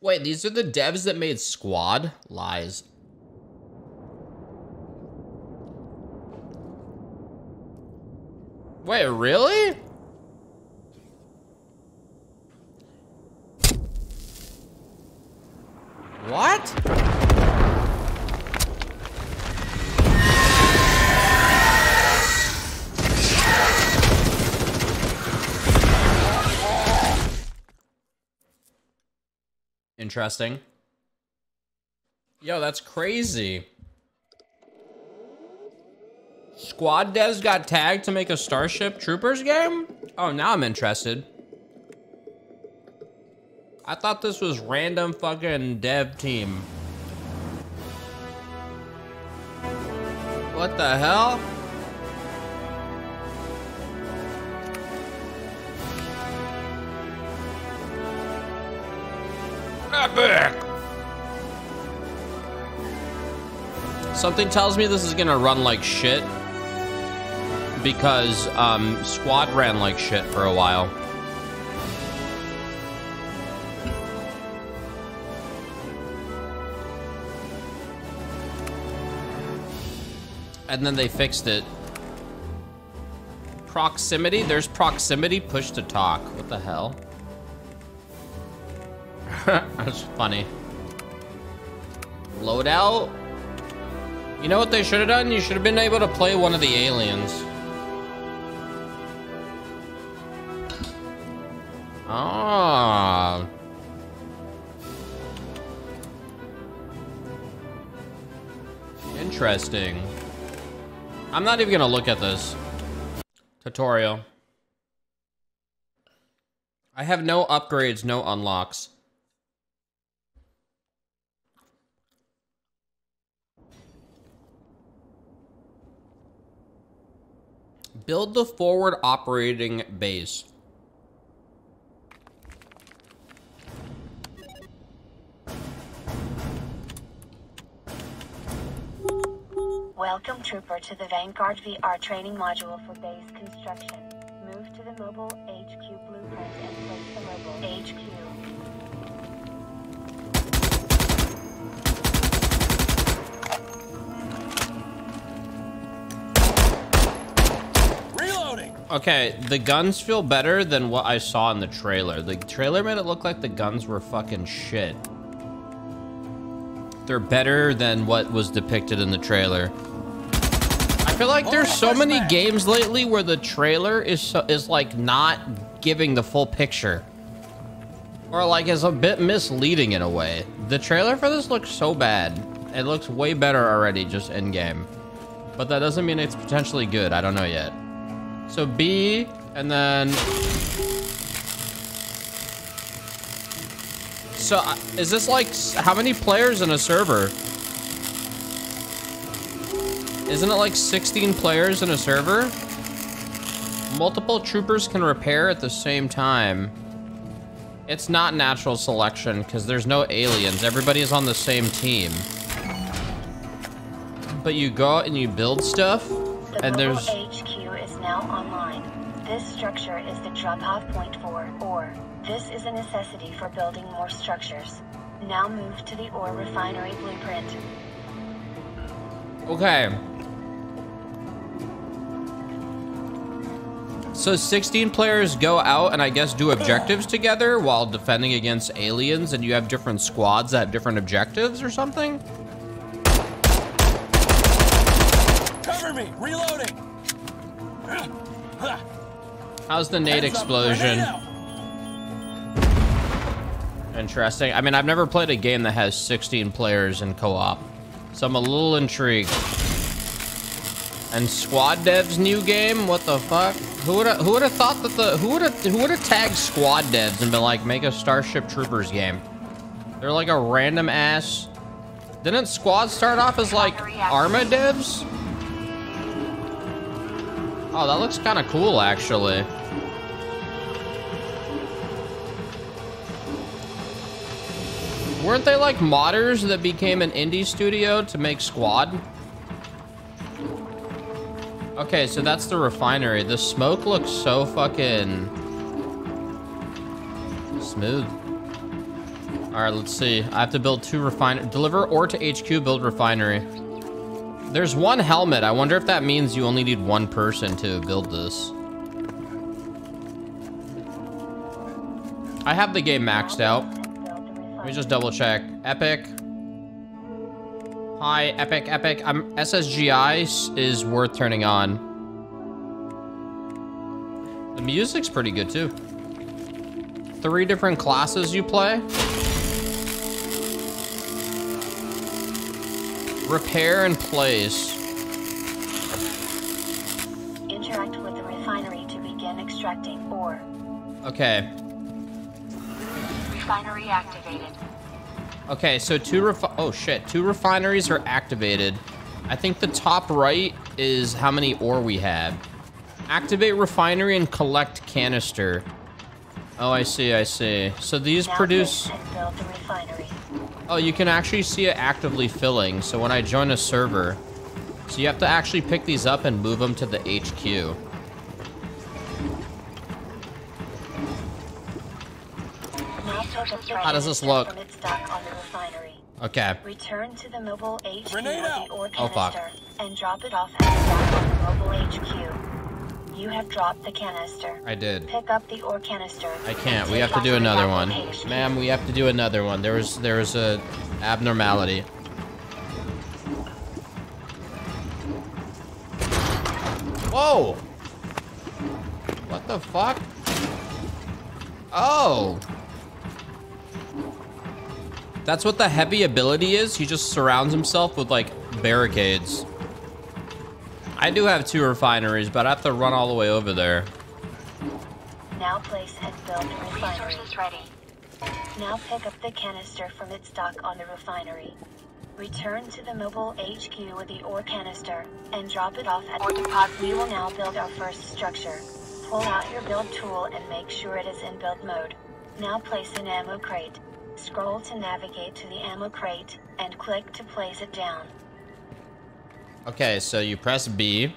Wait, these are the devs that made Squad? Lies. Wait, really? What? Interesting. Yo, that's crazy. Squad devs got tagged to make a Starship Troopers game? Oh, now I'm interested. I thought this was random fucking dev team. What the hell? Epic! Something tells me this is gonna run like shit because um, Squad ran like shit for a while. And then they fixed it. Proximity? There's proximity push to talk. What the hell? That's funny. Loadout? You know what they should have done? You should have been able to play one of the aliens. Ah. Interesting. I'm not even gonna look at this. Tutorial. I have no upgrades, no unlocks. Build the forward operating base. Welcome, Trooper, to the Vanguard VR training module for base construction. Move to the mobile HQ blueprint and place the mobile HQ. Reloading! Okay, the guns feel better than what I saw in the trailer. The trailer made it look like the guns were fucking shit. They're better than what was depicted in the trailer. I feel like there's so many games lately where the trailer is so, is like not giving the full picture. Or like is a bit misleading in a way. The trailer for this looks so bad. It looks way better already just in game. But that doesn't mean it's potentially good. I don't know yet. So B, and then... So, uh, is this like, how many players in a server? Isn't it like 16 players in a server? Multiple troopers can repair at the same time. It's not natural selection because there's no aliens. Everybody is on the same team. But you go out and you build stuff, and there's... HQ is now online. This structure is the drop-off point for ore. This is a necessity for building more structures. Now move to the ore refinery blueprint. Okay. So 16 players go out and I guess do objectives together while defending against aliens and you have different squads that have different objectives or something? Cover me! Reloading! How's the nade explosion? Interesting. I mean, I've never played a game that has 16 players in co-op. So I'm a little intrigued. And Squad Dev's new game? What the fuck? Who would have who would have thought that the who would have who would have tagged Squad Devs and been like make a Starship Troopers game? They're like a random ass. Didn't Squad start off as like Arma Devs? Oh, that looks kind of cool actually. Weren't they like modders that became an indie studio to make Squad? Okay, so that's the refinery. The smoke looks so fucking smooth. All All right, let's see. I have to build two refine deliver ore to HQ, build refinery. There's one helmet. I wonder if that means you only need one person to build this. I have the game maxed out. Let me just double check. Epic. Hi, Epic, Epic. I'm SSGI is worth turning on. The music's pretty good too. Three different classes you play. Repair and place. Interact with the refinery to begin extracting ore. Okay. Refinery activated. Okay, so two refi- oh shit, two refineries are activated. I think the top right is how many ore we have. Activate refinery and collect canister. Oh, I see, I see. So these Now produce... build the refinery. Oh, you can actually see it actively filling. So when I join a server, so you have to actually pick these up and move them to the HQ. Now pick up the How does this look? From its dock on the refinery. Okay. Return to the mobile HQ Grenade the ore Oh, fuck. and drop it off at the the mobile HQ. You have dropped the canister. I did. Pick up the ore canister. I can't. We have to do another one. Ma'am, we have to do another one. There was there was a abnormality. Whoa! What the fuck? Oh! That's what the heavy ability is? He just surrounds himself with, like, barricades. I do have two refineries, but I have to run all the way over there. Now place and build. Resources ready. Now pick up the canister from its dock on the refinery. Return to the mobile HQ with the ore canister and drop it off at ore deposit. We will now build our first structure. Pull out your build tool and make sure it is in build mode. Now place an ammo crate. Scroll to navigate to the ammo crate and click to place it down. Okay, so you press B,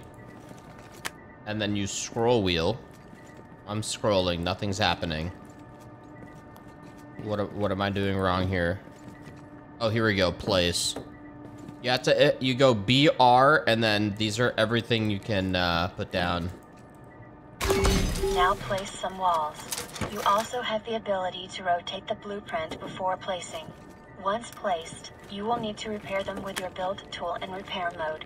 and then you scroll wheel. I'm scrolling, nothing's happening. What, what am I doing wrong here? Oh, here we go, place. You have to, eh, you go BR, and then these are everything you can uh, put down. Now place some walls. You also have the ability to rotate the blueprint before placing. Once placed, you will need to repair them with your build tool in repair mode.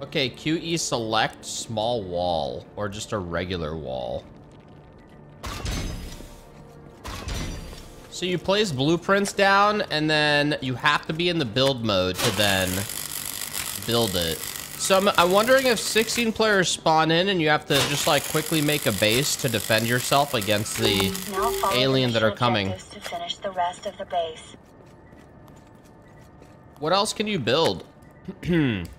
Okay, QE select small wall, or just a regular wall. So you place blueprints down, and then you have to be in the build mode to then build it. So I'm, I'm wondering if 16 players spawn in and you have to just like quickly make a base to defend yourself against the alien that are coming. to finish the rest of the base. What else can you build?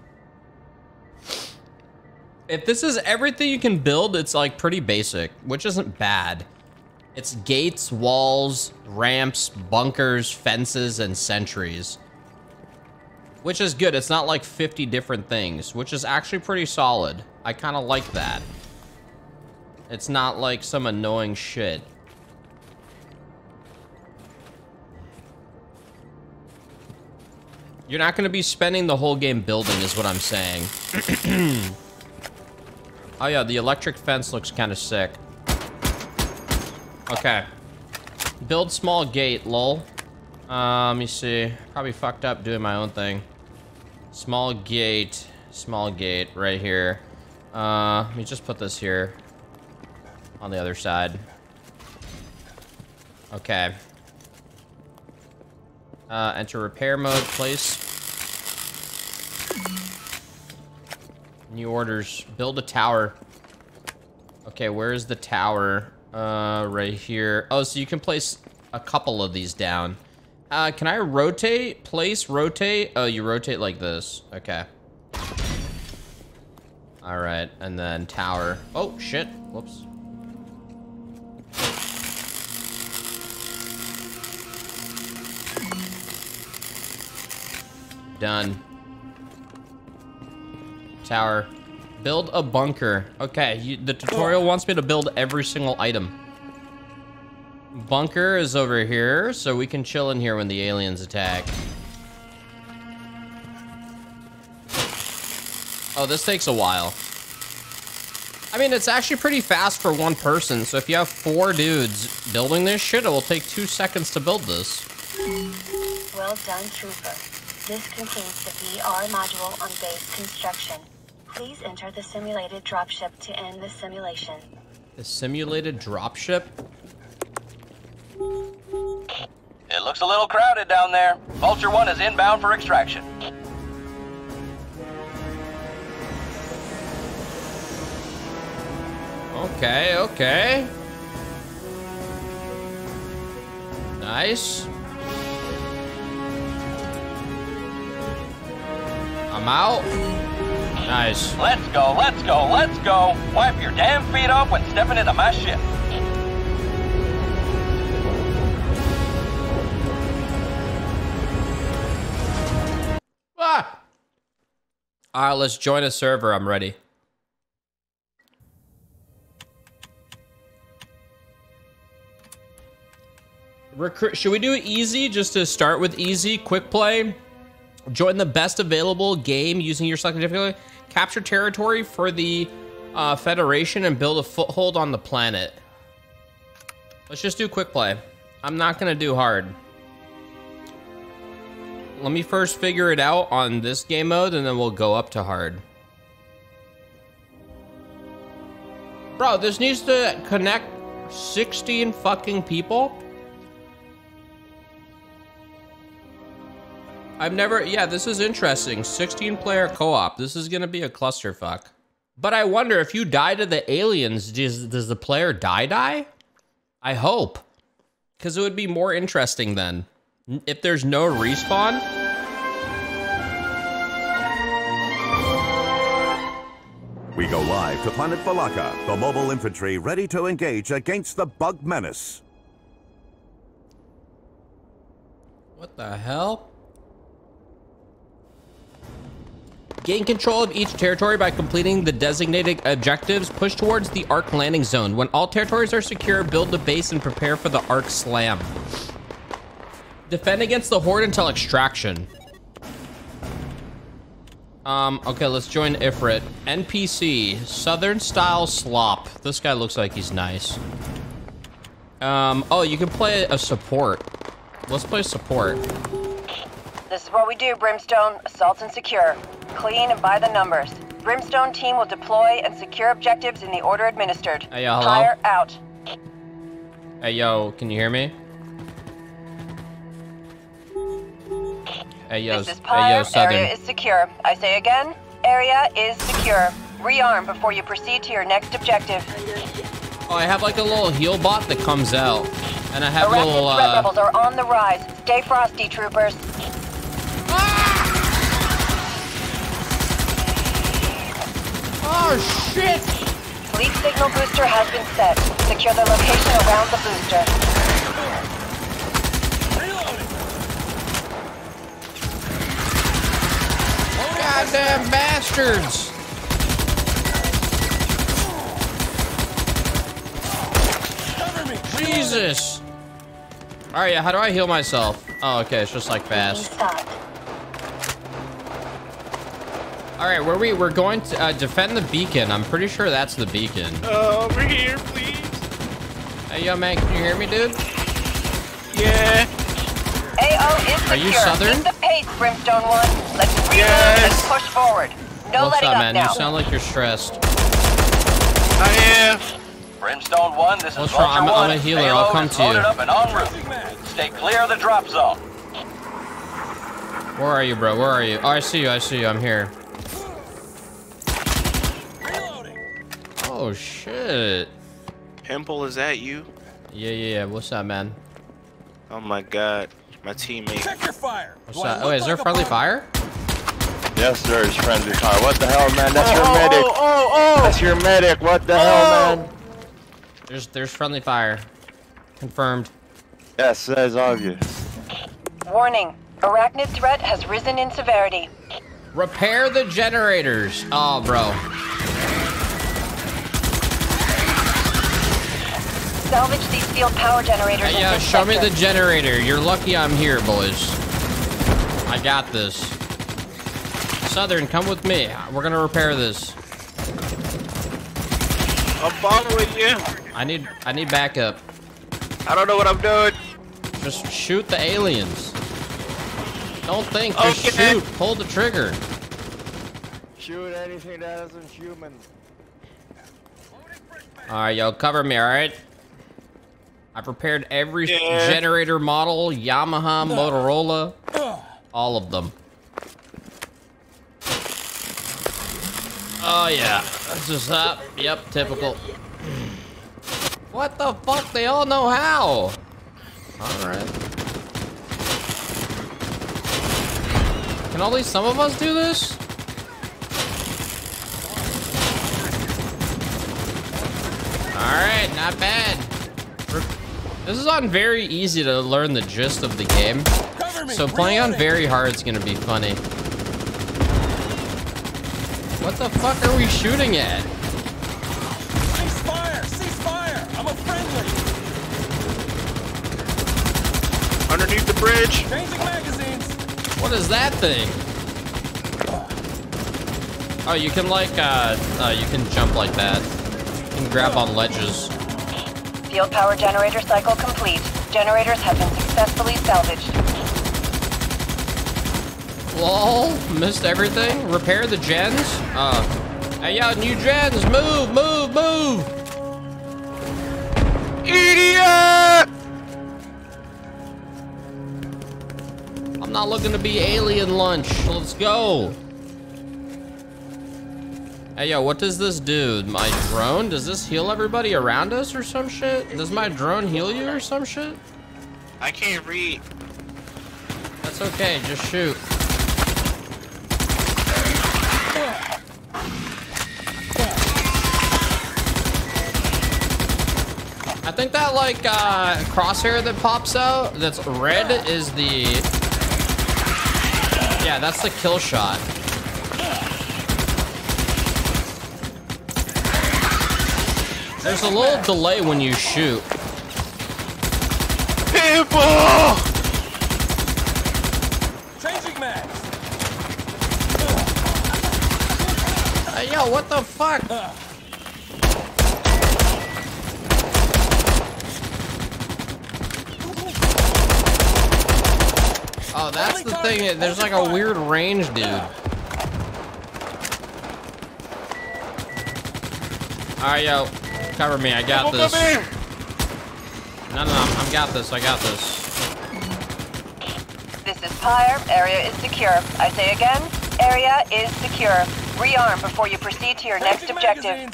if this is everything you can build, it's like pretty basic, which isn't bad. It's gates, walls, ramps, bunkers, fences, and sentries. Which is good. It's not like 50 different things, which is actually pretty solid. I kind of like that. It's not like some annoying shit. You're not going to be spending the whole game building is what I'm saying. oh yeah, the electric fence looks kind of sick. Okay. Build small gate, lol. Uh, let me see. Probably fucked up doing my own thing. Small gate. Small gate right here. Uh, let me just put this here. On the other side. Okay. Uh, enter repair mode, place. New orders. Build a tower. Okay, where is the tower? Uh, right here. Oh, so you can place a couple of these down. Uh, can I rotate? Place, rotate? Oh, you rotate like this. Okay. Alright, and then tower. Oh, shit. Whoops. Done. Tower. Build a bunker. Okay, you, the tutorial wants me to build every single item. bunker is over here, so we can chill in here when the aliens attack. Oh, this takes a while. I mean, it's actually pretty fast for one person, so if you have four dudes building this shit, it will take two seconds to build this. Well done, Trooper. This concludes the VR module on base construction. Please enter the simulated dropship to end the simulation. The simulated dropship? It looks a little crowded down there. Vulture 1 is inbound for extraction. Okay, okay. Nice. I'm out. Nice. Let's go, let's go, let's go. Wipe your damn feet off when stepping into my ship. Ah! All right, let's join a server. I'm ready. Recruit. Should we do it easy? Just to start with easy, quick play. Join the best available game using your selected difficulty. Capture territory for the uh, Federation and build a foothold on the planet. Let's just do quick play. I'm not gonna do hard. Let me first figure it out on this game mode and then we'll go up to hard. Bro, this needs to connect 16 fucking people? I've never, yeah, this is interesting. 16 player co-op. This is gonna be a clusterfuck. But I wonder if you die to the aliens, does, does the player die die? I hope. Because it would be more interesting then. If there's no respawn, We go live to Planet Valaka, the mobile infantry ready to engage against the bug menace. What the hell? Gain control of each territory by completing the designated objectives. Push towards the Ark landing zone. When all territories are secure, build the base and prepare for the Ark slam. Defend against the Horde until extraction. Um, okay, let's join Ifrit. NPC, Southern Style Slop. This guy looks like he's nice. Um, oh, you can play a support. Let's play support. This is what we do, Brimstone. Assault and secure. Clean and by the numbers. Brimstone team will deploy and secure objectives in the order administered. Hey, yo, hello? Fire out. Hey, yo, can you hear me? Hey, yo, this is hey, yo, Southern. Area is secure. I say again, area is secure. Rearm before you proceed to your next objective. Oh, I have like a little heal bot that comes out. And I have Arachnid little, uh... levels are on the rise. Stay frosty, troopers. Oh, shit! Fleet signal booster has been set. Secure the location around the booster. Goddamn bastards! Cover me! Jesus! Alright, yeah, how do I heal myself? Oh, okay, it's just like fast. Stopped. Alright, where we, we're going to uh, defend the beacon. I'm pretty sure that's the beacon. Uh, over here, please. Hey, yo, man, can you hear me, dude? Yeah. AO is secure. Are you Southern? Keep the pace, Brimstone One. Let's reload Yes. and push forward. No What's letting up, up man? now. You sound like you're stressed. I am. Brimstone 1, this is What's Vulture wrong? I'm a- 1. I'm a healer. Payload I'll come to you. loaded up and en route. Stay clear of the drop zone. Where are you, bro? Where are you? Oh, I see you. I see you. I'm here. Oh, shit. Pimple, is that you? Yeah, yeah, yeah. What's up, man? Oh my god. My teammate. Check your fire! What's Do I that? Oh, look is there like a friendly fire? Yes, there is friendly fire. What the hell, man? That's oh, your oh, medic. Oh, oh, oh! That's your medic. What the Oh! hell, man? There's there's friendly fire. Confirmed. Yes, that is obvious. Warning. Arachnid threat has risen in severity. Repair the generators. Oh, bro. Salvage these field power generators Hey, in yo, this show me the generator. You're lucky I'm here, boys. I got this. Southern, come with me. We're gonna repair this. I'm following you. I need I need backup. I don't know what I'm doing. Just shoot the aliens. Don't think, just Okay. shoot. Pull the trigger. Shoot anything that isn't human. Alright, yo, cover me, alright? I prepared every Yeah. generator model, Yamaha, Motorola, all of them. Oh yeah, this is up. Yep, typical. What the fuck? They all know how. Alright. Can only some of us do this? Alright, not bad. This is on very easy to learn the gist of the game. So playing on very hard is gonna be funny. What the fuck are we shooting at? Cease fire. Cease fire. I'm a friendly. Underneath the bridge. Changing magazines. What is that thing? Oh, you can like, uh, uh, you can jump like that. You can grab on ledges. Field power generator cycle complete. Generators have been successfully salvaged. Lol, missed everything. Repair the gens. Uh, hey, yo, new gens, move, move, move. Idiot! I'm not looking to be alien lunch. Let's go. Hey, yo, what does this do? My drone? Does this heal everybody around us or some shit? Does my drone heal you or some shit? I can't read. That's okay, just shoot. I think that like uh, crosshair that pops out, that's red, is the yeah, that's the kill shot. There's a little delay when you shoot. People! Changing mags. Hey, yo, what the fuck? Oh, that's the thing. There's like a weird range, dude. Alright, yo. Cover me. I got People this. come. No, no, no. I got this. I got this. This is Pyre. Area is secure. I say again, area is secure. Rearm before you proceed to your next objective.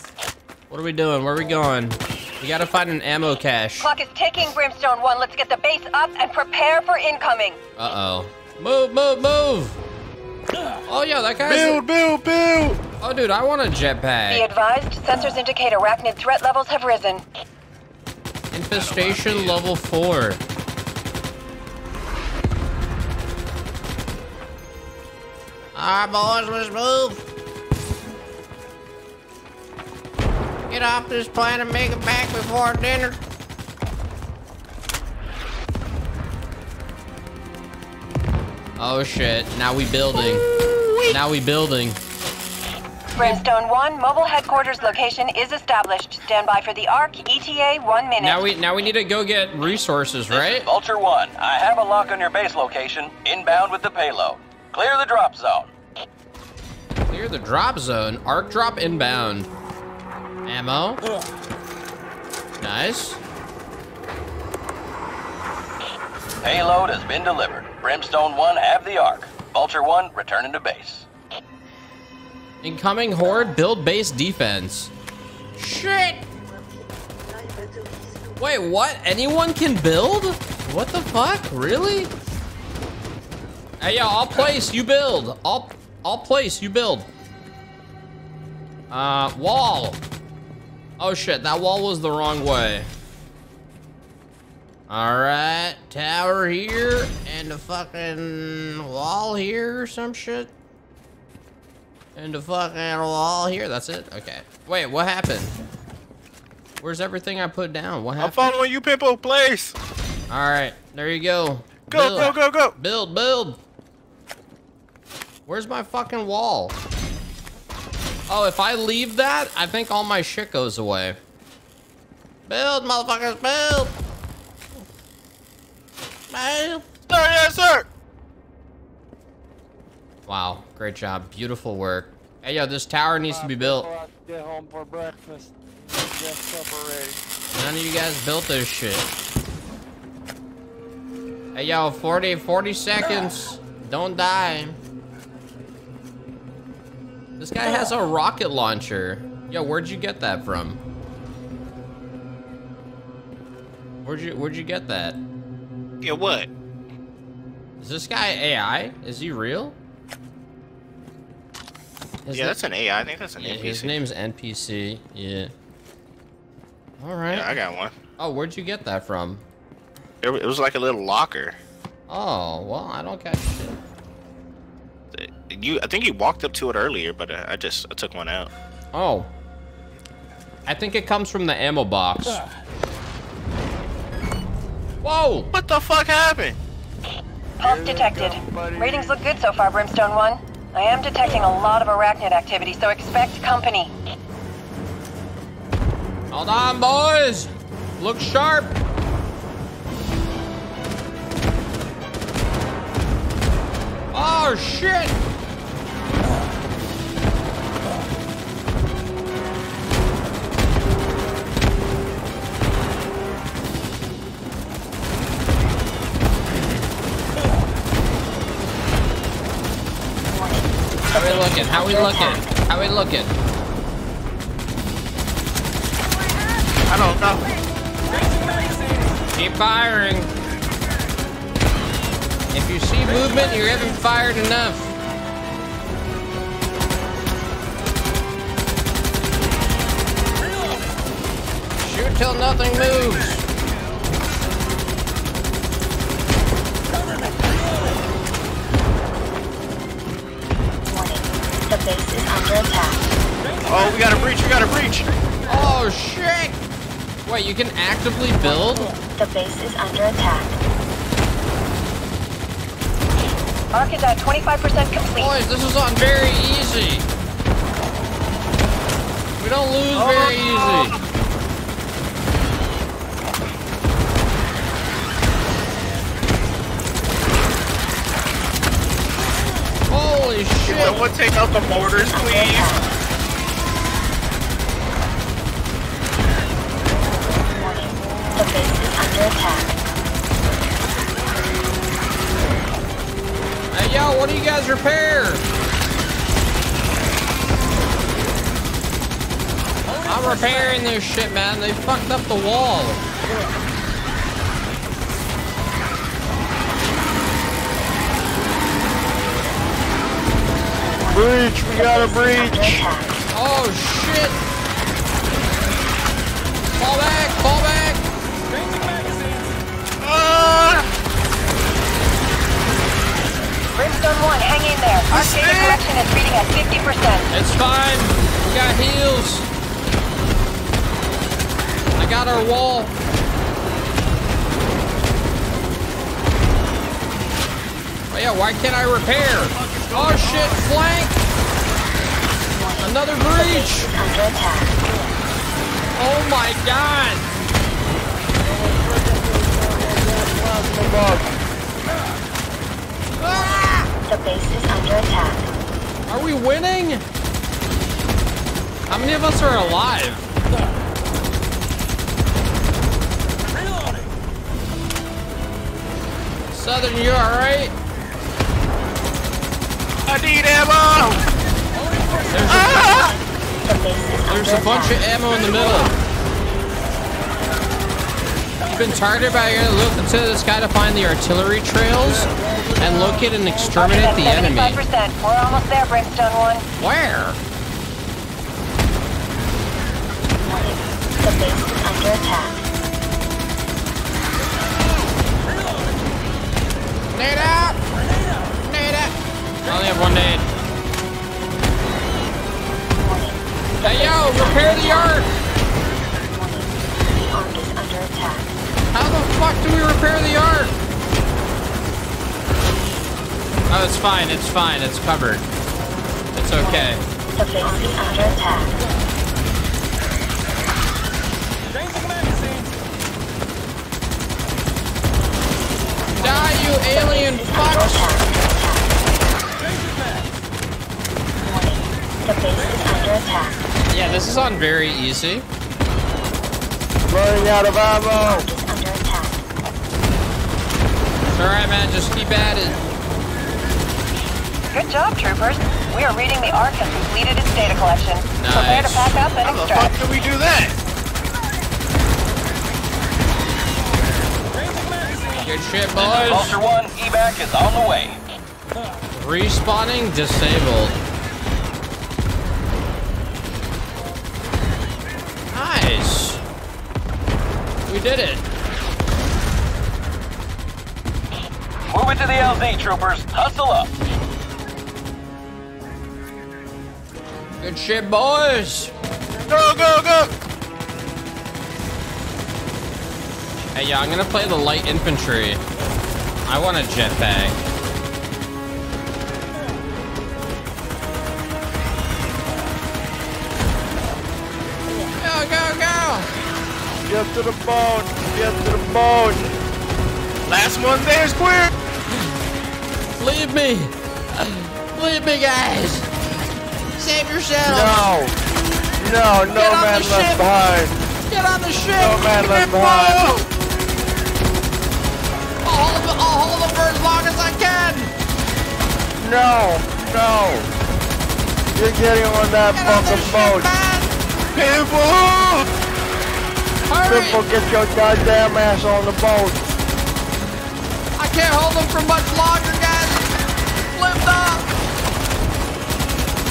What are we doing? Where are we going? We gotta find an ammo cache. Clock is ticking, Brimstone 1. Let's get the base up and prepare for incoming. Uh-oh. Move, move, move! Oh, yeah, that guy's... Build, build, build! Oh, dude, I want a jetpack. Be jetpack. advised, sensors indicate arachnid threat levels have risen. Infestation level 4. Alright, boys, let's move. Get off this plane and make it back before dinner. Oh shit, now we building. Now we building. Brimstone 1, mobile headquarters location is established. Stand by for the ARC, ETA, one minute. Now we now we need to go get resources, This is right? Vulture 1. I have a lock on your base location, inbound with the payload. Clear the drop zone. Clear the drop zone. Arc drop inbound. Ammo. Nice. Payload has been delivered. Brimstone 1 have the arc. Vulture 1 returning to base. Incoming horde, build base defense. Shit! Wait, what? Anyone can build? What the fuck? Really? Hey, yo, I'll place, you build. I'll, I'll place, you build. Uh, wall. Oh shit, that wall was the wrong way. Alright, tower here, and the fucking wall here or some shit. And the fucking wall here, that's it? Okay. Wait, what happened? Where's everything I put down? What happened? I'm following you, Pimple. Place. All right, there you go. Go, Build. go, go, go. Build, build. Where's my fucking wall? Oh, if I leave that, I think all my shit goes away. Build, motherfuckers, build. Build. Sir, yes, sir. Wow, great job. Beautiful work. Hey, yo, this tower needs to be built. Get home for breakfast. Get supper ready. None of you guys built this shit. Hey, yo, 40, 40 seconds. Don't die. This guy has a rocket launcher. Yo, where'd you get that from? Where'd you Where'd you get that? Yeah, what? Is this guy AI? Is he real? His yeah, na- that's an AI. I think that's an yeah, NPC. His name's NPC. Yeah. All right. Yeah, I got one. Oh, where'd you get that from? It, it was like a little locker. Oh, well, I don't catch shit. You, I think you walked up to it earlier, but uh, I just I took one out. Oh. I think it comes from the ammo box. Whoa! What the fuck happened? Pulse detected. Ratings look good so far, Brimstone 1. I am detecting a lot of arachnid activity, so expect company. Hold on, boys! Look sharp! Oh, shit! We looking? How we looking? How we looking? I don't know. Keep firing. If you see movement, you haven't fired enough. Shoot till nothing moves. The base is under attack. Oh, we got a breach. We got a breach. Oh shit! Wait, you can actively build? The base is under attack. Arc is at 25% complete. Boys, this is on very easy. We don't lose oh, very easy. Someone take out the mortars, please. The base is. Hey, yo, what do you guys repair? I'm repairing this shit, man. They fucked up the wall. Breach, we got a breach. Oh, shit. Fall back, fall back. Ah! Brimstone 1, hang in there. Arc data collection is reading at 50%. It's fine. We got heals. I got our wall. Oh yeah, why can't I repair? Oh shit, flank! Another breach! Is under attack. Oh my god! Ah! The base is under attack. Are we winning? How many of us are alive? Southern, you alright? I need ammo. There's a, Ah! The base is there's a bunch of ammo in the middle. You've been targeted by your look into the sky to find the artillery trails and locate and exterminate the enemy. We're almost there, Brimstone 1. Where? The base is under attack. Nade out! I only have one nade. Hey yo, repair the arc! How the fuck do we repair the arc? Oh, it's fine. It's fine. It's covered. It's okay. Under attack. Die, you alien fucks! attack. Changing mag. Warning. The base is under attack. Yeah, this is on very easy. Running out of ammo. Arc under attack. It's alright, man. Just keep at it. Good job, troopers. We are reading the ARC has completed its data collection. Prepare to Nice. pack up and How the fuck extract. do we do that? Good shit, boys. Vulture 1, evac is on the way. Respawning disabled. Nice. We did it. Move it to the LZ, troopers. Hustle up. Good shit, boys. Go, go, go! Hey, yeah, I'm gonna play the light infantry. I want a jetpack. Get to the boat. Get to the boat. Last one there's clear! Leave me! Leave me, guys! Save yourself! No. No, no Get man left ship. behind. Get on the ship! No man left behind. I'll hold, I'll hold them for as long as I can! No. No. You're getting on that Get on fucking ship, boat. man! Pimple! Hurry! People, get your goddamn ass on the boat. I can't hold them for much longer, guys! Lift up!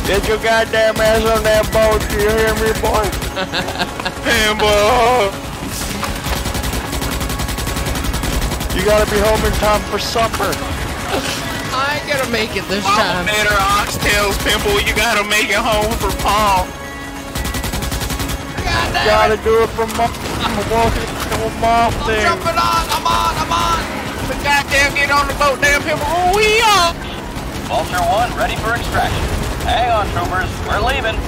Get your goddamn ass on that boat. Do you hear me, boy? Pimple! You gotta be home in time for supper. I ain't gonna make it this Mama time. made her oxtails, Pimple. You gotta make it home for Paul. God Gotta do it for mom. I'm walking to a mom I'm jumping on! I'm on! I'm on! But goddamn, get on the boat, damn Pimple. Oh, we up! Vulture 1, ready for extraction. Hang on, troopers. We're leaving.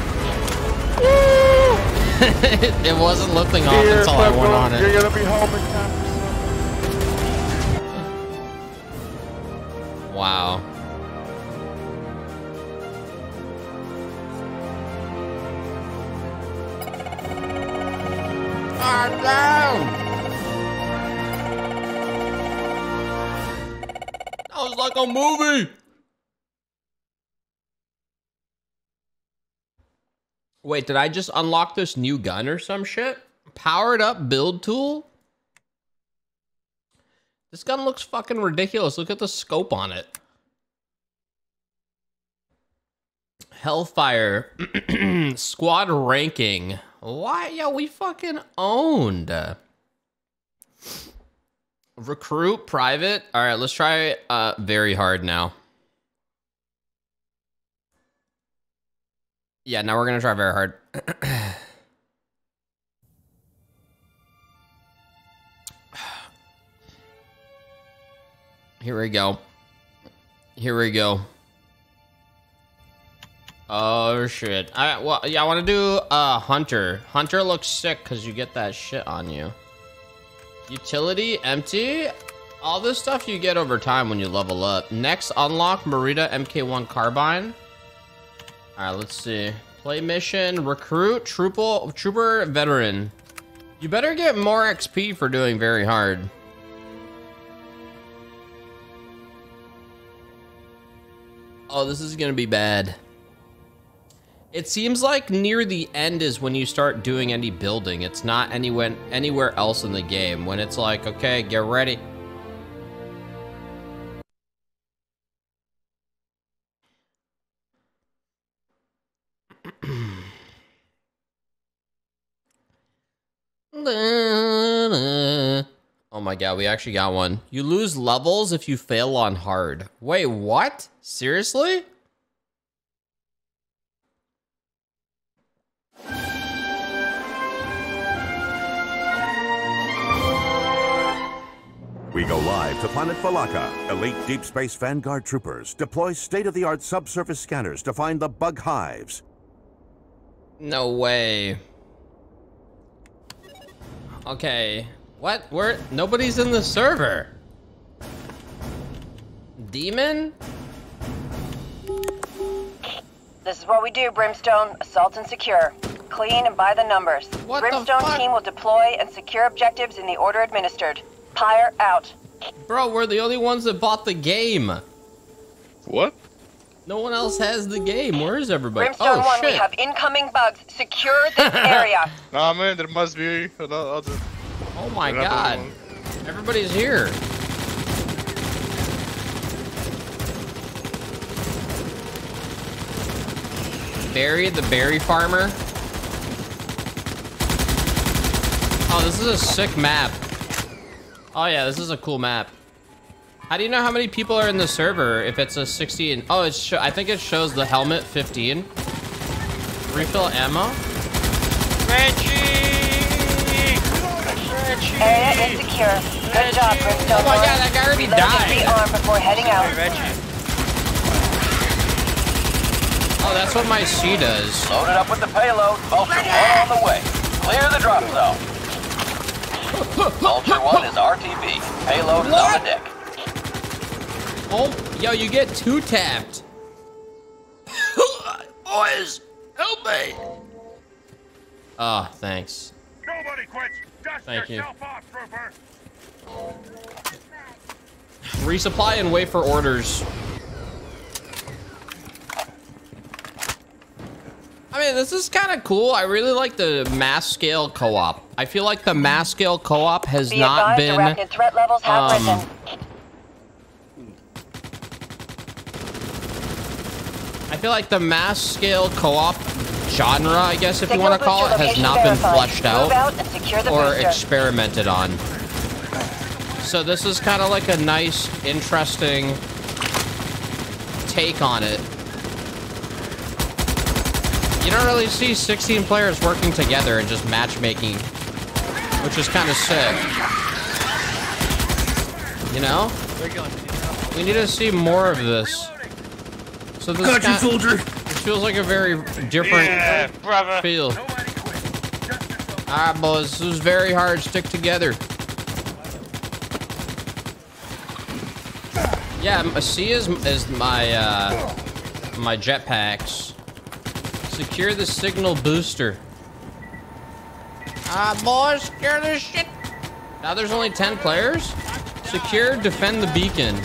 Woo! it wasn't lifting off Here, until I Pepper, went on You're gonna be home in time for supper. Wow. A movie! Wait, did I just unlock this new gun or some shit? Powered up build tool? This gun looks fucking ridiculous. Look at the scope on it. Hellfire. Squad ranking. Why? Yeah, we fucking owned. Recruit, private. All right, let's try uh, very hard now. Yeah, now we're gonna try very hard. Here we go. Here we go. Oh shit. I well yeah, I want to do uh hunter. Hunter looks sick cuz you get that shit on you. Utility empty. All this stuff you get over time when you level up. Next unlock Morita MK1 carbine. All right, let's see. Play mission, recruit, trooper, trooper, veteran. You better get more XP for doing very hard. Oh, this is gonna be bad. It seems like near the end is when you start doing any building. It's not anywhere anywhere else in the game. When it's like, okay, get ready. Oh my god, we actually got one. You lose levels if you fail on hard. Wait, what? Seriously? We go live to planet Valaka. Elite Deep Space Vanguard troopers deploy state-of-the-art subsurface scanners to find the bug hives. No way. Okay. What? Where? Nobody's in the server. Demon? This is what we do, Brimstone. Assault and secure. Clean and by the numbers. What the Brimstone fuck? team will deploy and secure objectives in the order administered. Pyre out. Bro, we're the only ones that bought the game. What? No one else has the game. Where is everybody? Brimstone oh, 1, we have incoming bugs. Secure this area. Nah, man, there must be another. Oh my another god. one. Everybody's here. Barry, the berry farmer. Oh, this is a sick map. Oh yeah, this is a cool map. How do you know how many people are in the server if it's a 16? Oh, it's sho- I think it shows the helmet 15. Refill ammo. Area is secure. Good job, Brimstone Oh my god, that guy already Reload and died. rearm before heading out. reggie Oh, that's what my C does. Loaded up with the payload. Vulture on the way. Clear the drop zone. Vulture 1 is RTB. Payload is on the deck. Oh, yo, you get two tapped. Boys, help me. Oh, thanks. Nobody quits. Dust Thank you. yourself off, trooper. Resupply and wait for orders. I mean, this is kind of cool. I really like the mass scale co-op. I feel like the mass scale co-op has Be not advised, been threat levels have um, risen. I feel like the mass scale co-op genre, I guess if you want to call it, has not been fleshed out out and secure the or booster. experimented on. So this is kind of like a nice, interesting take on it. You don't really see 16 players working together and just matchmaking, which is kind of sick. You know? We need to see more of this. So this Got you, soldier. This feels like a very different Yeah, brother. feel. Alright, boys, this is very hard. Stick together. Yeah, m- C is is my uh, my jetpacks. Secure the signal booster. Ah, boys, secure this shit. Now there's only 10 players. Secure, defend the beacon.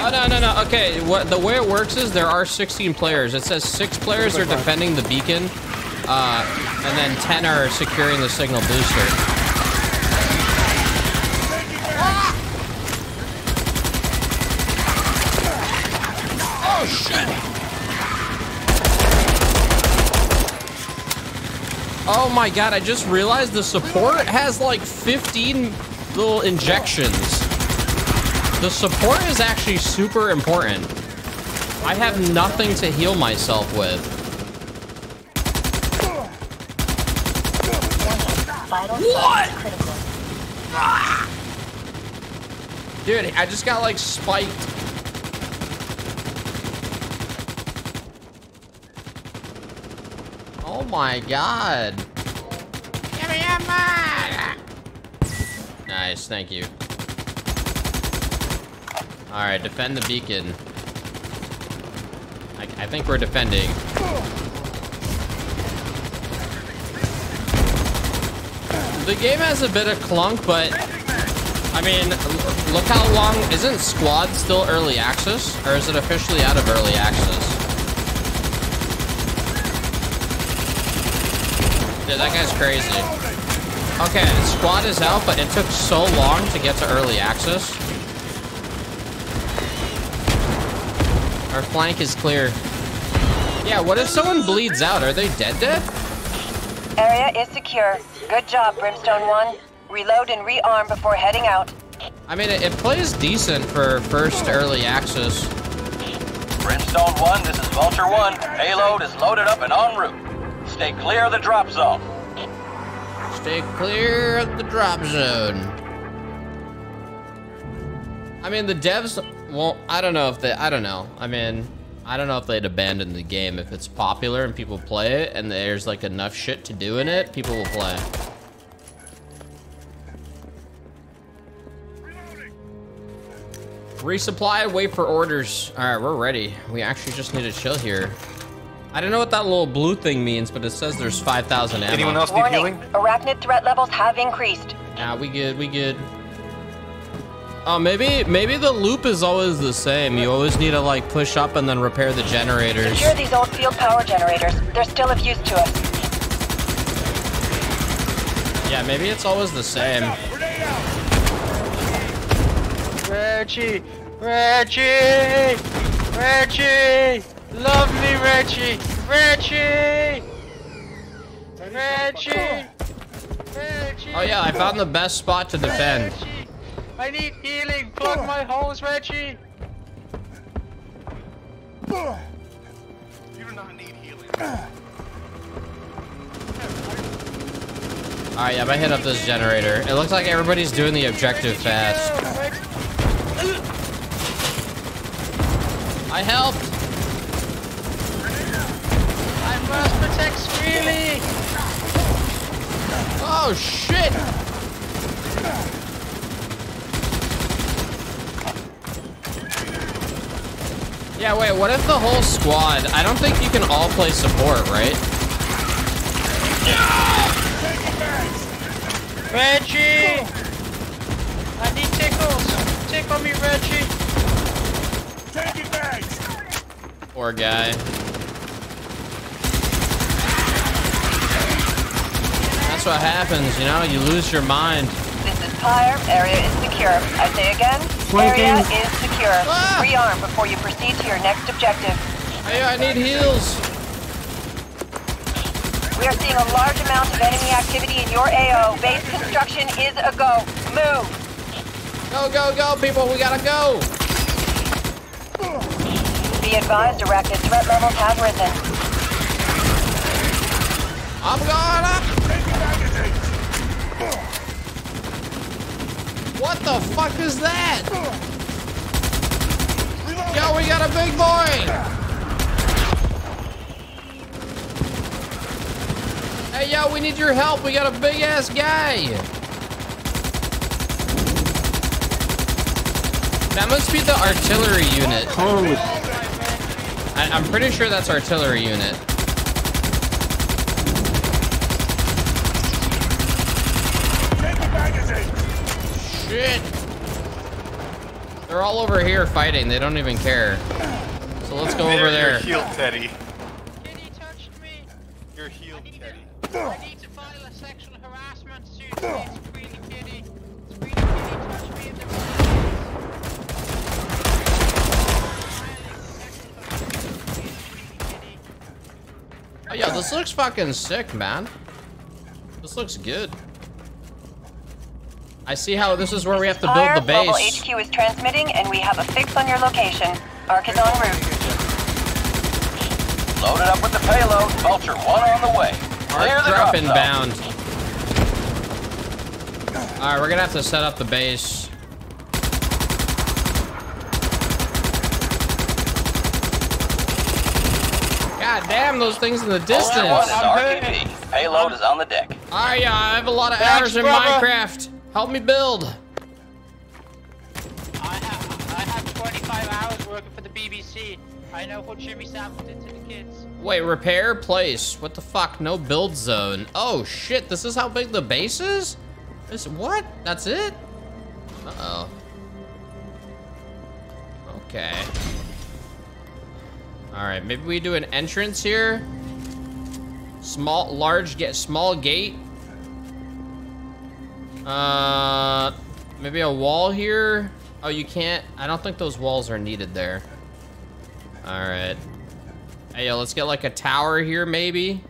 Oh no no no! Okay, what the way it works is there are 16 players. It says six players are defending the beacon, uh, and then 10 are securing the signal booster. Oh my god! I just realized the support has like 15 little injections. The support is actually super important. I have nothing to heal myself with. What? signs. Ah! Dude, I just got like spiked. My god. Give me a. Nice, thank you. Alright, defend the beacon. I, I think we're defending. The game has a bit of clunk, but I mean, look how long. Isn't Squad still early access? Or is it officially out of early access? Dude, that guy's crazy. Okay, Squad is out, but it took so long to get to early access. Our flank is clear. Yeah, what if someone bleeds out? Are they dead dead? Area is secure. Good job, Brimstone 1. Reload and rearm before heading out. I mean, it, it plays decent for first early access. Brimstone 1, this is Vulture 1. Payload is loaded up and en route. Stay clear of the drop zone. Stay clear of the drop zone. I mean, the devs won't. I don't know if they. I don't know. I mean, I don't know if they'd abandon the game if it's popular and people play it, and there's like enough shit to do in it. People will play. Resupply, wait for orders. All right, we're ready. We actually just need to chill here. I don't know what that little blue thing means, but it says there's 5,000 ammo. Anyone else need Warning, healing? arachnid threat levels have increased. Yeah, we good, we good. Oh, maybe maybe the loop is always the same. You always need to like push up and then repair the generators. Secure these old field power generators. They're still of use to us. Yeah, maybe it's always the same. Grenade out! Reggie! Reggie! Reggie! Love me, Reggie! Reggie! Reggie! Reggie! Oh yeah, I found the best spot to defend. Reggie! I need healing! Plug my holes, Reggie! You do not need healing. Alright, yeah, I might hit up this generator. It looks like everybody's doing the objective fast. I helped! I must protect Squealy! Oh shit! Yeah, wait, what if the whole squad... I don't think you can all play support, right? Reggie! I need tickles! Tickle me, Reggie! Taking bags! Poor guy. What happens, you know? You lose your mind. This is Pyre. Area is secure. I say again, area is secure. Ah! Rearm before you proceed to your next objective. Hey, I need heals. We are seeing a large amount of enemy activity in your AO. Base construction is a go. Move. Go, go, go, people. We gotta go. Be advised, arachnid threat levels have risen. I'm going up. Taking magazines! What the fuck is that? Yo, we got a big boy. Hey, yo, we need your help. We got a big ass guy. That must be the artillery unit. Holy I, I'm pretty sure that's artillery unit. Shit. They're all over here fighting. They don't even care. So let's go over there. You're healed, Teddy. Kitty touched me! You're healed, Teddy. I need to file a sexual harassment suit against Squealy Kitty. Squealy Kitty touched me in the Oh, yeah, this looks fucking sick, man. This looks good. I see how this is where we have to build the Mobile base. HQ is transmitting, and we have a fix on your location. Arc is en route. Loaded up with the payload. Vulture 1 on the way. Clear Arc the drop drop inbound. Alright, we're gonna have to set up the base. God damn, those things in the distance. 1 is Alright, Payload is on the deck. yeah, uh, I have a lot of Thanks, hours in brother. Minecraft. Help me build. I have, I have 25 hours working for the BBC. I know what Jimmy Savile did to the kids. Wait, repair place. What the fuck? No build zone. Oh shit, this is how big the base is? This what? That's it? Uh-oh. Okay. Alright, maybe we do an entrance here. Small, large, get small gate. Uh, maybe a wall here. Oh, you can't. I don't think those walls are needed there. All right. Hey, yo, let's get like a tower here, maybe.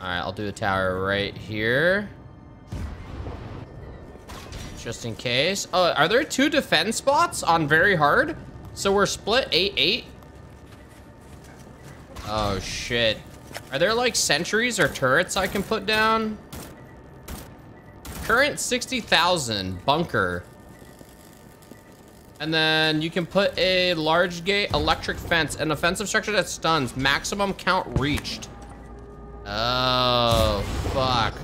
All right, I'll do a tower right here. Just in case. Oh, are there two defense spots on very hard? So we're split 8-8? Oh, shit. Are there like sentries or turrets I can put down? Current 60,000 bunker. And then you can put a large gate electric fence, an offensive structure that stuns. Maximum count reached. Oh, fuck.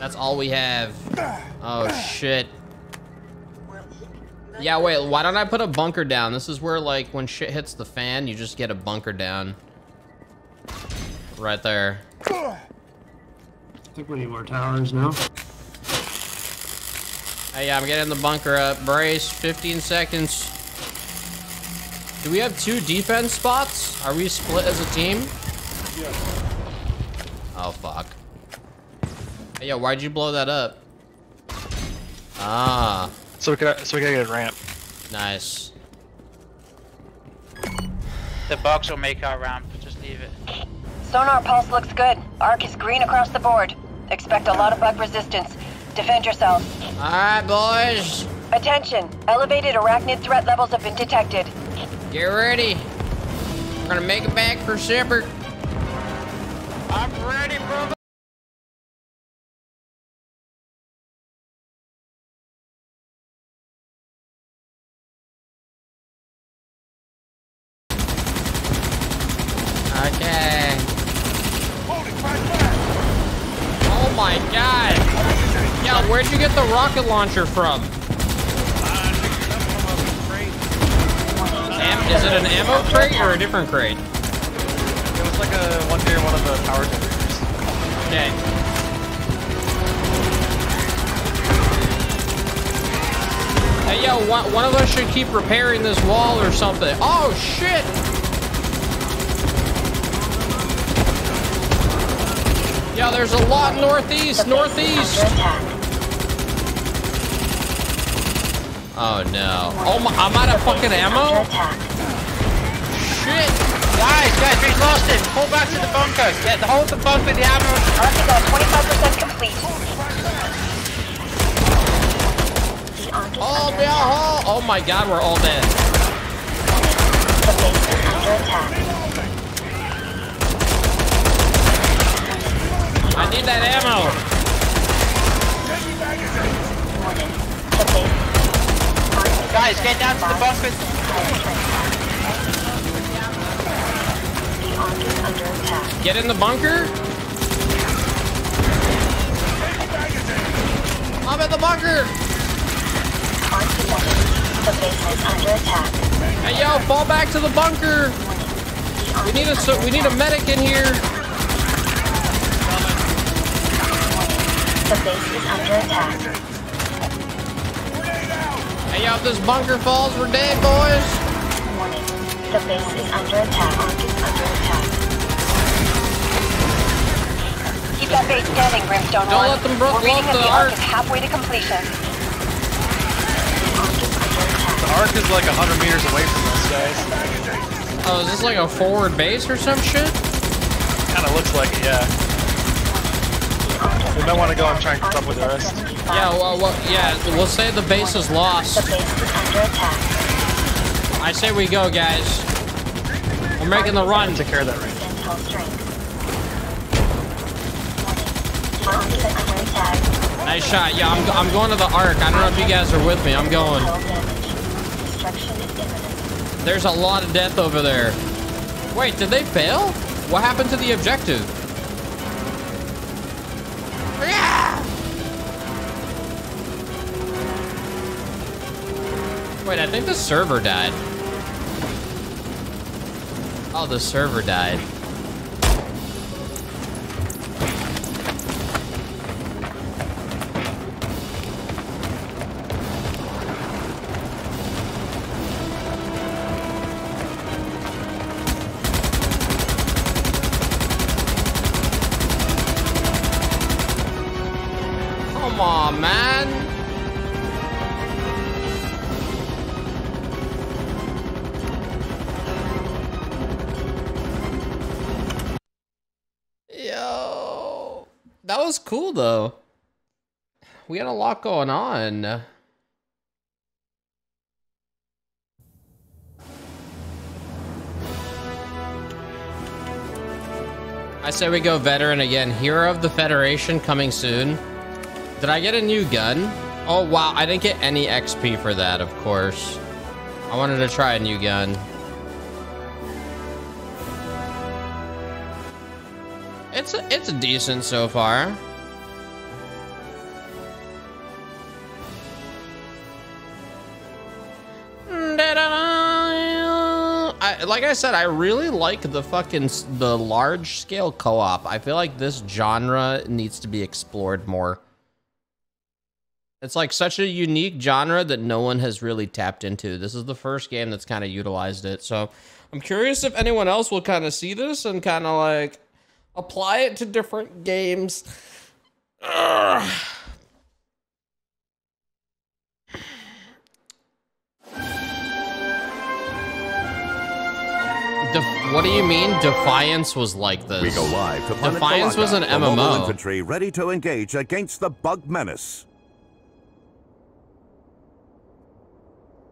That's all we have. Oh, shit. Yeah, wait, why don't I put a bunker down? This is where, like, when shit hits the fan, you just get a bunker down. Right there. I think we need more towers now. Hey, yeah, I'm getting the bunker up. Brace, 15 seconds. Do we have two defense spots? Are we split as a team? Yeah. Oh, fuck. Hey, yo, why'd you blow that up? Ah. So we could, so we gotta get a ramp. Nice. The box will make our ramp. Just leave it. Sonar pulse looks good. Arc is green across the board. Expect a lot of bug resistance. Defend yourselves. Alright, boys. Attention. Elevated arachnid threat levels have been detected. Get ready. We're gonna make it back for Shepard. I'm ready, brother. Okay. Oh my god. Yeah, where'd you get the rocket launcher from? Am is it an ammo crate or a different crate? It was like a one near one of the power generators. Okay. Hey, yo, one, one of us should keep repairing this wall or something. Oh, shit! Yeah, there's a lot northeast, northeast. Oh no. Oh my, I'm out of fucking ammo? Shit. Guys, guys, we lost it. Pull back to the bunker. Get the hold the bunker, the ammo. Arc is at 25% complete. Oh, yeah, oh, oh my god, we're all dead. The base is under attack. I need that ammo. The base Guys, get down to the bunker. The Ark is under attack. Get in the bunker. I'm at the bunker. Ark warning. The base is under attack. Hey, yo, fall back to the bunker. We need a so we need a medic in here. The base is under attack. Hey, yo, if this bunker falls, we're dead, boys. Warning. The base is under attack. Ark is under attack. Keep that base standing, Brimstone Don't 1. let them bro- We're reading blow up that the the Arc Ark. is halfway to completion. The arc is like 100 meters away from us, guys. Oh, is this like a forward base or some shit? Kind of looks like it, yeah. We might want to go and try and keep up with the rest. Yeah, well, well, yeah, we'll say the base is lost. The base is under attack. I say we go, guys. We're making the run. Take care of that right. Intel strength. Warning. Ark is under attack. Nice shot. Yeah, I'm, I'm going to the arc. I don't know if you guys are with me. I'm going. Hull damage. Destruction is imminent. There's a lot of death over there. Wait, did they fail? What happened to the objective? Wait, I think the server died. Oh, the server died. Had a lot going on. I say we go veteran again. Hero of the Federation coming soon. Did I get a new gun? Oh, wow. I didn't get any XP for that, of course. I wanted to try a new gun. It's it's decent so far. Like I said, I really like the fucking the large scale co-op. I feel like this genre needs to be explored more. It's like such a unique genre that no one has really tapped into. This is the first game that's kind of utilized it. So I'm curious if anyone else will kind of see this and kind of like apply it to different games. Ugh. Def- what do you mean Defiance was like this? We go live to Planet Defiance was an MMO. infantry ready to engage against the bug menace.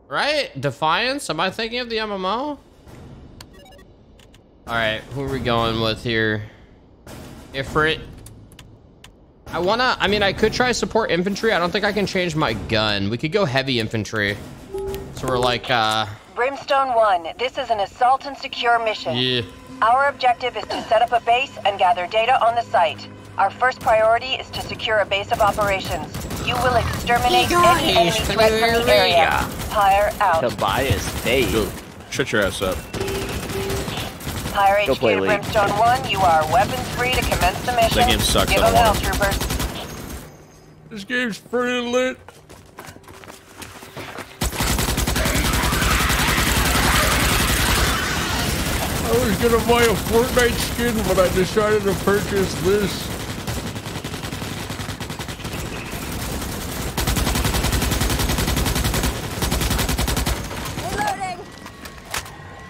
Right? Defiance? Am I thinking of the MMO? Alright, who are we going with here? Ifrit. I wanna, I mean, I could try support infantry. I don't think I can change my gun. We could go heavy infantry. So we're like, uh, Brimstone 1, this is an assault and secure mission. yeah. Our objective is to set up a base and gather data on the site. Our first priority is to secure a base of operations. You will exterminate any enemy threat from the area. Pyre out. Tobias Day. Dude, shut your ass up. Pyre Go HQ play to League. Brimstone 1, you are weapons free to commence the mission. That game sucks, Give I don't want it. troopers. This game's pretty lit. I was gonna buy a Fortnite skin, but I decided to purchase this.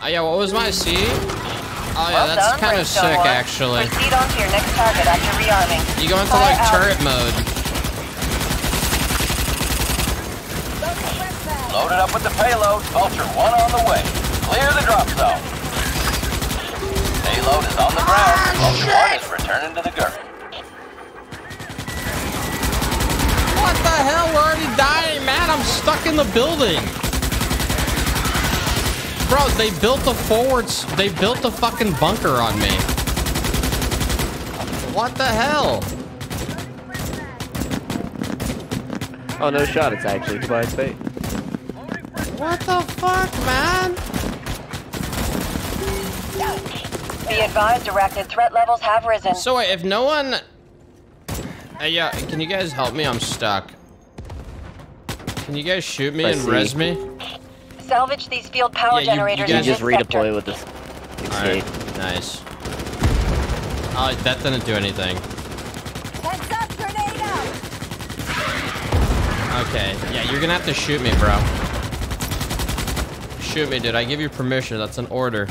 Oh yeah, what was my C? Oh yeah, Well that's kind of sick 1. actually. Proceed on to your next target after rearming. You go into Fire like out. turret mode. Loaded up with the payload. Vulture 1 on the way. Clear the drop zone. Payload is on the ground. Vulture 1 is returning to the GURP. What the hell? We're already dying, man. I'm stuck in the building. Bro, they built the forwards. They built the fucking bunker on me. What the hell? Oh, no shot. It's actually Tobias Day. What the fuck, man? Be advised, arachnid threat levels have risen. So wait, if no one... Hey, yeah, can you guys help me? I'm stuck. Can you guys shoot me I and see. res me? Salvage these field power Yeah, you- you generators You guys- just this sector. redeploy with this Alright, nice. Oh, that didn't do anything. Heads up, grenade out! Okay, yeah, you're gonna have to shoot me, bro. Shoot me, dude. I give you permission. That's an order.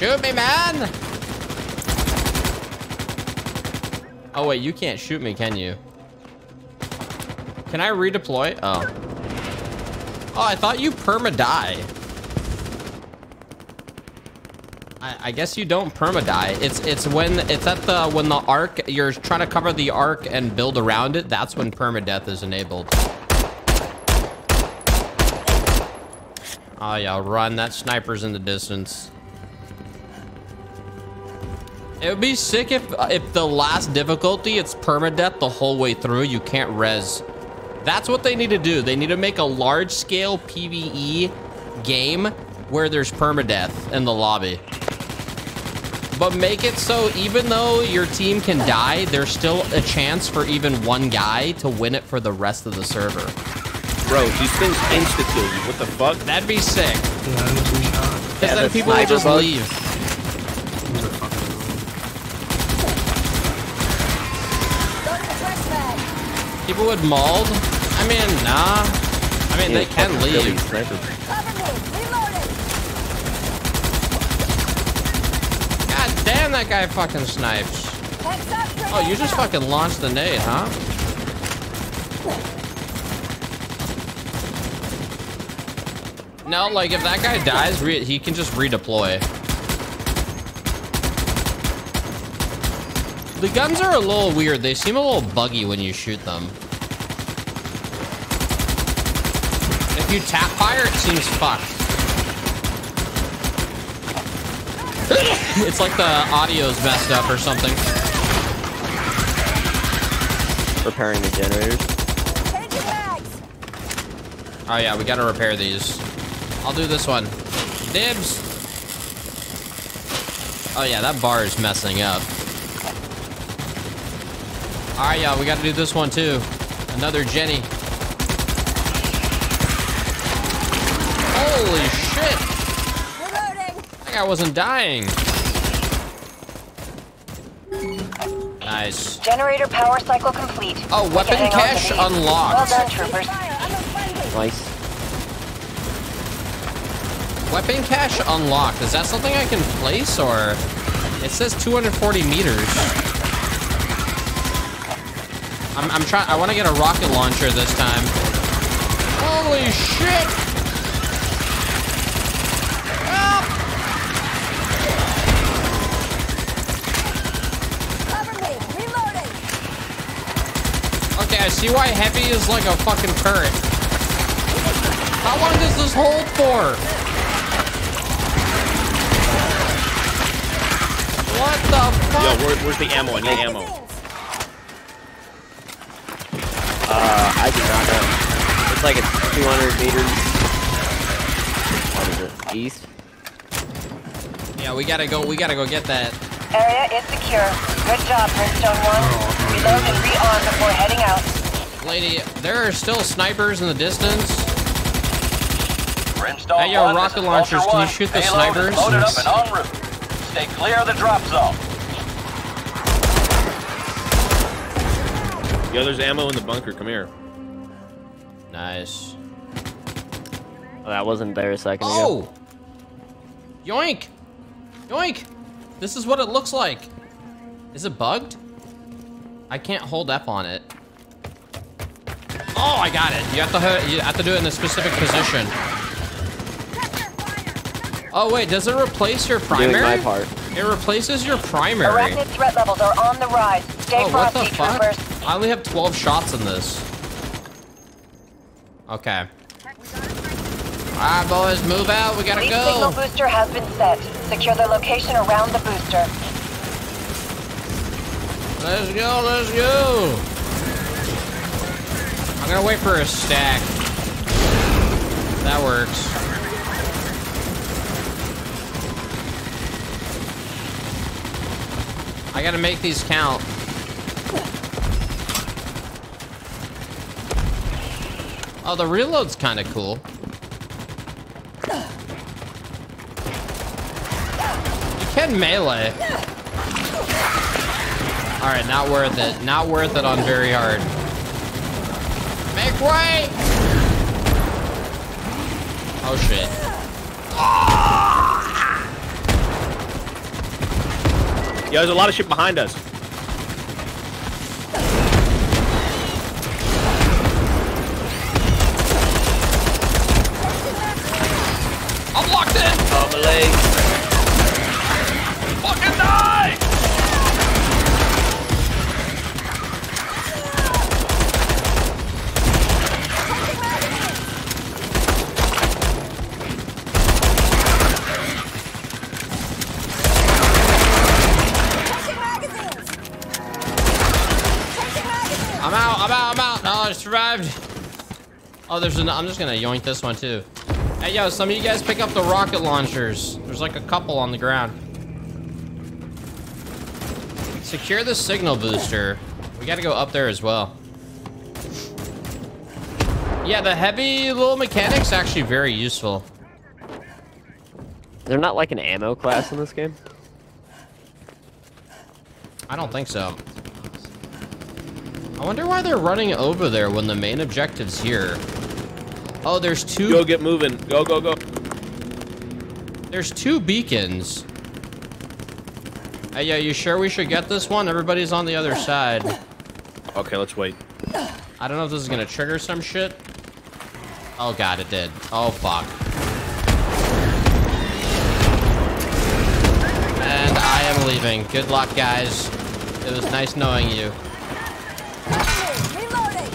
Shoot me, man! Oh, wait, you can't shoot me, can you? Can I redeploy? Oh. Oh, I thought you perma-die. I, I guess you don't perma-die. It's it's when it's at the when the arc you're trying to cover the arc and build around it. That's when permadeath is enabled. Oh yeah, run! That sniper's in the distance. It would be sick if if the last difficulty it's permadeath the whole way through. You can't res. That's what they need to do. They need to make a large scale PVE game where there's permadeath in the lobby. But make it so even though your team can die, there's still a chance for even one guy to win it for the rest of the server. Bro, these things insta kill you. What the fuck? That'd be sick. Yeah, I'm two shot. Because Yeah, then the people will sniper just bug. leave. These are fucking Load the fresh mag! People would mauled. I mean, nah. I mean, they can leave. these snipers. Cover me! Reloading! God damn, that guy fucking snipes. Heads up, grenade Oh, you just fucking launched the nade, huh? No, like if that guy dies, re he can just redeploy. The guns are a little weird. They seem a little buggy when you shoot them. If you tap fire, it seems fucked. it's like the audio's messed up or something. Repairing the generators. Oh yeah, we gotta repair these. I'll do this one. Dibs. Oh yeah, that bar is messing up. All right, y'all, we gotta do this one too. Another Jenny. Holy shit! Reloading. That guy wasn't dying. Nice. Generator power cycle complete. Oh, We weapon can hang on to cache unlocked. Well done, troopers. Nice. Weapon cache unlocked. Is that something I can place or? It says 240 meters. I'm, I'm trying. I want to get a rocket launcher this time. Holy shit! Help! Cover me. Reloading. Okay, I see why heavy is like a fucking turret. How long does this hold for? What the fuck? Yo, where, where's the ammo? I need ammo. Uh, I do not know. It's like it's 200 meters. What is it? East? Yeah, we gotta go. We gotta go get that. Area is secure. Good job, Brimstone 1. Reload and rearm before heading out. Lady, there are still snipers in the distance. Brimstone Hey, yo, 1, rocket launchers, can you 1. shoot the Payload snipers? Loaded up and en route. Stay clear of the drop zone. Yo, there's ammo in the bunker. Come here. Nice. Oh, that wasn't there a second ago. Oh! Yoink! Yoink! This is what it looks like. Is it bugged? I can't hold F on it. Oh, I got it. You have to ho- you have to do it in a specific position. Oh wait, does it replace your Doing primary? my part. It replaces your primary. Arachnid threat levels are on the rise. Stay Oh, what the fuck? troopers. I only have 12 shots in this. Okay. Alright, boys, move out. We gotta Lead signal booster has been set. Secure the location around the booster. Let's go, let's go. I'm gonna wait for a stack. That works. I gotta make these count. Oh, the reload's kind of cool. You can melee. All right, not worth it. Not worth it on very hard. Make way! Oh shit. Yo, there's a lot of shit behind us. I'm locked in! Oh, my leg. Fucking die! Changing magazines. Changing magazines. I'm out, I'm out, I'm out. No, I survived. Oh, there's an, I'm just gonna yoink this one too. Hey, yo, some of you guys pick up the rocket launchers. There's like a couple on the ground. Secure the signal booster. We gotta go up there as well. Yeah, the heavy little mechanic's actually very useful. They're not like an ammo class in this game. I don't think so. I wonder why they're running over there when the main objective's here. Oh, there's two. Go get moving. Go, go, go. There's two beacons. Hey, yeah, you sure we should get this one? Everybody's on the other side. Okay, let's wait. I don't know if this is gonna trigger some shit. Oh god, it did. Oh fuck. And I am leaving. Good luck, guys. It was nice knowing you. Reloading.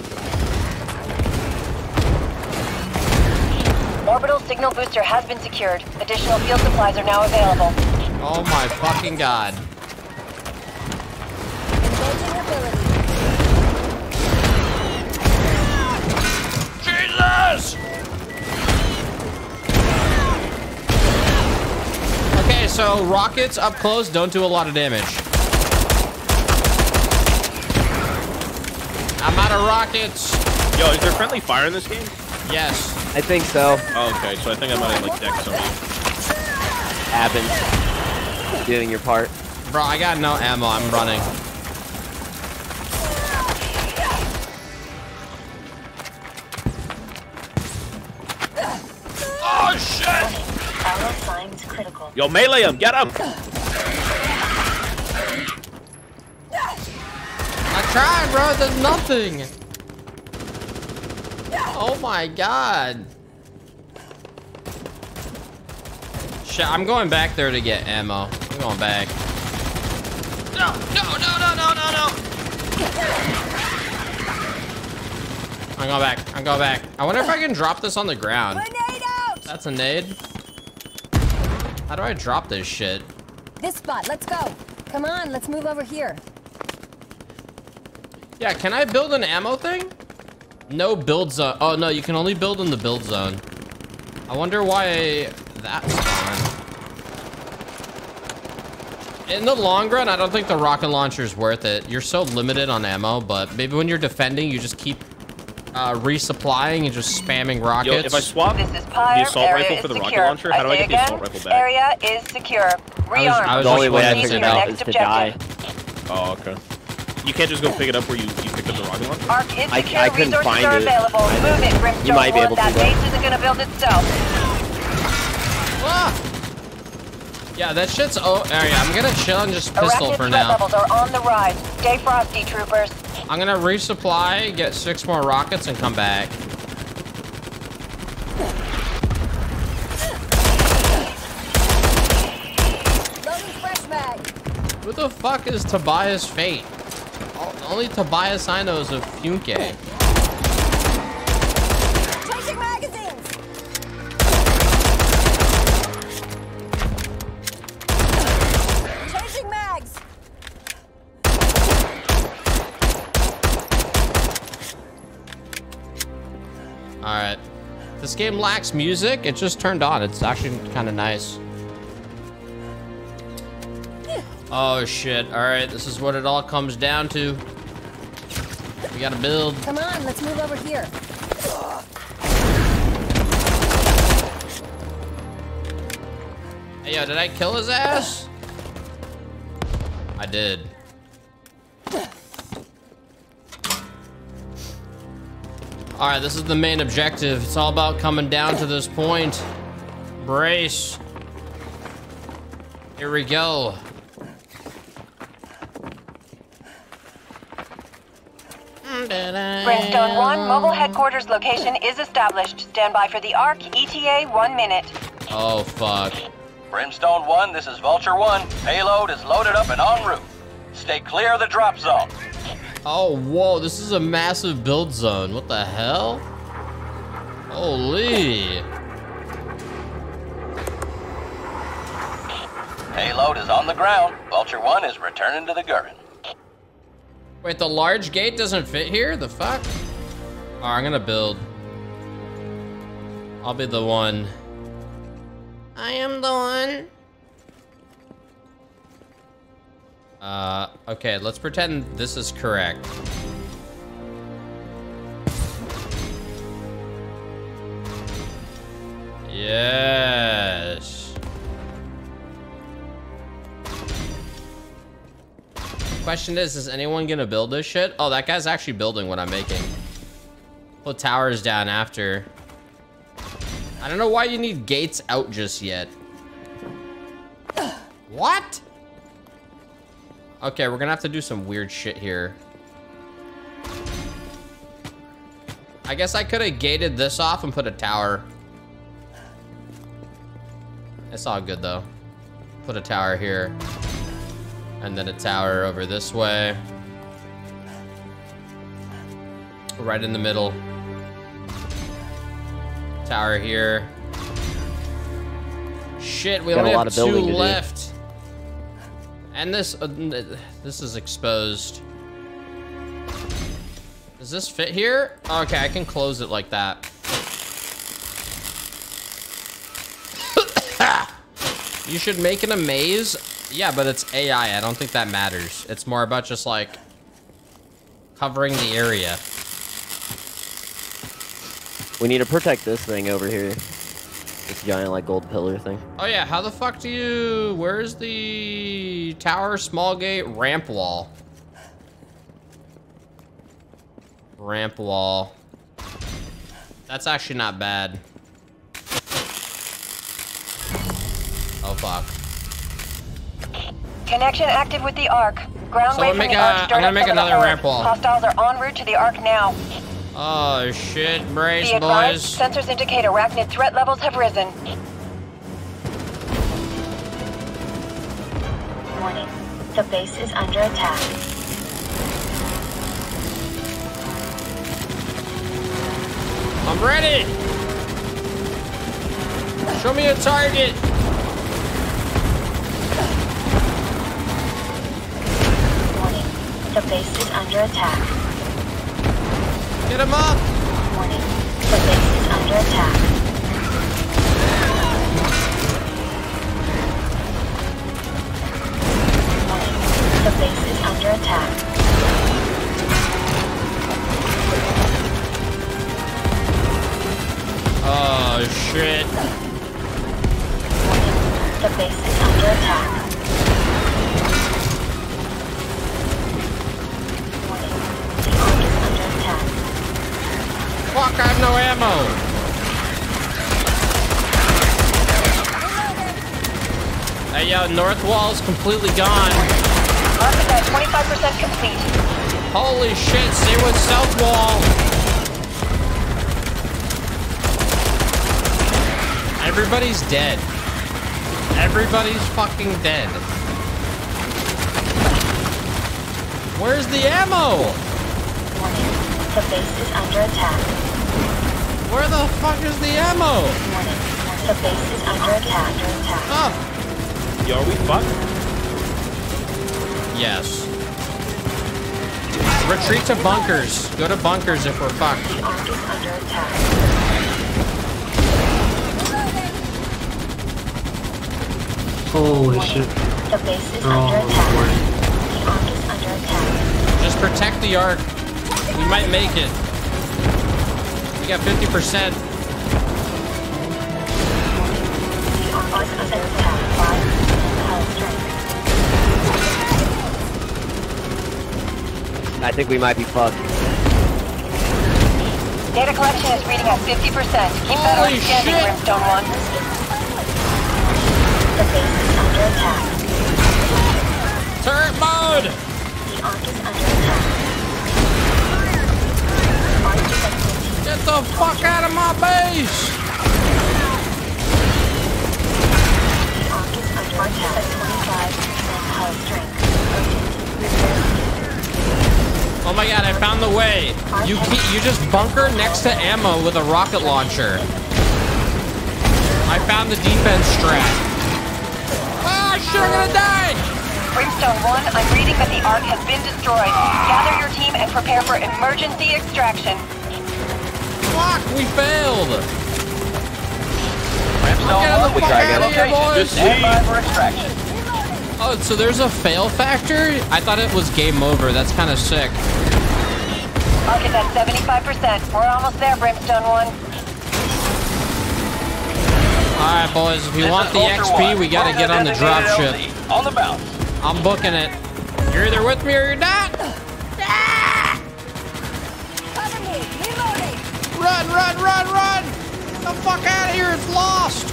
Orbital signal booster has been secured. Additional field supplies are now available. Oh my fucking god. Jesus! Okay, so rockets up close don't do a lot of damage. I'm out of rockets. Yo, is there friendly fire in this game? Yes. I think so. Oh, okay, so I think I might have like decked somebody. Happens. Doing your part. Bro, I got no ammo. I'm running. Oh shit! Allo. Yo, melee him, get him! I tried, bro. There's nothing. Oh my god. Shit, I'm going back there to get ammo. I'm going back. No, no, no, no, no, no, no. I'm going back. I'm going back. I wonder if I can drop this on the ground. That's a nade. How do I drop this shit? This spot. Let's go. Come on. Let's move over here. Yeah, can I build an ammo thing? No build zone. Oh, no, you can only build in the build zone. I wonder why that's gone. In the long run, I don't think the rocket launcher is worth it. You're so limited on ammo, but maybe when you're defending, you just keep uh, resupplying and just spamming rockets. Yo, if I swap This is Pyre. the assault Area rifle for the rocket launcher, how do I say get the again, assault rifle back? Area is secure. Rearm. I was The only way I wondering figured it out is to die. Oh, okay. You can't just go pick it up where you, you picked up the rocket launcher? Arc is I- secure. I couldn't Resources find are it. available. I Move it, Brimstone You might be One. able to, That though. base isn't gonna build itself. Ah! Yeah, that shit's oh, area. I'm gonna chill and just pistol Arachnid for threat now. levels are on the rise. Stay frosty, troopers. I'm gonna resupply, get six more rockets, and come back. Loading. Who the fuck is Tobias Fate? Only Tobias I know is of Funke. Changing magazines. Changing mags. Alright. This game lacks music. It just turned on. It's actually kind of nice. Oh shit. Alright, this is what it all comes down to. We gotta build. Come on. Let's move over here. Hey, yo, did I kill his ass? I did. All right, this is the main objective. It's all about coming down to this point. Brace. Here we go. Brimstone 1, mobile headquarters location is established. Stand by for the ARC. ETA, one minute. Oh, fuck. Brimstone 1, this is Vulture 1. Payload is loaded up and en route. Stay clear of the drop zone. Oh, whoa, this is a massive build zone. What the hell? Holy. Payload is on the ground. Vulture 1 is returning to the Gurren. Wait, the large gate doesn't fit here? The fuck? Right, I'm gonna build. I'll be the one. I am the one. Uh, okay, let's pretend this is correct. Yes. Question is, is anyone gonna build this shit? Oh, that guy's actually building what I'm making. Put towers down after. I don't know why you need gates out just yet. What? Okay, we're gonna have to do some weird shit here. I guess I could have gated this off and put a tower. It's all good though. Put a tower here. And then a tower over this way. Right in the middle. Tower here. Shit, we Got a only lot have of two left. And this, uh, this is exposed. Does this fit here? Okay, I can close it like that. you should make it a maze. Yeah, but it's AI. I don't think that matters. It's more about just like covering the area. We need to protect this thing over here. This giant like gold pillar thing. Oh yeah, how the fuck do you... Where's the tower, small gate, ramp wall? Ramp wall. That's actually not bad. Oh fuck. Connection active with the Ark. Ground Someone wave from make the a- Ark I'm gonna make some of the another ramp wall. Hostiles are en route to the Ark now. Oh shit, brace Be advised, boys. sensors indicate arachnid threat levels have risen. Warning. The base is under attack. I'm ready. Show me a target. The base is under attack. Get him up. Warning. The base is under attack. Warning. The base is under attack. Oh shit. The base is under attack. Warning. The Ark is under attack. Fuck, I have no ammo. Hey yo, north wall is completely gone. Ark is at 25% complete. Holy shit, stay with south wall. Everybody's dead. Everybody's fucking dead. Where's the ammo? Warning. The base is under attack. Where the fuck is the ammo? Warning. The base is under attack. Under. Oh. Yo, are we fucked? Yes. Retreat to bunkers. Go to bunkers if we're fucked. The Ark is under attack. Holy shit. The base is They're all under over the attack. place. The Ark is under attack. Just protect the arc. We might make it. We got 50%. The Ark is under attack. Five hull strength. I think we might be fucked. Data collection is reading at 50%. Keep that on standing, shit. Brimstone 1. The base is under attack. Turret mode! The Ark is under attack. Get the fuck out of my base! The Ark is under attack. At 25% hull strength. Oh my god, I found the way. You keep, you just bunker next to ammo with a rocket launcher. I found the defense strat. Ah, shit, I'm gonna die! Brimstone 1, I'm reading that the Ark has been destroyed. Gather your team and prepare for emergency extraction. Fuck, we failed! Brimstone Get the 1, we fuck got your outta here, boys. Stand by for extraction. Oh, so there's a fail factor? I thought it was game over. That's kind of sick. Ark is at 75%. We're almost there, Brimstone 1. Alright, boys, if you This want the XP, One. we gotta Mark get on the drop designated ship. On the bounce. I'm booking it. You're either with me or you're not. Run, run, run, run! Get the fuck out of here, it's lost!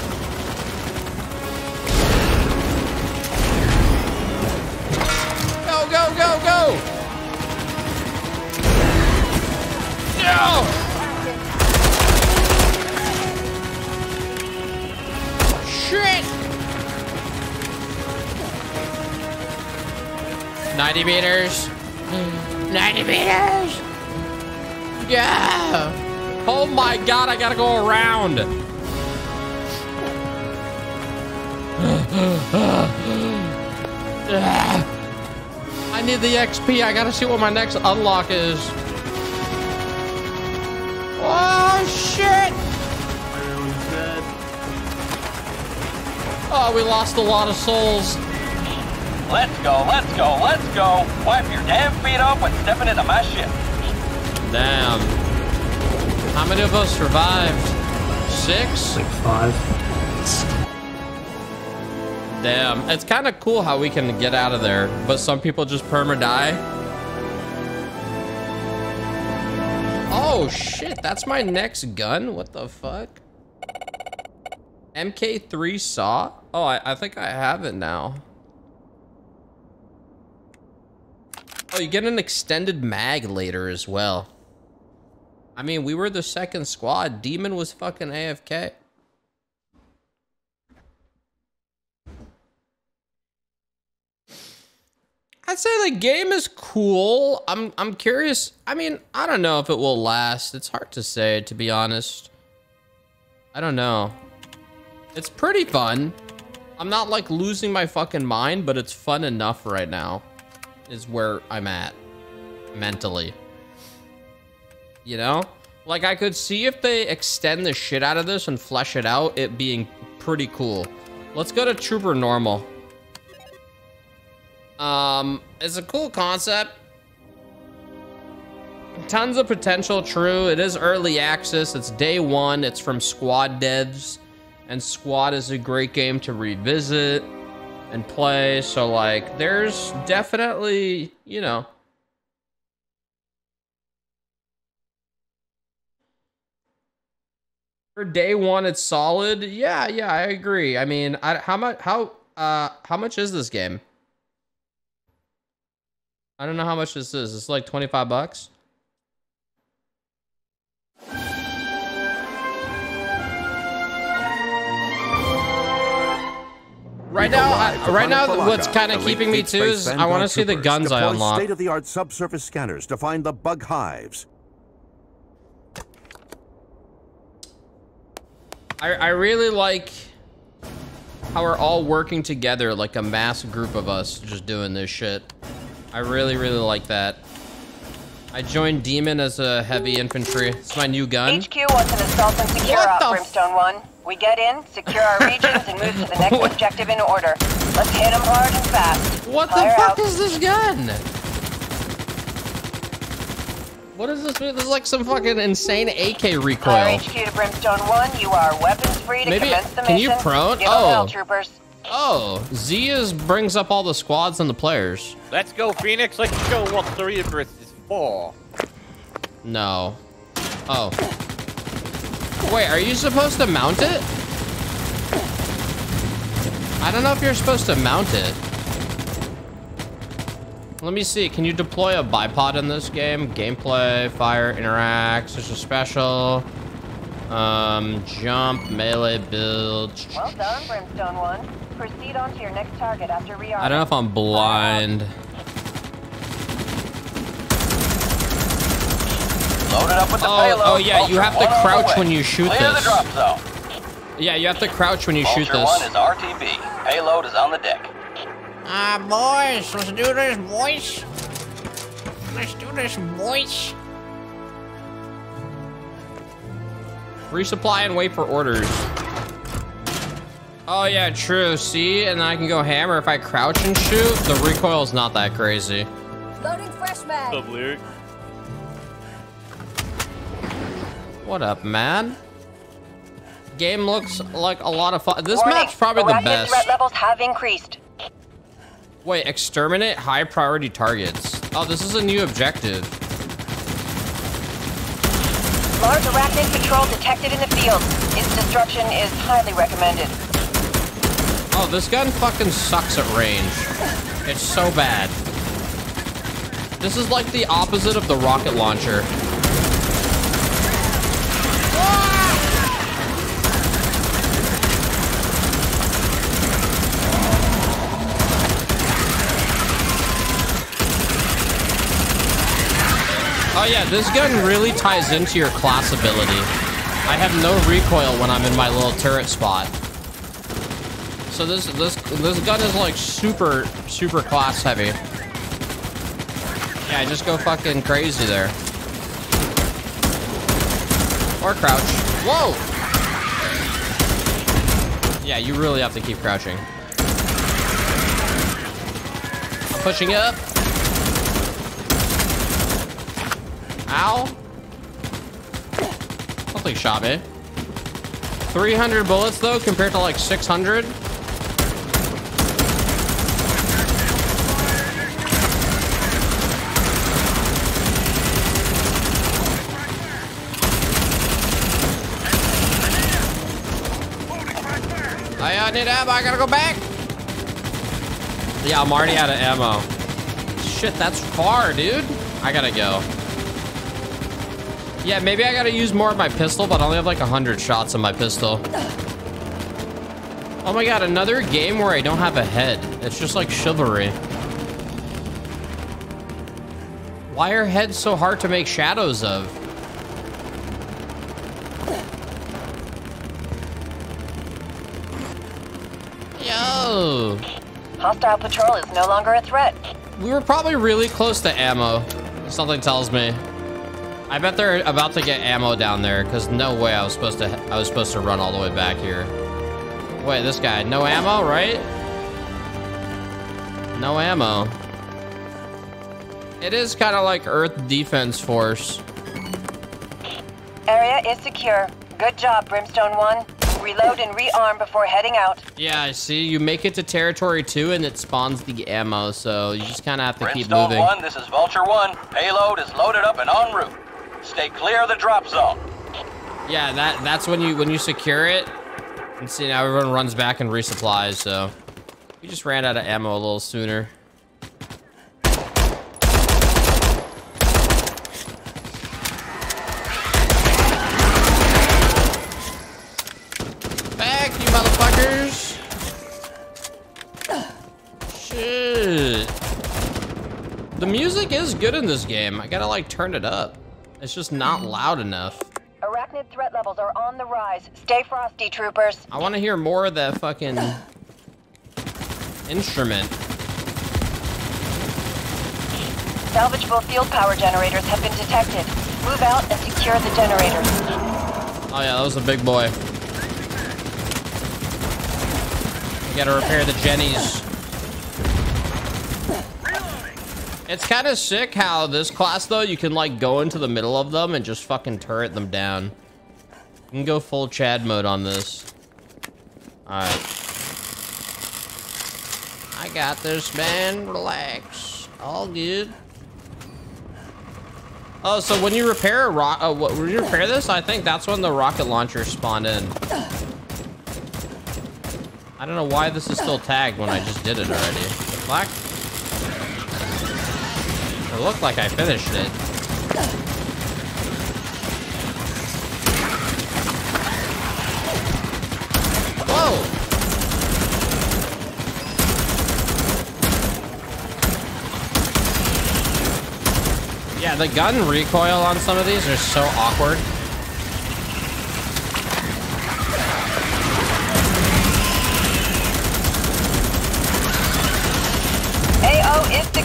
Go, go, go, go! No! Shit! 90 meters. 90 meters. Yeah. Oh my god, I gotta go around. I need the XP. I gotta see what my next unlock is. Oh shit! Oh, we lost a lot of souls. Let's go, let's go, let's go. Wipe your damn feet off when stepping into my ship. Damn. How many of us survived? Six? Like five. Damn. It's kind of cool how we can get out of there, but some people just perma die. Oh shit, that's my next gun? What the fuck? MK3 saw? Oh, I, I think I have it now. Oh, you get an extended mag later as well. I mean, we were the second squad. Demon was fucking AFK. I'd say the game is cool. I'm I'm curious. I mean, I don't know if it will last. It's hard to say, to be honest. I don't know. It's pretty fun. I'm not like losing my fucking mind, but it's fun enough right now. Is where I'm at mentally. You know? Like I could see if they extend the shit out of this and flesh it out, it being pretty cool. Let's go to Trooper Normal. Um, it's a cool concept. Tons of potential, true. It is early access. It's day one. It's from Squad devs. And Squad is a great game to revisit and play. So, like, there's definitely, you know, for day one, it's solid. Yeah, yeah, I agree. I mean, I, how much? How uh, how much is this game? I don't know how much this is. It's like twenty five bucks. Right now, I, right now, what's kind of keeping me too is I want to see the guns I unlock. State-of-the-art subsurface scanners to find the bug hives. I, I really like how we're all working together like a mass group of us just doing this shit. I really, really like that. I joined Demon as a heavy infantry. It's my new gun. HQ wants an assault and secure What op, the f- Brimstone 1. We get in, secure our regions, and move to the next objective in order. Let's hit them hard and fast. What Fire the fuck out. is this gun? What is this? This is like some fucking insane AK Fire recoil. HQ to Brimstone 1. You are weapons free to Maybe- commence the can mission. you prone? Give 'em Oh. hell, troopers. Oh, Z is brings up all the squads and the players. Let's go, Phoenix. Let's show what three of us is for. No. Oh. Wait, are you supposed to mount it? I don't know if you're supposed to mount it. Let me see. Can you deploy a bipod in this game? Gameplay, fire, interact, social special, um, jump, melee, build. Well done, Brimstone 1. Proceed on to your next target after rearming. I don't know if I'm blind. Loaded up with the Oh, payload. oh yeah, you have to one on the crouch when you shoot Clear this. the drop zone. Yeah, you have to crouch when you shoot Vulture one this. is RTB. Payload is on the deck. Ah, boys, let's do this, boys. Let's do this, boys. Resupply and wait for orders. Oh yeah, true. See, and then I can go hammer if I crouch and shoot. The recoil is not that crazy. Loading fresh mag. What's up, Lirik? What up, man? Game looks like a lot of fun. This Warning, map's probably the best. threat levels have increased. Wait, exterminate high priority targets. Oh, this is a new objective. Large arachnid patrol detected in the field. Its destruction is highly recommended. Oh, this gun fucking sucks at range. It's so bad. This is like the opposite of the rocket launcher. Oh yeah, this gun really ties into your class ability. I have no recoil when I'm in my little turret spot. So this this this gun is like super super class heavy. Yeah, just go fucking crazy there. Or crouch. Whoa! Yeah, you really have to keep crouching. I'm pushing up. Ow. Something shot me. 300 bullets though, compared to like 600. I uh, need ammo. I gotta go back. Yeah, I'm already out of ammo. Shit, that's far, dude. I gotta go. Yeah, maybe I gotta use more of my pistol, but I only have like 100 shots on my pistol. Oh my god, another game where I don't have a head. It's just like chivalry. Why are heads so hard to make shadows of? Yo! Hostile patrol is no longer a threat. We were probably really close to ammo. Something tells me. I bet they're about to get ammo down there, because no way I was supposed to I was supposed to run all the way back here. Wait, this guy, no ammo, right? No ammo. It is kind of like Earth Defense Force. Area is secure. Good job, Brimstone 1. Reload and rearm before heading out. Yeah, I see. You make it to territory two and it spawns the ammo, so you just kind of have to keep moving. Brimstone moving. 1, this is Vulture 1. Payload is loaded up and en route. Stay clear of the drop zone. Yeah, that that's when you when you secure it. And see now everyone runs back and resupplies, so we just ran out of ammo a little sooner. Back, you motherfuckers! Shit. The music is good in this game. I gotta like turn it up. It's just not loud enough. Arachnid threat levels are on the rise. Stay frosty, troopers. I want to hear more of that fucking instrument. Salvageable field power generators have been detected. Move out and secure the generators. Oh yeah, that was a big boy. We gotta repair the jennies. It's kind of sick how this class though, you can like go into the middle of them and just fucking turret them down. You can go full Chad mode on this. Alright. I got this, man. Relax. All good. Oh, so when you repair a rock, uh, what, when you repair this, I think that's when the rocket launcher spawned in. I don't know why this is still tagged when I just did it already. Black? It looked like I finished it. Whoa! Yeah, the gun recoil on some of these are so awkward.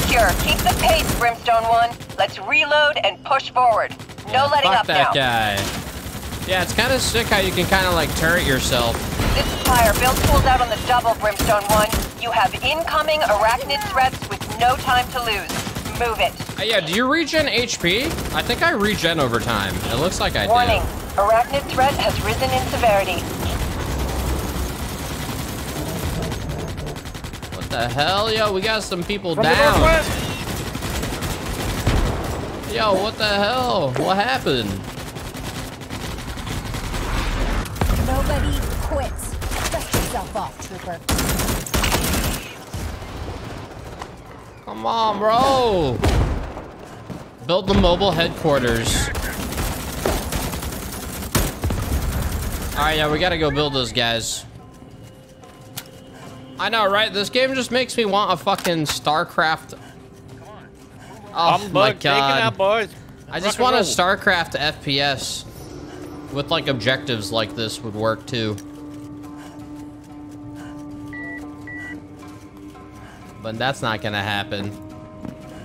Secure. Keep the pace, Brimstone 1. Let's reload and push forward. No letting Fuck up that now. guy. Yeah, it's kind of sick how you can kind of like turret yourself. This is Fire. Build tools out on the double, Brimstone 1. You have incoming arachnid threats with no time to lose. Move it. Uh, yeah, do you regen HP? I think I regen over time. It looks like I Warning. do. Arachnid threat has risen in severity. The hell? Yo, we got some people From down. Yo, what the hell? What happened? Nobody quits. Dust yourself off, trooper. Come on, bro. Build the mobile headquarters. All right, yeah, we gotta go build those guys. I know, right? This game just makes me want a fucking StarCraft. Oh I'm my bug taking god. out, boys. I just Rock want a StarCraft FPS with like objectives like this would work too. But that's not gonna happen.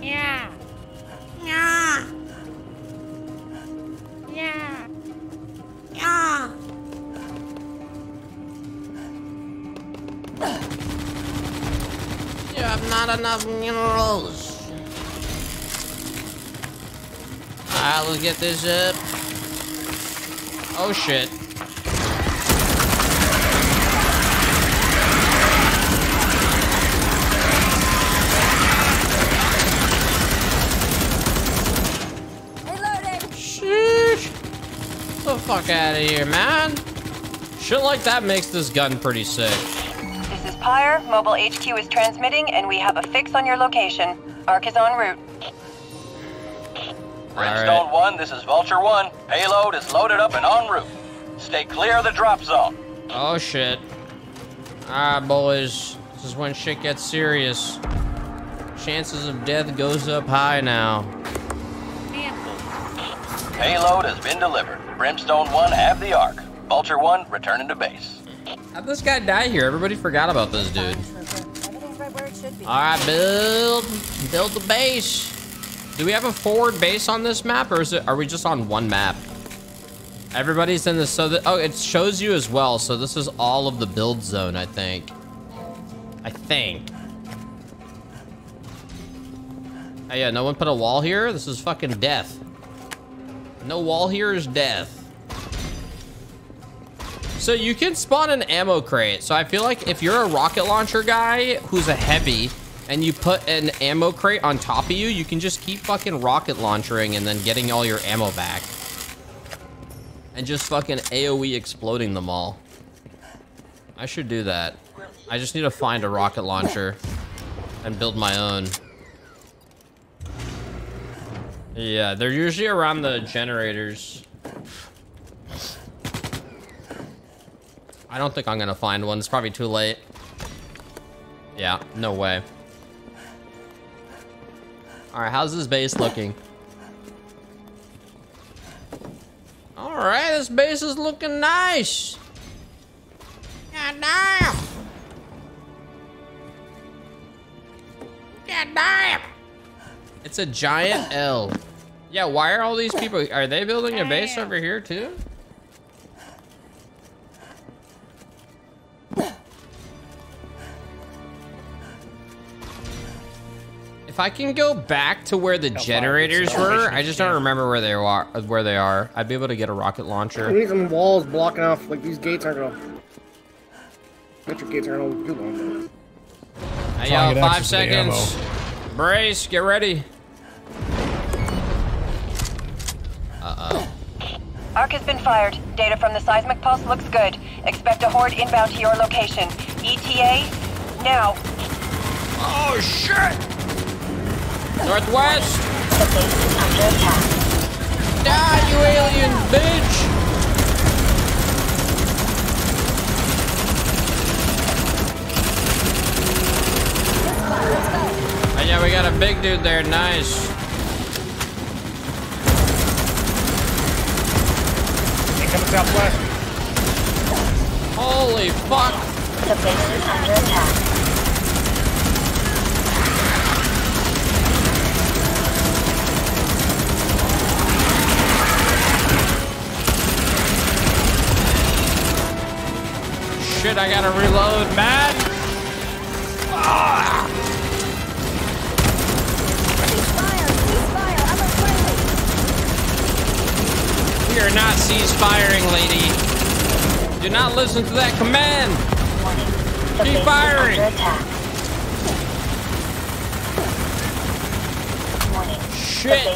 Yeah. Yeah. Yeah. Yeah. You have not enough minerals. Alright, let's get this up. Oh shit. Reloading. Sheesh. The fuck out of here, man. Shit like that makes this gun pretty sick. This Pyre. Mobile HQ is transmitting, and we have a fix on your location. Arc is en route. Brimstone 1, this is Vulture 1. Payload is loaded up and en route. Stay clear of the drop zone. Oh shit. Alright, boys. This is when shit gets serious. Chances of death goes up high now. Payload has been delivered. Brimstone 1, have the Arc. Vulture 1, returning to base. How'd this guy die here? Everybody forgot about this dude. Alright, build. Build the base. Do we have a forward base on this map, or is it? Are we just on one map? Everybody's in this. So oh, it shows you as well. So this is all of the build zone, I think. I think. Oh yeah, no one put a wall here. This is fucking death. No wall here is death. So you can spawn an ammo crate. So I feel like if you're a rocket launcher guy who's a heavy and you put an ammo crate on top of you, you can just keep fucking rocket launchering and then getting all your ammo back. And just fucking AoE exploding them all. I should do that. I just need to find a rocket launcher and build my own. Yeah, they're usually around the generators. I don't think I'm gonna find one. It's probably too late. Yeah, no way. All right, how's this base looking? All right, this base is looking nice. God damn. God damn. It's a giant L. Yeah, why are all these people? Are they building a base over here too? I can go back to where the generators were, I just don't remember where they are. Where they are, I'd be able to get a rocket launcher. We launcher. need some walls blocking off. Like these gates aren't gonna. Metro gates aren't gonna do long. Uh, hey, Trying yo, to get five access to the ammo. seconds. Brace, get ready. Uh-oh. Arc has been fired. Data from the seismic pulse looks good. Expect a horde inbound to your location. ETA, now. Oh, shit! Northwest! The base is under attack. Die, you alien bitch! Oh, yeah, we got a big dude there. Nice. Incoming southwest. Holy fuck! The base is under attack. Shit, I gotta reload, man! Ah! We are not cease-firing, lady. Do not listen to that command. Keep firing. Shit.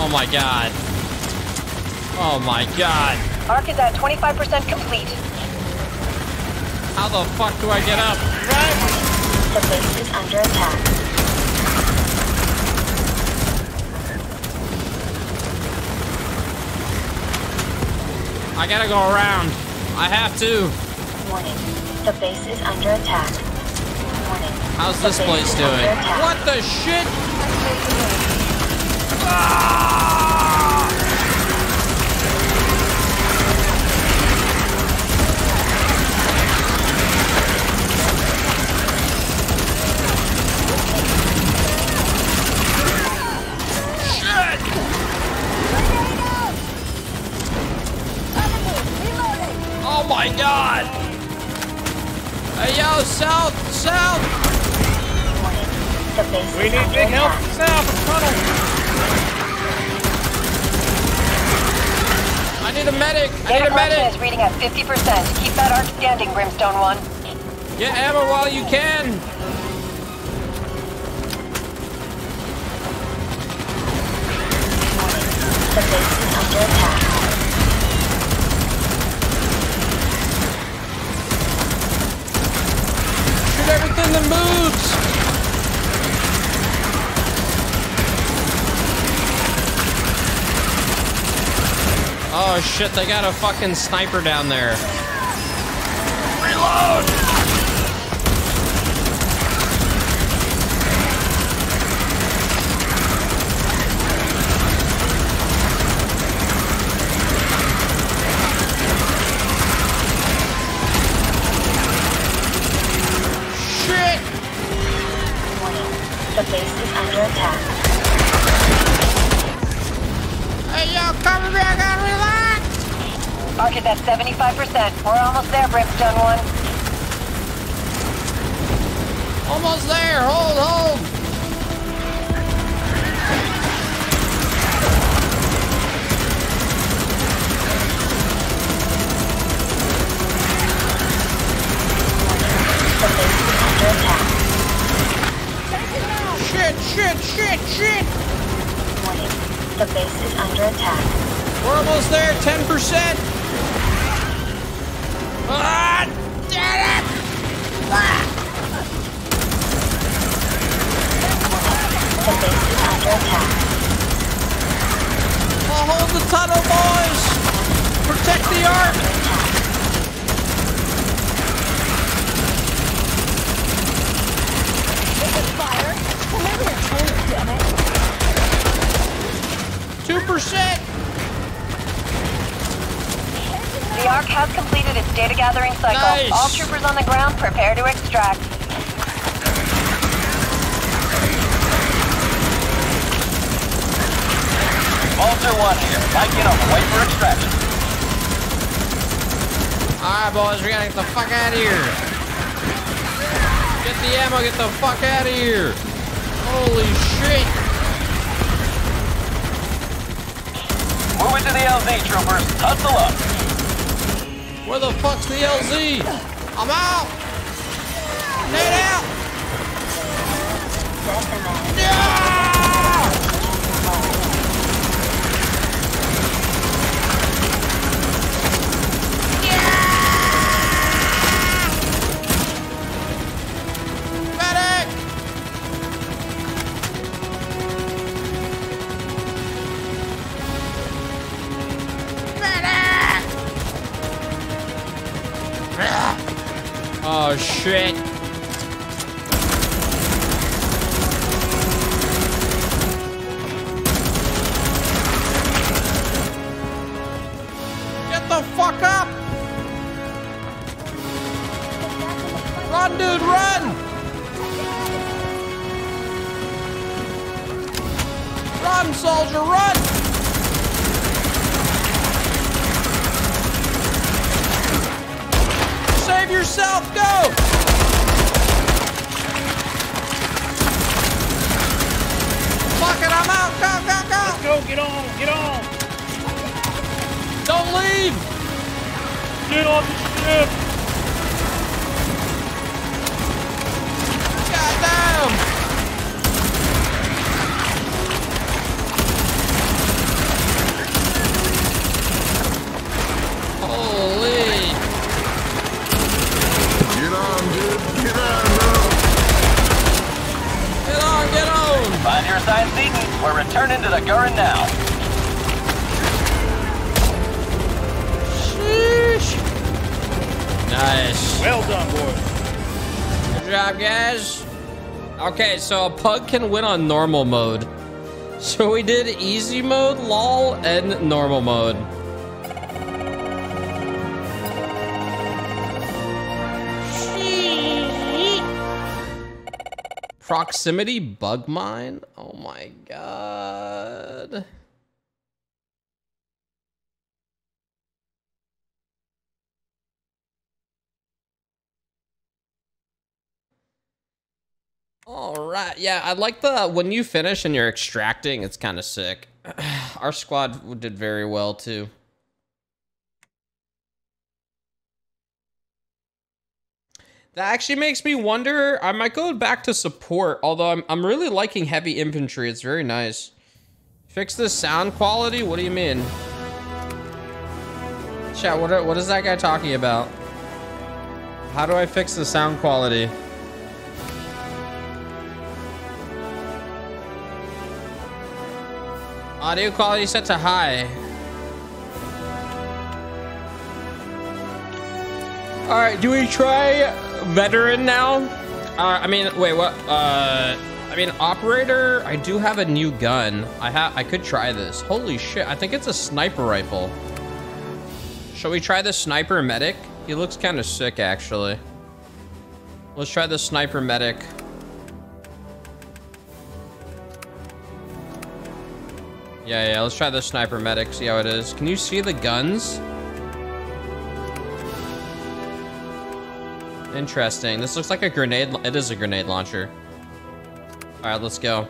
Oh my god. Oh my god. Arc is at 25% complete. How the fuck do I get up? The base is under attack. I gotta go around. I have to. Warning. The base is under attack. Warning. How's The this place doing? What the shit? Oh god! Hey yo, south, south! We need big help south of the tunnel. I need a medic! I need a medic! is reading at 50%. Keep that arc standing, Brimstone 1. Get ammo while you can! The base is under attack. Shoot everything that moves! Oh shit, they got a fucking sniper down there. Reload! Arc is at 75%. We're almost there, Brimstone 1. Almost there, hold, hold! The base is under attack. Shit, shit, shit, shit! Warning. The base is under attack. We're almost there, 10%! I'll hold the tunnel, boys! Protect the ark! Fire! Remember your tone, damn it! 2%! The arc has completed its data gathering cycle. Nice. All troopers on the ground, prepare to extract. Vulture 1 here. Mike in on the way for extraction. Alright, boys, we gotta get the fuck out of here. Get the ammo, get the fuck out of here. Holy shit. Moving to the LZ, troopers. Hustle up. Where the fuck's the LZ? I'm out. Okay, so a pug can win on normal mode. So we did easy mode, lol, and normal mode. Proximity bug mine? Oh my god. All right. I like the when you finish and you're extracting, it's kind of sick. Our squad did very well too. That actually makes me wonder. I might go back to support, although I'm, I'm really liking heavy infantry. It's very nice. Fix the sound quality? What do you mean? Chat, what, are, what is that guy talking about? How do I fix the sound quality? Audio quality set to high. All right, do we try veteran now? Uh, I mean, wait, what? Uh, I mean, operator. I do have a new gun. I have. I could try this. Holy shit! I think it's a sniper rifle. Shall we try the sniper medic? He looks kind of sick, actually. Let's try the sniper medic. Yeah, yeah, let's try the sniper medic, see how it is. Can you see the guns? Interesting. This looks like a grenade. It is a grenade launcher. All right, let's go.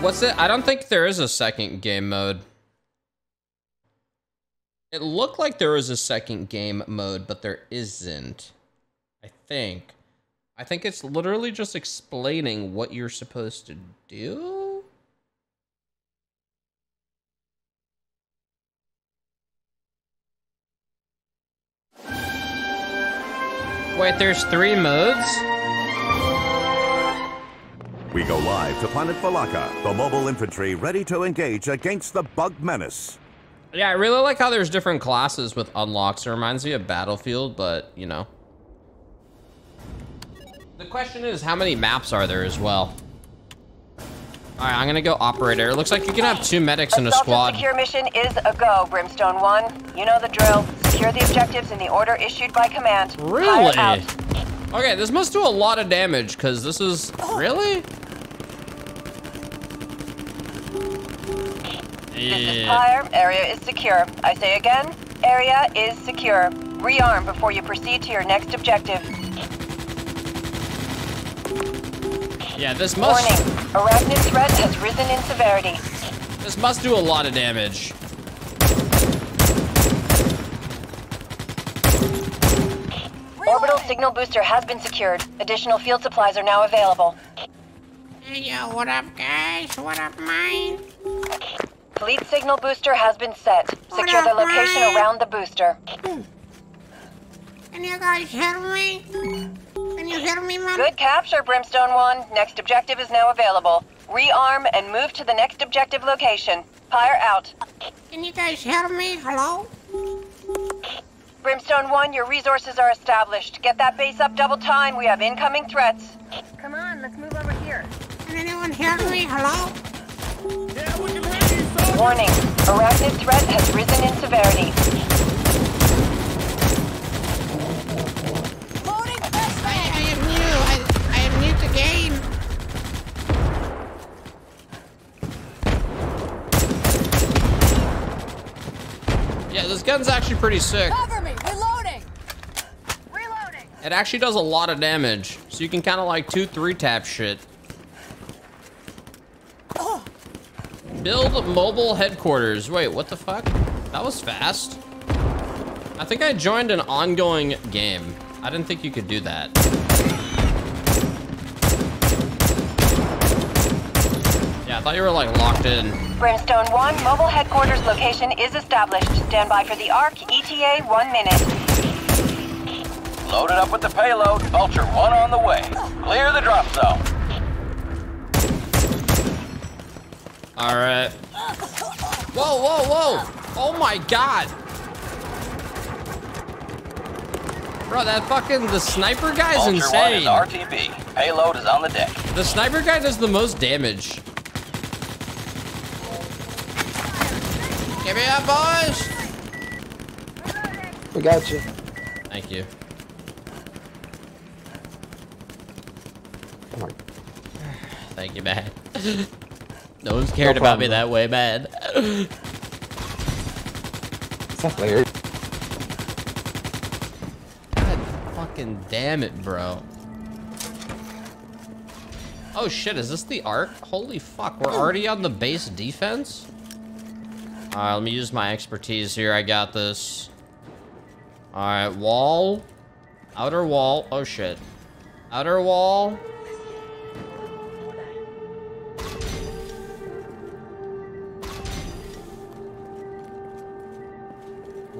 What's it? I don't think there is a second game mode. It looked like there was a second game mode, but there isn't. I think. I think it's literally just explaining what you're supposed to do. Wait, there's three modes? We go live to Planet Valaka, the mobile infantry ready to engage against the bug menace. Yeah, I really like how there's different classes with unlocks. It reminds me of Battlefield, but, you know. The question is, how many maps are there as well? All right, I'm gonna go operator. It looks like you can have two medics in a squad. secure mission is a go, Brimstone 1. You know the drill. Secure the objectives in the order issued by command. Really? Okay, this must do a lot of damage, because this is... Oh. Really? This is Pyre. Area is secure. I say again, area is secure. Rearm before you proceed to your next objective. Yeah, this must... Warning. Arachnid threat has risen in severity. This must do a lot of damage. Orbital signal booster has been secured. Additional field supplies are now available. Hey, yo, what up, guys? What up, mine? Fleet signal booster has been set. Secure the location around the booster. Can you guys hear me? Can you hear me, man? Good capture, Brimstone 1. Next objective is now available. Rearm and move to the next objective location. Fire out. Can you guys hear me? Hello? Brimstone 1, your resources are established. Get that base up double time. We have incoming threats. Come on, let's move over here. Can anyone hear me? Hello? Warning. Arachnid threat has risen in severity. I, I am new. I, I am new to game. Yeah, this gun's actually pretty sick. Cover me! Reloading! Reloading! It actually does a lot of damage. So you can kind of like two, three tap shit. Build mobile headquarters. Wait, what the fuck? That was fast. I think I joined an ongoing game. I didn't think you could do that. Yeah, I thought you were like locked in. Brimstone 1, mobile headquarters location is established. Stand by for the ARC. ETA, one minute. Loaded up with the payload. Vulture 1 on the way. Clear the drop zone. All right. Whoa, whoa, whoa! Oh my god! Bro, that fucking, the sniper guy's Vulture One insane. is RTB. Payload is on the deck. The sniper guy does the most damage. Give me up, boys! We got you. Thank you. Come on. Thank you, man. no one's cared about me that way, man. Not Larry. God fucking damn it, bro. Oh shit, is this the arc? Holy fuck, we're already on the base defense? Alright, let me use my expertise here. I got this. Alright, wall. Outer wall. Oh shit. Outer wall.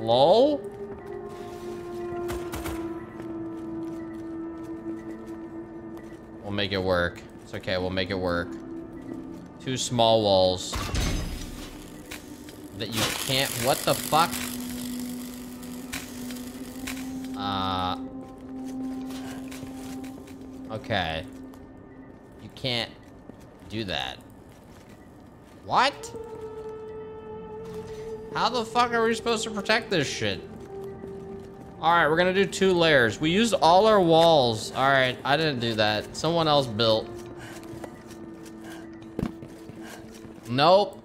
Lol. We'll make it work. It's okay, we'll make it work. Two small walls. That you can't, what the fuck? Uh. Okay. You can't do that. What? How the fuck are we supposed to protect this shit? Alright, we're gonna do two layers. We used all our walls. Alright, I didn't do that. Someone else built. Nope.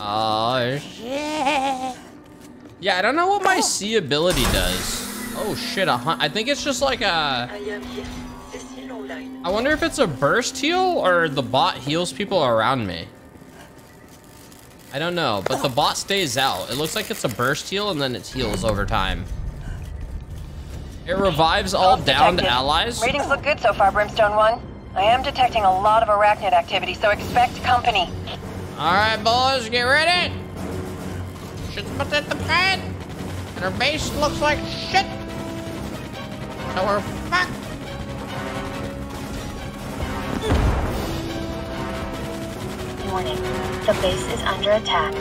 Oh, shit. Yeah, I don't know what my C ability does. Oh, shit. A hun I think it's just like a... I wonder if it's a burst heal or the bot heals people around me. I don't know, but the bot stays out. It looks like it's a burst heal and then it heals over time. It revives all downed Detected. allies. Ratings look good so far, Brimstone 1. I am detecting a lot of arachnid activity, so expect company. All right, boys, get ready. Shit's put at the pad, and our base looks like shit. So we're fucked. Warning. The base is under attack.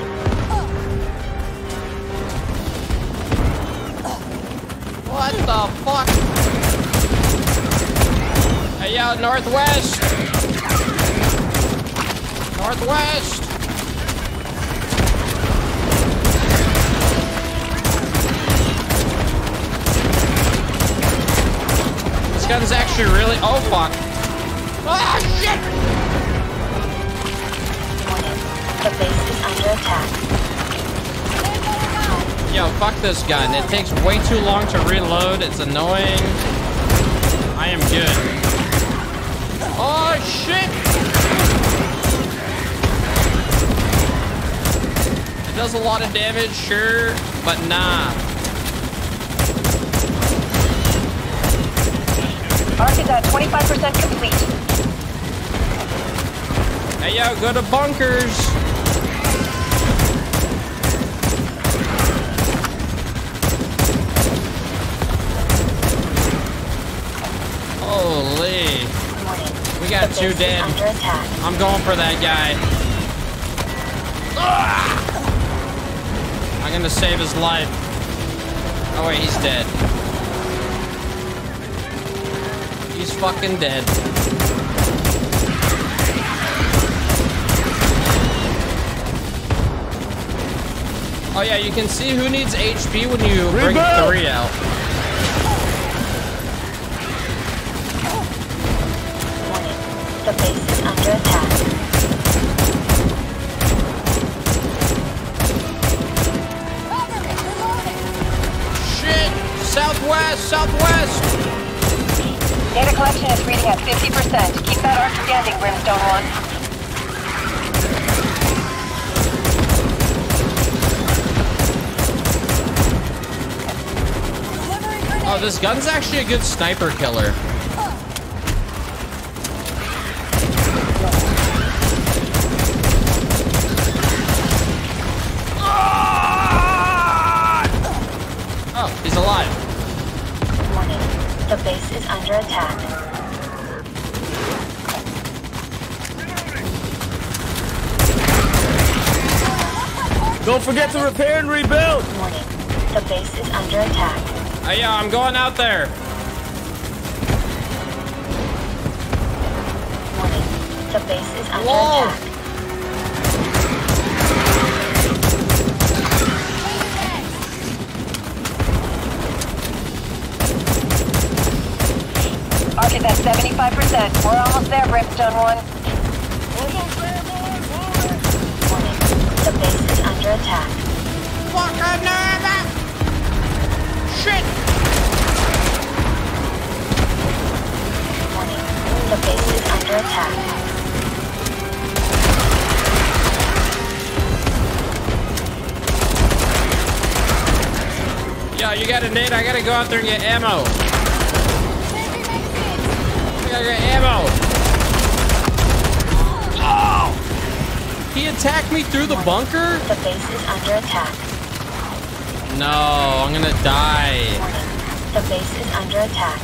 What the fuck? Hey, yo, northwest. Northwest. This gun's actually really. Oh fuck. Ah shit. The base is under attack. Yo, fuck this gun. It takes way too long to reload. It's annoying. I am good. Oh, shit! It does a lot of damage, sure, but nah. Arc is at 25% complete. Hey, yo, go to bunkers. Holy. We got two dead. I'm going for that guy. Ah! I'm gonna save his life. Oh wait, he's dead. He's fucking dead. Oh yeah, you can see who needs HP when you bring three out. The base is under attack. Shit! Southwest! Southwest! Data collection is reading at 50%. Keep that arc standing, Brimstone 1. Oh, this gun's actually a good sniper killer. under attack. Don't forget to repair and rebuild! Warning. The base is under attack. Uh, yeah, I'm going out there. Warning. The base is under Whoa. attack. 75%. We're almost there, Brimstone 1. Warning. The base is under attack. Fucking nervous. Shit. The base is under attack. Yo, you got a nade? I gotta go out there and get ammo. I gotta ammo. Oh! He attacked me through the bunker? The base is under attack. No, I'm gonna die. Warning. The base is under attack.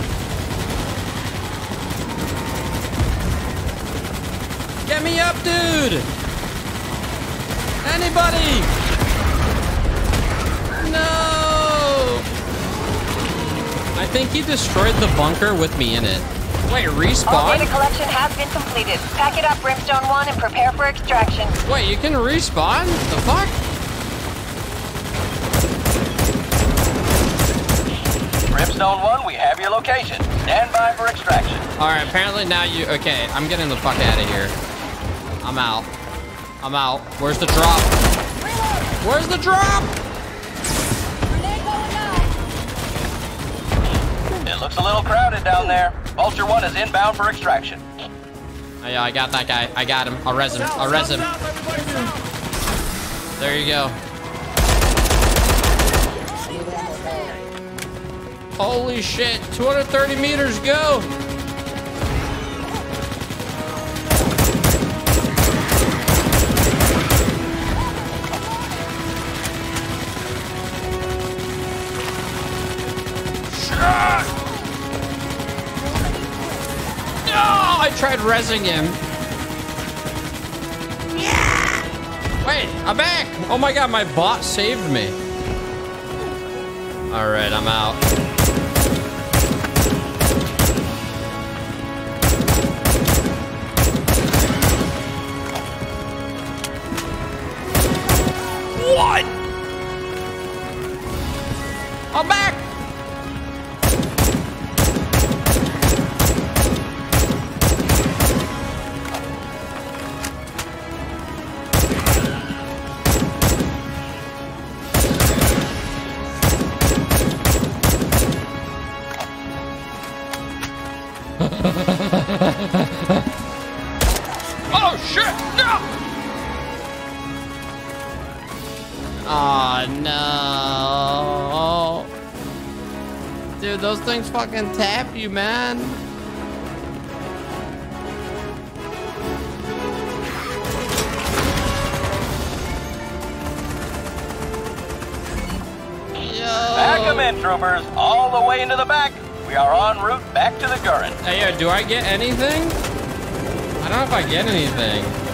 Get me up, dude! Anybody! No! I think he destroyed the bunker with me in it. Wait, respawn? All respawn? data collection has been completed. Pack it up, Brimstone 1, and prepare for extraction. Wait, you can respawn? The fuck? Brimstone 1, we have your location. Stand by for extraction. Alright, apparently now you... Okay, I'm getting the fuck out of here. I'm out. I'm out. Where's the drop? Where's the drop? It looks a little crowded down there. Vulture 1 is inbound for extraction. Oh, yeah, I got that guy. I got him. I'll res him. I'll res him. There you go. Holy shit. 230 meters, go. Tried resing him. Wait, I'm back. Oh my god, my bot saved me. All right, I'm out. Fucking tap you, man. Back 'em in, troopers. All the way into the back. We are en route back to the Gurren. Hey, yo, do I get anything? I don't know if I get anything.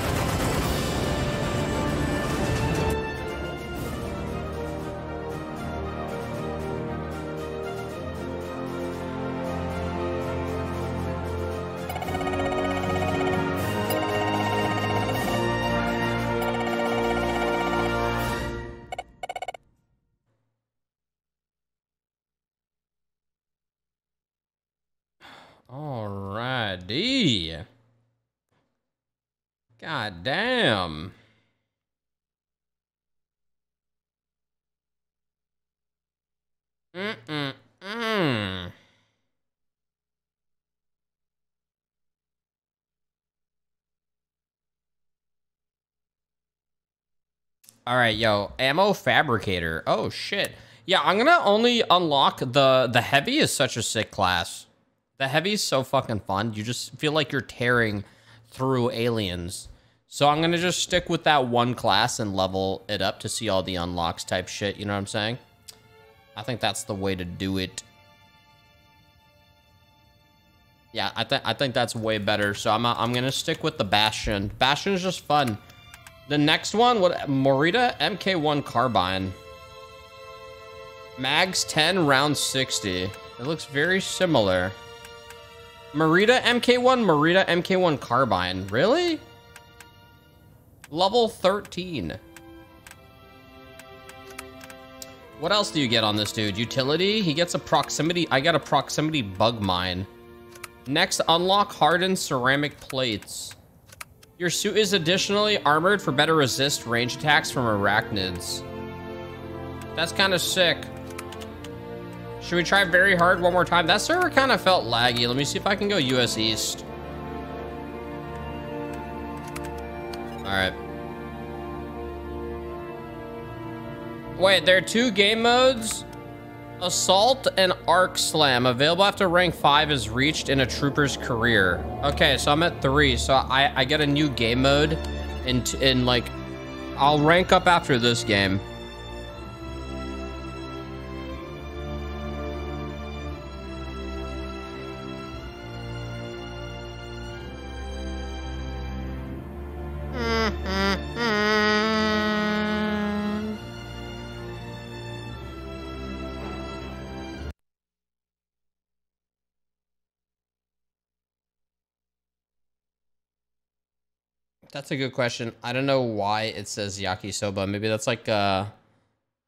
All right, yo, ammo fabricator. Oh shit. Yeah, I'm gonna only unlock the the heavy is such a sick class. The heavy is so fucking fun. You just feel like you're tearing through aliens. So I'm gonna just stick with that one class and level it up to see all the unlocks type shit. You know what I'm saying? I think that's the way to do it. Yeah, I think I think that's way better. So I'm I'm gonna stick with the Bastion. Bastion is just fun. The next one, what Morita MK1 carbine. Mags 10, round 60. It looks very similar. Morita MK1, Morita MK1 carbine. Really? Level 13. What else do you get on this dude? Utility? He gets a proximity. I got a proximity bug mine. Next, unlock hardened ceramic plates. Your suit is additionally armored for better resist range attacks from arachnids. That's kind of sick. Should we try very hard one more time? That server kind of felt laggy. Let me see if I can go US East. All right. Wait, there are two game modes? Assault and Arc Slam. Available after rank 5 is reached in a trooper's career. Okay, so I'm at 3. So I, I get a new game mode. In, in like, I'll rank up after this game. That's a good question. I don't know why it says yakisoba. Maybe that's like, uh,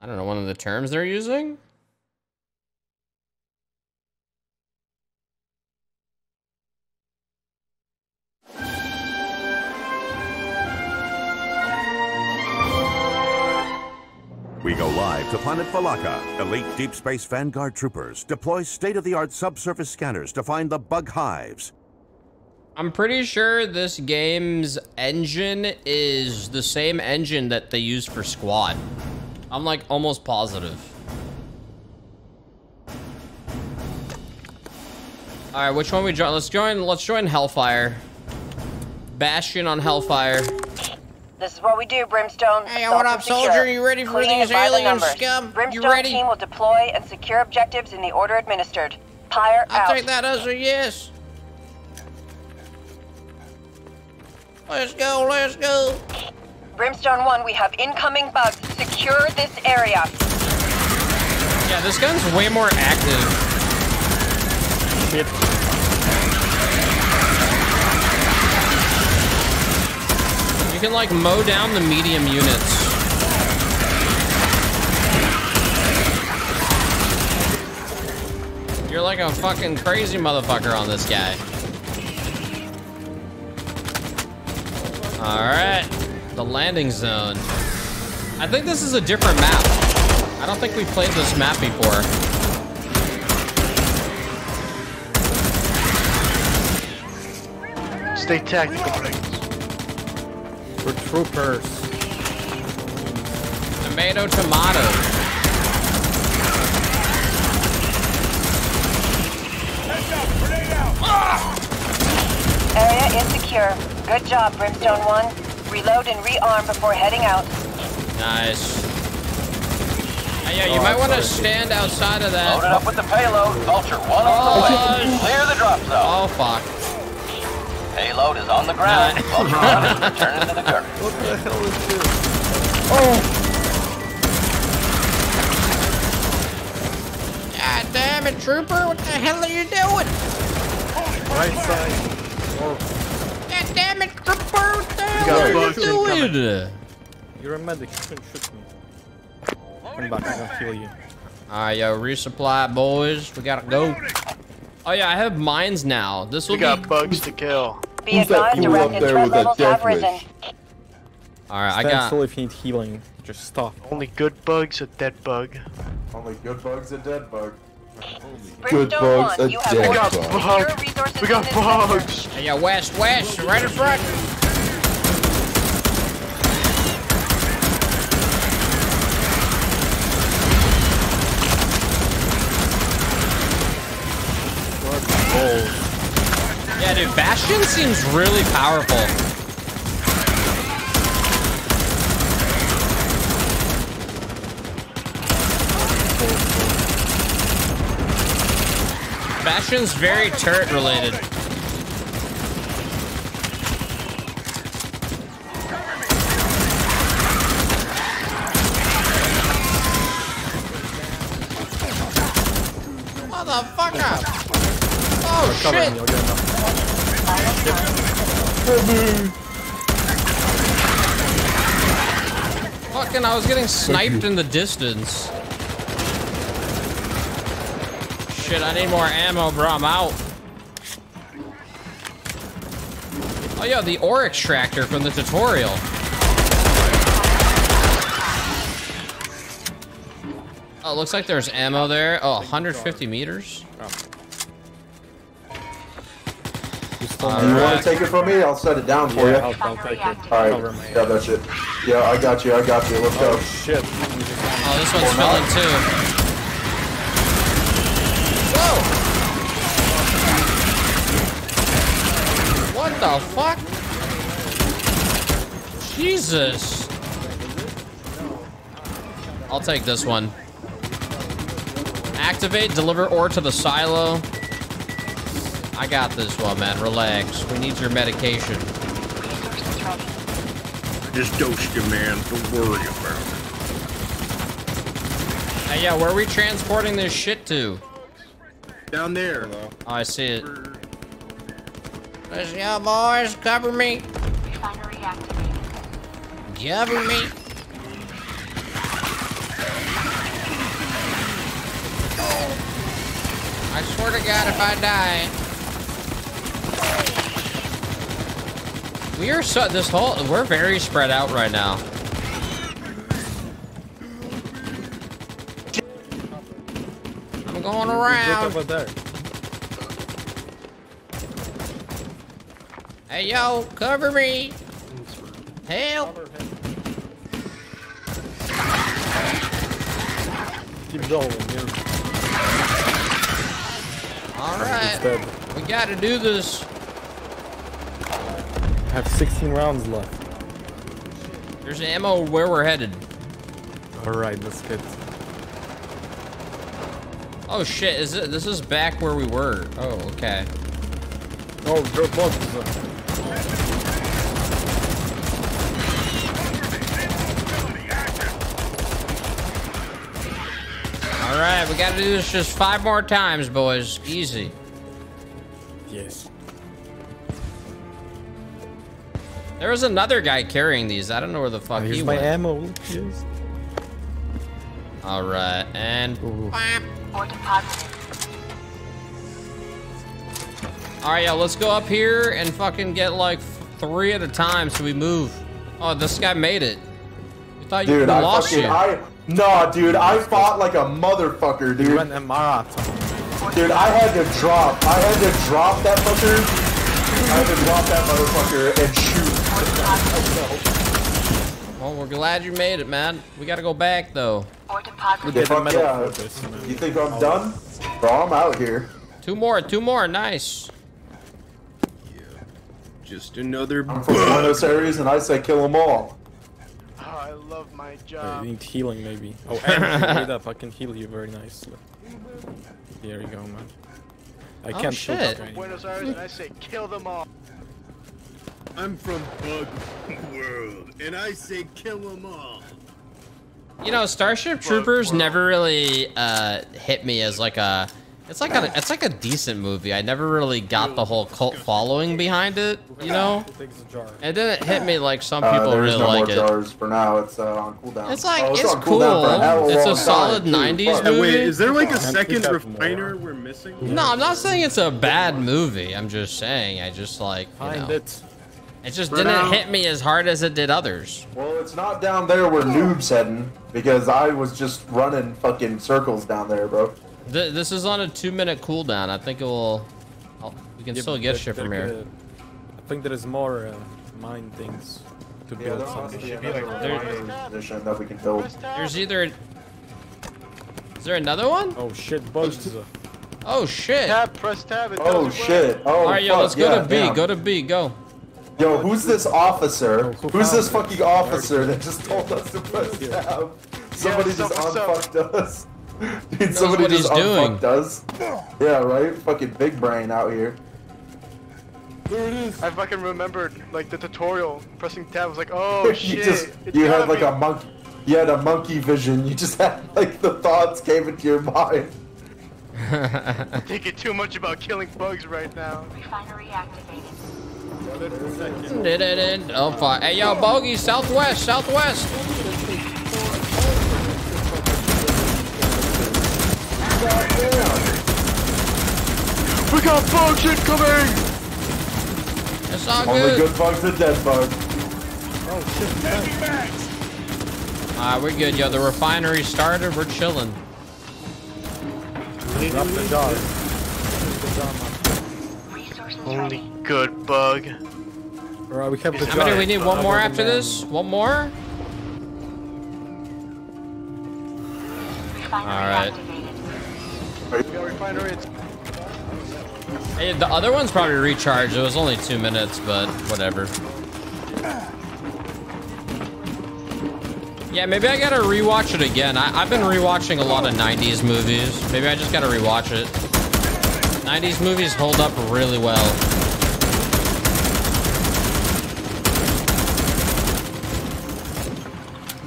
I don't know, one of the terms they're using? We go live to planet Valaka. Elite Deep Space Vanguard troopers deploy state-of-the-art subsurface scanners to find the bug hives. I'm pretty sure this game's engine is the same engine that they use for Squad. I'm like almost positive. All right, which one we join? Let's join. Let's join Hellfire. Bastion on Hellfire. This is what we do, Brimstone. Hey, what up, Secure. soldier? You ready for Cleaning these it by the alien numbers. scum? You Brimstone ready? team will deploy and secure objectives in the order administered. Pyre I'll out. take that as a yes. Let's go, let's go. Brimstone 1, we have incoming bugs. Secure this area. Yeah, this gun's way more active. You can like mow down the medium units. You're like a fucking crazy motherfucker on this guy. All right, the landing zone. I think this is a different map. I don't think we played this map before. Stay tactical. We're troopers. Tomato, tomato. Headshot, grenade out! Area is secure. Good job, Brimstone 1. Reload and rearm before heading out. Nice. Hey, yeah, you Oh, might want to stand outside of that. Load it up with the payload. Vulture one on the oh, way. Clear the drop zone. Oh, fuck. Payload is on the ground. Vulture one is returning to the gunner. What the hell is this? Oh. God damn it, trooper. What the hell are you doing? Right side. Or God damn it, trooper. What the hell got are you bugs doing? You're a medic. You can shoot me. Come back. I'm gonna heal you. All right, yo, resupply, boys. We gotta go. Oh yeah, I have mines now. This will We be. got bugs to kill. Be up there with levels have risen. All right, I Stand got. still if you need healing. Just stop. Only good bugs, a dead bug. Only good bugs and dead bug. Brimstone 1, you have We got bugs. We got in this sector. bugs. Hey, yo, west, west, right in front. Yeah, dude, Bastion seems really powerful. Bastion's very turret related. Motherfucker! Oh shit! Fucking, I was getting sniped in the distance. Shit, I need more ammo, bro. I'm out. Oh, yeah, the ore extractor from the tutorial. Oh, it looks like there's ammo there. Oh, 150 meters. you uh, want to take it from me? I'll set it down for Yeah, you. I'll, I'll take it. All Cover right, me. grab that shit. Yeah, I got you. I got you. Let's oh, go. Oh shit. Oh, this one's filling too. Whoa! What the fuck? Jesus. I'll take this one. Activate, deliver ore to the silo. I got this one, man. Relax. We need your medication. Just dosed you, man. Don't worry about it. Hey, yeah, where are we transporting this shit to? Down there. Oh, I see it. Let's go, boys. Cover me. Cover me. I swear to God, if I die. We are so, this whole, we're very spread out right now. Going around. over there. Hey, yo, cover me. Help. Keep going, yeah. All right. We gotta do this. I have 16 rounds left. There's ammo where we're headed. Alright, let's get. Oh shit, is it this is back where we were. Oh, okay. Oh, there are bugs. Alright, we gotta do this just five more times, boys. Easy. Yes. There was another guy carrying these. I don't know where the fuck Here's he my went. ammo. Yes. Alright, and Or deposited. Alright, yeah, let's go up here and fucking get like three at a time so we move. Oh, this guy made it. You thought you Dude, we I lost fucking, you. I, nah, dude, I fought like a motherfucker, We dude. ran a marathon. Dude, I had to drop, I had to drop that fucker. I had to drop that motherfucker and shoot. Well, we're glad you made it, man. We gotta go back though. Or deposited. Yeah, fuck yeah. for. You think I'm done? Bro, I'm out here. Two more, two more, nice. Just another I'm from oh, oh, Buenos Aires and I say kill them all. Oh, I love my job. you need healing, maybe. Oh, and wait up, I can heal you very nicely. There you go, man. I Oh, can't shit. shoot. Buenos Aires, and I say kill them all. I'm from Bug World, and I say kill them all. You know, Starship Troopers never really uh, hit me as like a. It's like a. It's like a decent movie. I never really got the whole cult following behind it. You know, It takes a jar. it didn't hit me like some Uh, people there's really no like more it. jars for now. It's uh, on cooldown. It's like Oh, it's on cooldown for cool. It's a solid time, '90s Fuck. Hey, wait, movie. is there like a second pick up more. refiner we're missing? No, I'm not saying it's a bad movie. I'm just saying I just like you Find know, it. it just For didn't now. hit me as hard as it did others. Well, it's not down there where Noob's heading because I was just running fucking circles down there, bro. Th- this is on a two-minute cooldown. I think it will. I'll, we can Yeah, still get there- shit from here. could- I think there is more uh, mine things to Yeah, build there must something. be another There- mining position that we can build. There's either. Is there another one? Oh shit, bugs. Oh shit! Tab, press tab. It Oh tells you where. shit! Oh All right, yo, fuck, let's go yeah, to B. damn. Go to B. Go. Yo, who's this officer? Who's this fucking officer that just told us to press tab? Somebody so just unfucked us. Dude, somebody just unfucked us. Yeah, right? Fucking big brain out here. There it is. I fucking remembered like the tutorial. Pressing tab was like, oh you shit. just you had like be- a monkey. You had a monkey vision. You just had like the thoughts came into your mind. I'm Thinking too much about killing bugs right now. Refinery activated. Oh fuck! Hey yo, bogey, southwest, southwest. We got bugs incoming! It's all Only good. good bugs are dead bugs. Alright, we're good, yo. The refinery started. We're chilling. Drop the jar. Only good bug. Alright, we have the How many? We need one Uh, more after this. One more. All right. We got refinery. It's Hey, the other one's probably recharged. It was only two minutes, but whatever. Yeah, maybe I gotta rewatch it again. I, I've been rewatching a lot of 90s movies. Maybe I just gotta rewatch it. 90s movies hold up really well.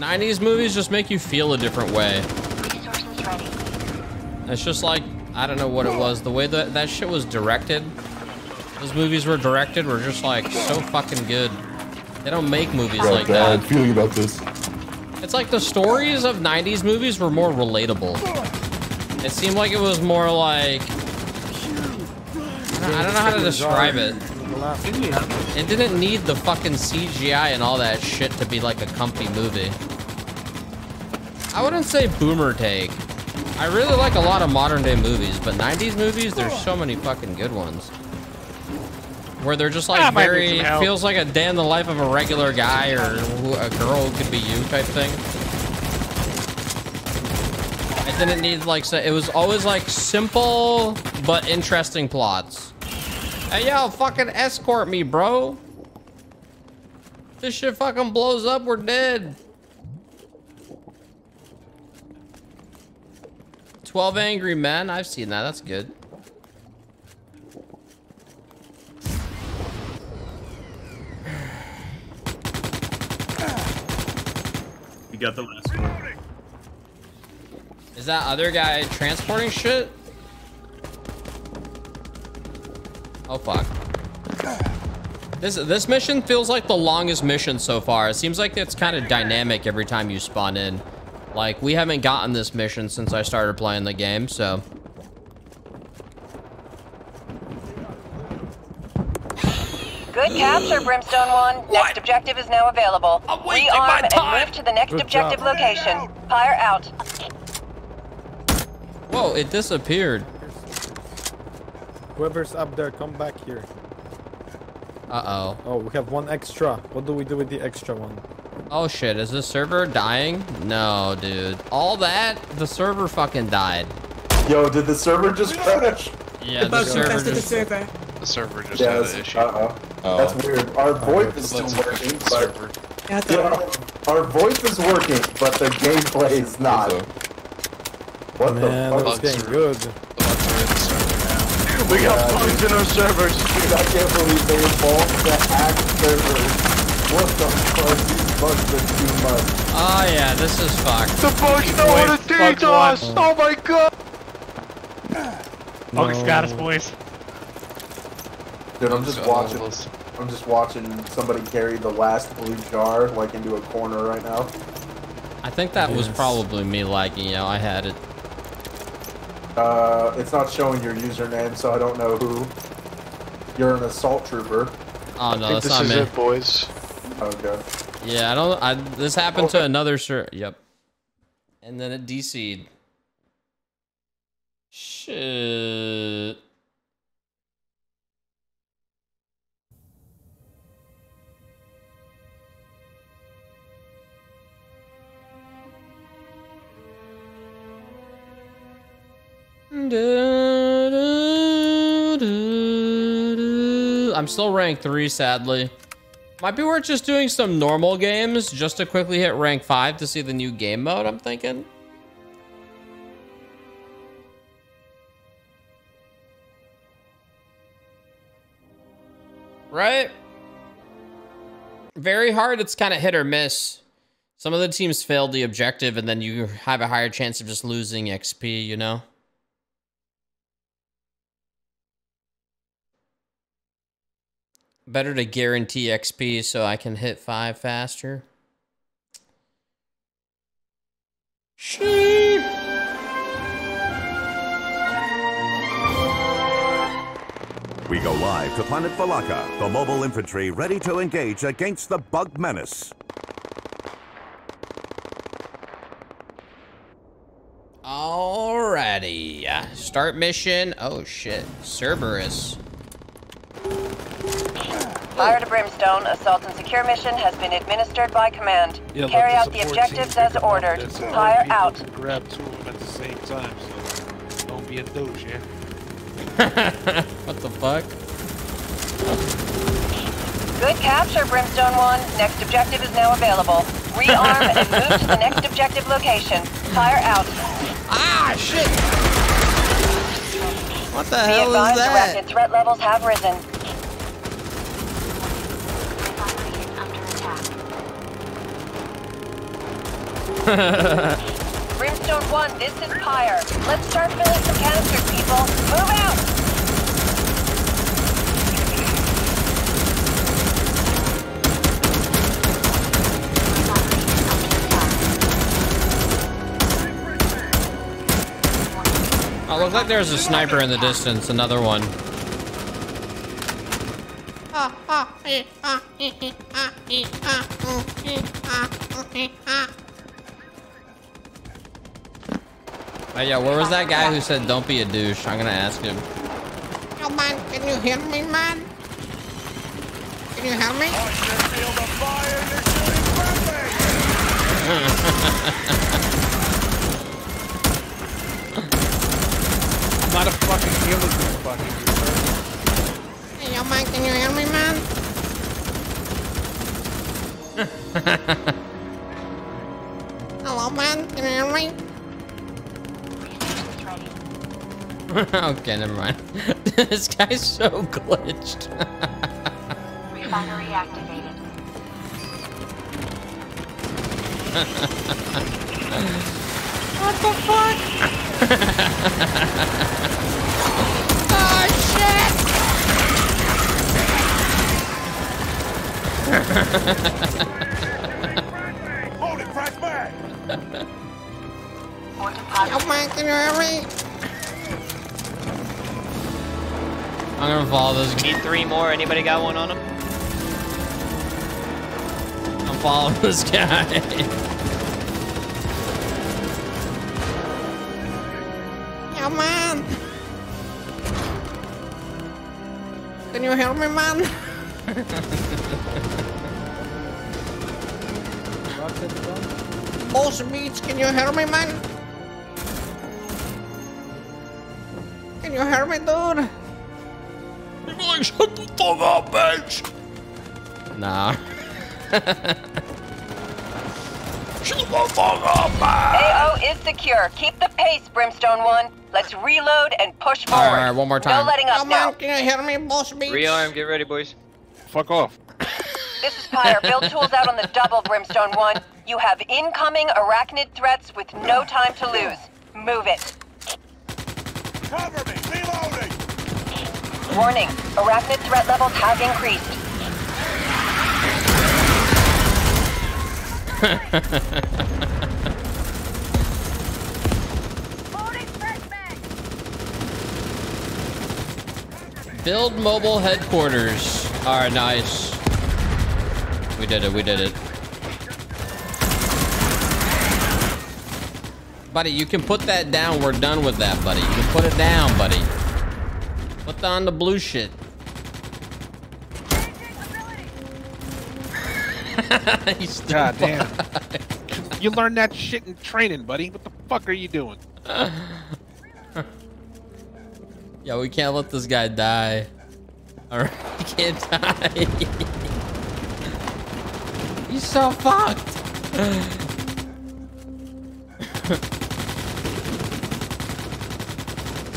'90s movies just make you feel a different way. It's just like I don't know what it was. The way that that shit was directed, those movies were directed were just like so fucking good. They don't make movies Got like bad that. feeling about this. It's like the stories of 90s movies were more relatable. It seemed like it was more like... I don't know how to describe it. It didn't need the fucking CGI and all that shit to be like a comfy movie. I wouldn't say boomer take. I really like a lot of modern day movies, but 90s movies, there's so many fucking good ones. Where they're just like Ah, very, feels like a day in the life of a regular guy or a girl could be you type thing. It didn't need like, so it was always like simple but interesting plots. Hey yo, fucking escort me, bro. This shit fucking blows up, we're dead. 12 Angry Men, I've seen that, that's good. You got the last one. Is that other guy transporting shit? Oh fuck. This this mission feels like the longest mission so far. It seems like it's kind of dynamic every time you spawn in. Like we haven't gotten this mission since I started playing the game, so Good capture, Brimstone 1. Next objective is now available. wasting my Rearm and move to the next Good objective job. location. Fire out. Whoa, it disappeared. Whoever's up there, come back here. Uh-oh. Oh, we have one extra. What do we do with the extra one? Oh shit, is this server dying? No, dude. All that? The server fucking died. Yo, did the server just crash? Yeah, the server just... server. The server just Yeah, had that's, an issue. uh-oh. That's weird. Our VoIP is still working, but. Yeah, yeah, our, our VoIP is working, but the gameplay is not. What Man, the that's fuck? getting good. We got bugs in our servers. Dude, I can't believe they evolved the hack servers. What the fuck? These bugs are too much. Oh yeah, this is fucked. The bugs know how to Bugs us. won. Oh my god. Bugs got us, boys. Dude, I'm just Got all of watching. us. I'm just watching somebody carry the last blue jar like into a corner right now. I think that was probably me lagging out. I had it. Uh, it's not showing your username, so I don't know who. You're an assault trooper. Oh I no, think that's this not is me. it, boys. Okay. Yeah, I don't. I this happened to another shirt. Yep. And then it DC'd. Shit. I'm still ranked 3, sadly. Might be worth just doing some normal games just to quickly hit rank 5 to see the new game mode, I'm thinking. Right? Very hard, it's kind of hit or miss. Some of the teams failed the objective and then you have a higher chance of just losing XP, you know? Better to guarantee XP so I can hit five faster. Sheep. We go live to Planet Valaka, the mobile infantry ready to engage against the bug menace. Alrighty. Uh, start mission. Oh shit. Cerberus. Fire to Brimstone, assault and secure mission has been administered by command. Yeah, Carry out the objectives as pick 'em up. ordered. Fire out. Grab two of them at the same time, so don't be a douche, yeah? what the fuck? Good capture, Brimstone 1. Next objective is now available. Rearm and move to the next objective location. Fire out. Ah, shit! What the Be hell is that? arachnid threat levels have risen. Brimstone 1, this is Pyre. Let's start filling some canisters, people. Move out! Oh, looks like there's a sniper in the distance. Another one. Oh yeah, where was that guy who said don't be a douche? I'm gonna ask him. Oh man, can you hear me, man? Can you hear me? I'm not a fucking healer, you fucking retard. Hey, yo, man, can you hear me, man? Hello, man, can you hear me? okay, never mind. this guy's so glitched. Refinery activated. What the fuck? oh, shit! Hold it, crack back! Yo, man, can you hear me? I'm gonna follow this. Need three more. Anybody got one on him? I'm following this guy. Yo, man! Can you hear me, man? Boss Beats, can you hear me, man? Can you hear me, dude? Like, shut the fuck up, bitch! Nah. Shut the fuck up, man! AO is secure. Keep the pace, Brimstone 1. Let's reload and push forward. all right, one more time. No time. letting up Yo, now. man, can you hear me, Boss Beats? Rearm. Get ready, boys. Fuck off. This is Pyre. Build tools out on the double, Brimstone 1. You have incoming arachnid threats with no time to lose. Move it. Cover me! Reloading! Warning. Arachnid threat levels have increased. Build mobile headquarters. All right, nice. We did it. We did it. Buddy, you can put that down. We're done with that, buddy. You can put it down, buddy. Put on the blue shit. He's God damn. you learned that shit in training, buddy. What the fuck are you doing? Yeah, we can't let this guy die. All right, he can't die. He's so fucked. Hey,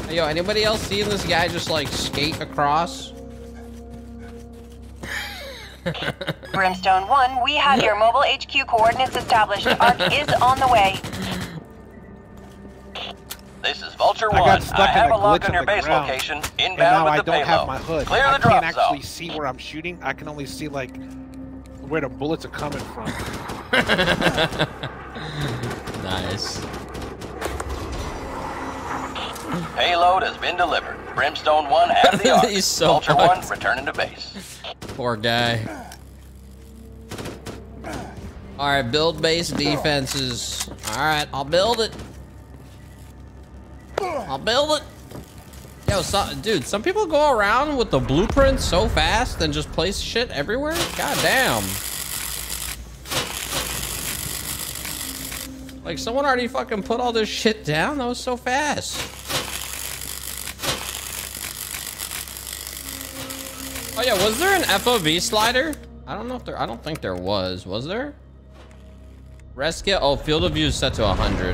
Yo, anybody else seeing this guy just like skate across? Brimstone 1, we have your mobile HQ coordinates established. ARC is on the way. This is Vulture Vulture I 1, got stuck I have in a a lock on on your the base ground, location, and now with I the don't payload. have my hood. Clear I the drop can't zone. actually see where I'm shooting. I can only see like where the bullets are coming from. Nice. Payload has been delivered. Brimstone 1 have the arc. He's so Vulture 1 returning to base. Poor guy. All right, build base defenses. All right, I'll build it. I'll build it. Yo, so, dude, some people go around with the blueprints so fast and just place shit everywhere. God damn. Like someone already fucking put all this shit down. That was so fast. Oh yeah, was there an FOV slider? I don't know if there, I don't think there was. Was there? Rescue, oh, field of view is set to 100.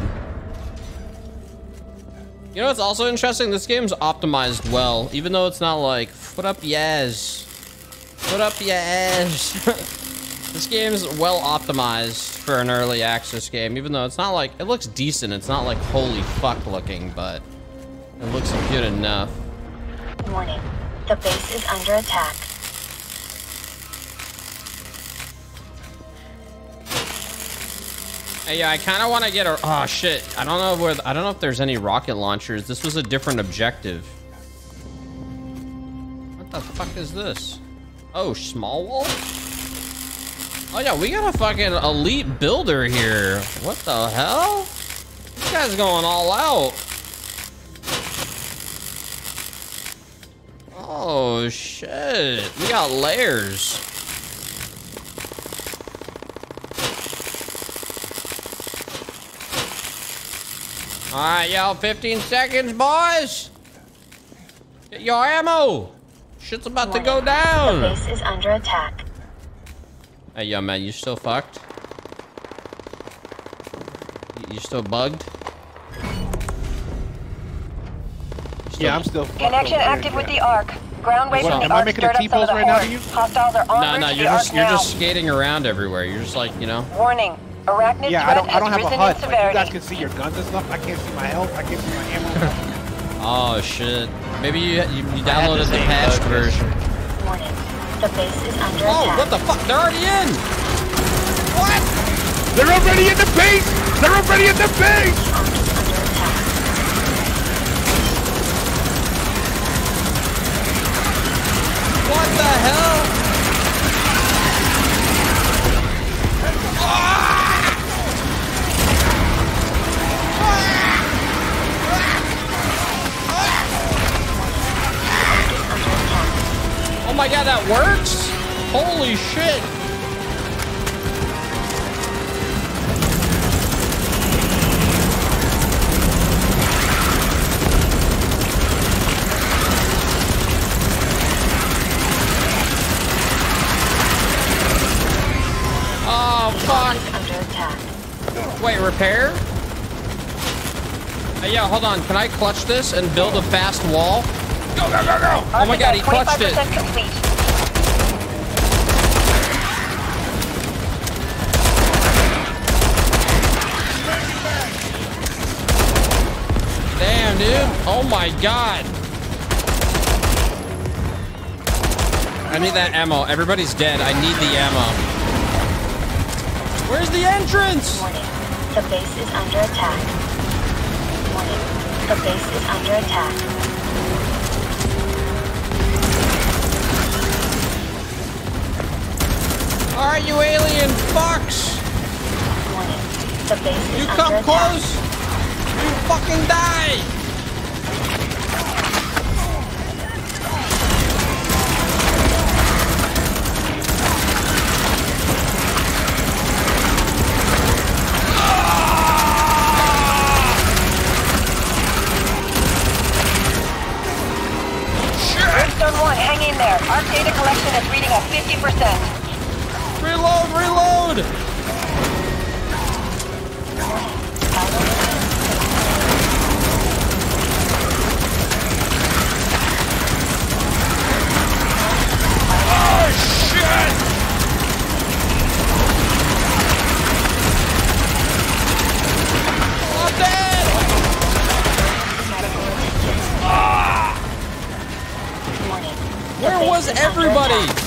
You know what's also interesting? This game's optimized well, even though it's not like, put up yes. Put up yes. this game's well optimized for an early access game, even though it's not like, it looks decent. It's not like holy fuck looking, but it looks good enough. Warning. The base is under attack. Hey, yeah, I kind of want to get a. Oh shit! I don't know where. I don't know if there's any rocket launchers. This was a different objective. What the fuck is this? Oh, small wall. Oh yeah, we got a fucking elite builder here. What the hell? This guy's going all out. Oh shit! We got layers. All right, y'all, 15 seconds, boys. Get your ammo. Shit's about to go down. The base is under attack. Hey, yo, man, you still fucked? You still bugged? Yeah, I'm still. Connection over here, active with yeah. the Arc. Ground wave What, from the am I Arc making stirred a up some of T-pose right now to you? Hostiles are on No, route no, to you're just you're now. just skating around everywhere. You're just like, you know. Warning. Arachnid Yeah, I don't. I don't have a risen HUD. in Like, you guys can see your guns and stuff. I can't see my health. I can't see my ammo. Oh shit. Maybe you you, you downloaded the patched version. Warning. The base is under Oh, attack. what the fuck? They're already in. What? They're already in the base. They're already in the base. The hell? Oh my god, that works? Holy shit. Wait, repair? Hey, yeah, hold on. Can I clutch this and build a fast wall? Go, go, go, go. Oh my god, he clutched it. complete. Damn, dude. Oh my god. I need that ammo. Everybody's dead. I need the ammo. Where's the entrance? The base is under attack. Warning. The base is under attack. Right, you alien fucks. Warning. The base is You come attack. close. You fucking die. Collection is reading at 50%. Reload, reload. Oh shit! I'm dead! Where base was is under everybody? attack.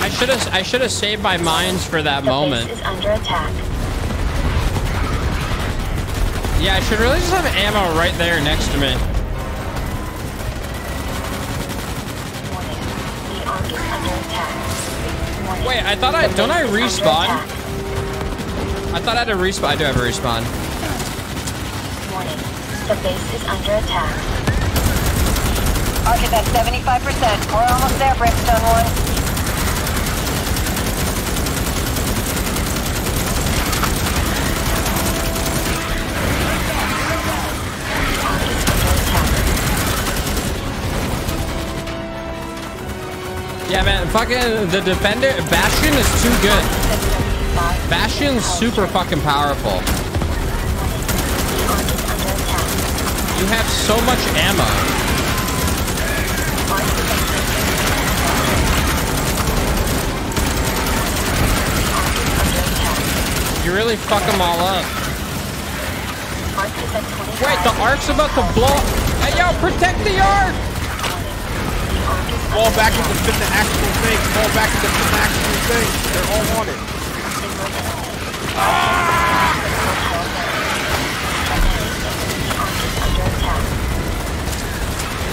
I should have I should have saved my mines for that The moment. base is under attack. Yeah, I should really just have ammo right there next to me. Warning. The Ark is under attack. Warning. Wait, I thought I don't I base is under respawn? I thought I had a respawn. I do have a respawn. Warning. The base is under attack. Arc is at 75%. We're almost there, Brimstone 1. Fucking the defender Bastion is too good. Bastion's super fucking powerful. You have so much ammo. You really fuck them all up. Wait, the ark's about to blow. Hey, yo, protect the ark! Fall back into fit the actual thing. Fall back into fit the actual thing. They're all on it.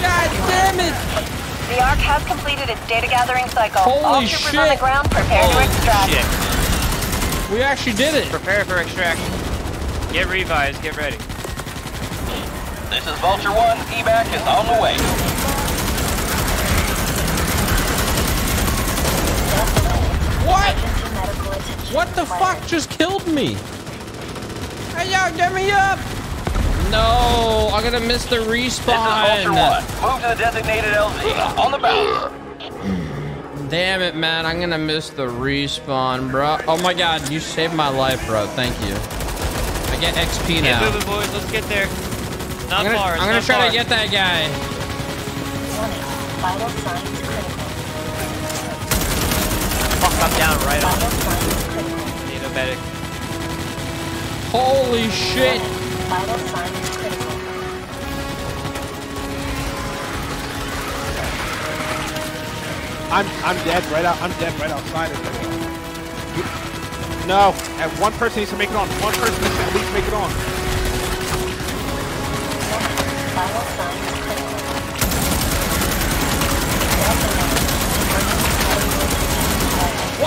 God damn it! The Ark has completed its data gathering cycle. Holy All troopers on the shit. ground prepare to extract. We actually did it. Prepare for extraction. Get revised. Get ready. This is Vulture 1. Evac is on the way. What? What the fuck just killed me? Hey, yo, get me up! No, I'm gonna miss the This is Vulture 1. respawn. Move to the designated LZ. On the bounce. Damn it, man. I'm gonna miss the respawn, bro. Oh my god, you saved my life, bro. Thank you. I get XP now. Get now. moving, boys. Let's get there. Not I'm gonna, far. I'm gonna try far. to get that guy. Vital signs critical. Fuck, I'm down right on. Vital. Need a medic. Holy shit. Vital signs critical. I'm I'm dead right out. I'm dead right outside of it. No, and one person needs to make it on. One person needs to at least make it on.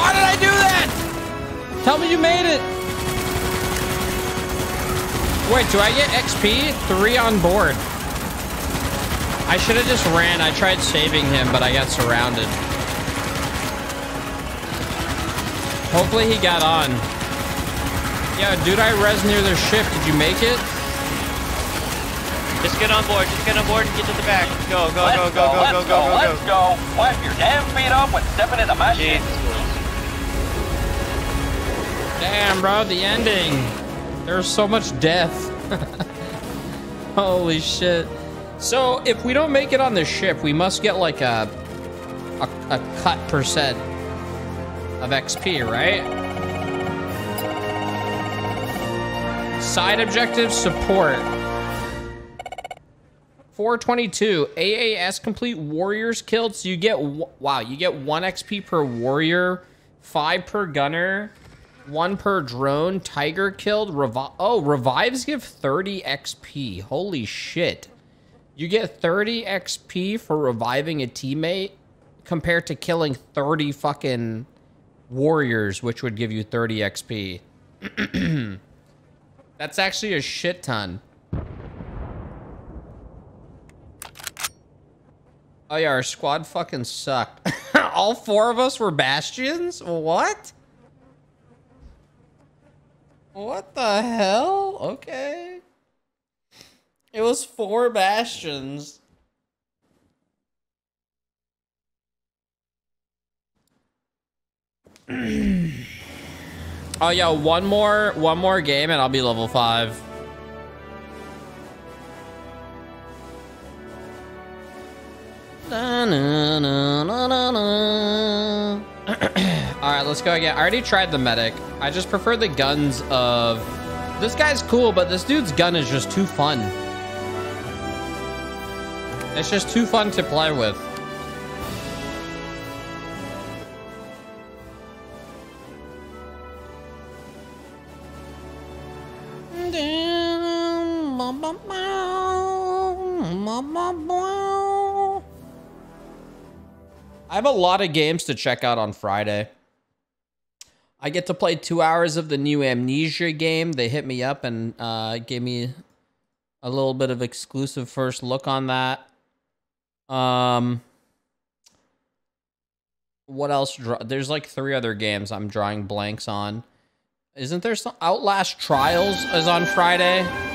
Why did I do that? Tell me you made it. Wait, do I get XP? Three on board. I should have just ran. I tried saving him, but I got surrounded. Hopefully he got on. Yeah, dude, I res near their ship. Did you make it? Just get on board. Just get on board and get to the back. Go, go, Let's go, go, go, let's go, go, go, Let's go. Wipe your damn feet off when stepping into my shit. Damn, bro, the ending. There's so much death. Holy shit. So, if we don't make it on the ship, we must get like a a, a cut percent of XP, right? Side objective support. 422 AAS complete warriors killed. So you get wow, you get one XP per warrior, five per gunner, one per drone. Tiger killed. Revi- oh, revives give 30 XP. Holy shit! You get 30 XP for reviving a teammate compared to killing 30 fucking warriors, which would give you 30 XP. That's actually a shit ton. Oh yeah, our squad fucking sucked. All four of us were bastions? What? What the hell? Okay. It was four bastions. oh yeah, one more one more game and I'll be level five. All Alright, let's go again. I already tried the medic. I just prefer the guns of... This guy's cool, but this dude's gun is just too fun. It's just too fun to play with. Damn. I have a lot of games to check out on Friday. I get to play two hours of the new Amnesia game. They hit me up and uh, gave me a little bit of exclusive first look on that. Um, what else? There's like three other games I'm drawing blanks on. Isn't there some Outlast Trials is on Friday?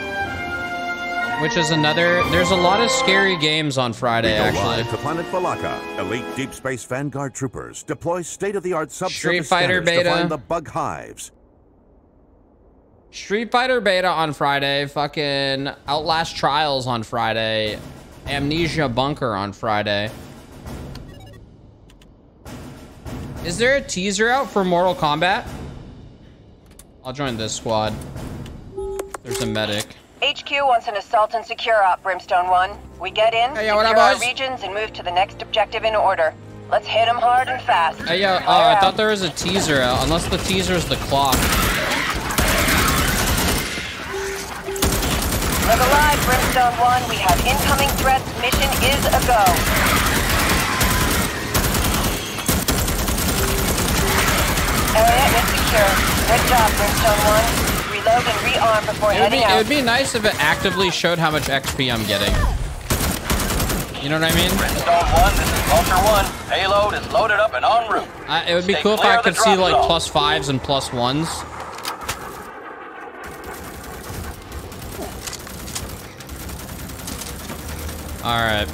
Which is another. There's a lot of scary games on Friday, actually. to planet Valaka. Elite Deep Space Vanguard troopers deploy state-of-the-art subsurface Street Fighter scanners to beta. find the bug hives. Street Fighter beta on Friday. Fucking Outlast Trials on Friday. Amnesia Bunker on Friday. Is there a teaser out for Mortal Kombat? I'll join this squad. There's a medic. HQ wants an assault and secure op, Brimstone 1. We get in, Hey, yo, what up, secure our boys? regions, and move to the next objective in order. Let's hit them hard and fast. Hey, yo, oh, I thought there was a teaser out. Unless the teaser is the clock. Look alive, Brimstone 1. We have incoming threats. Mission is a go. Area is secure. Good job, Brimstone 1. Reload and rearm before It would, be, heading it would be nice if it actively showed how much XP I'm getting. You know what I mean? Stone 1, this is Vulture 1. Payload is loaded up and en route. I, it would be Stay cool if I could see drop like zone. plus fives and plus ones. All right.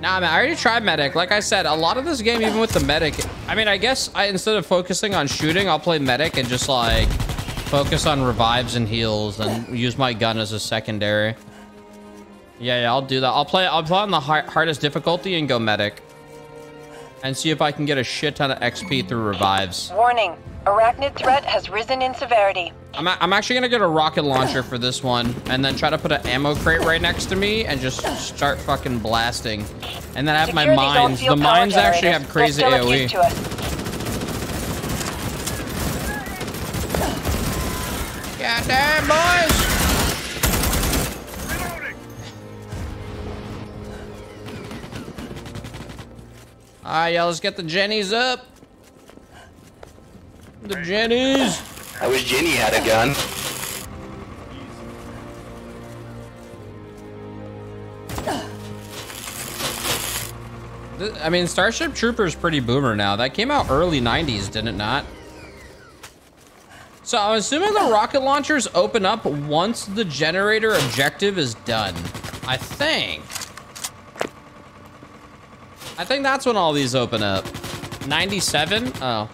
Nah, man, I already tried medic. Like I said, a lot of this game, even with the medic, I mean, I guess I instead of focusing on shooting, I'll play medic and just like focus on revives and heals and use my gun as a secondary. Yeah, yeah, I'll do that. I'll play. I'll play on the hi- hardest difficulty and go medic, and see if I can get a shit ton of XP through revives. Warning. Arachnid threat has risen in severity. I'm, a- I'm actually gonna get a rocket launcher for this one, and then try to put an ammo crate right next to me and just start fucking blasting. And then I have my Secure these mines. The mines actually have crazy AoE. Us. Goddamn, boys! Alright, y'all, let's get the Jennies up. The Jennies. I wish Jenny had a gun. I mean, Starship Trooper's pretty boomer now. That came out early 90s, didn't it not? So I'm assuming the rocket launchers open up once the generator objective is done. I think. I think that's when all these open up. 97? Oh.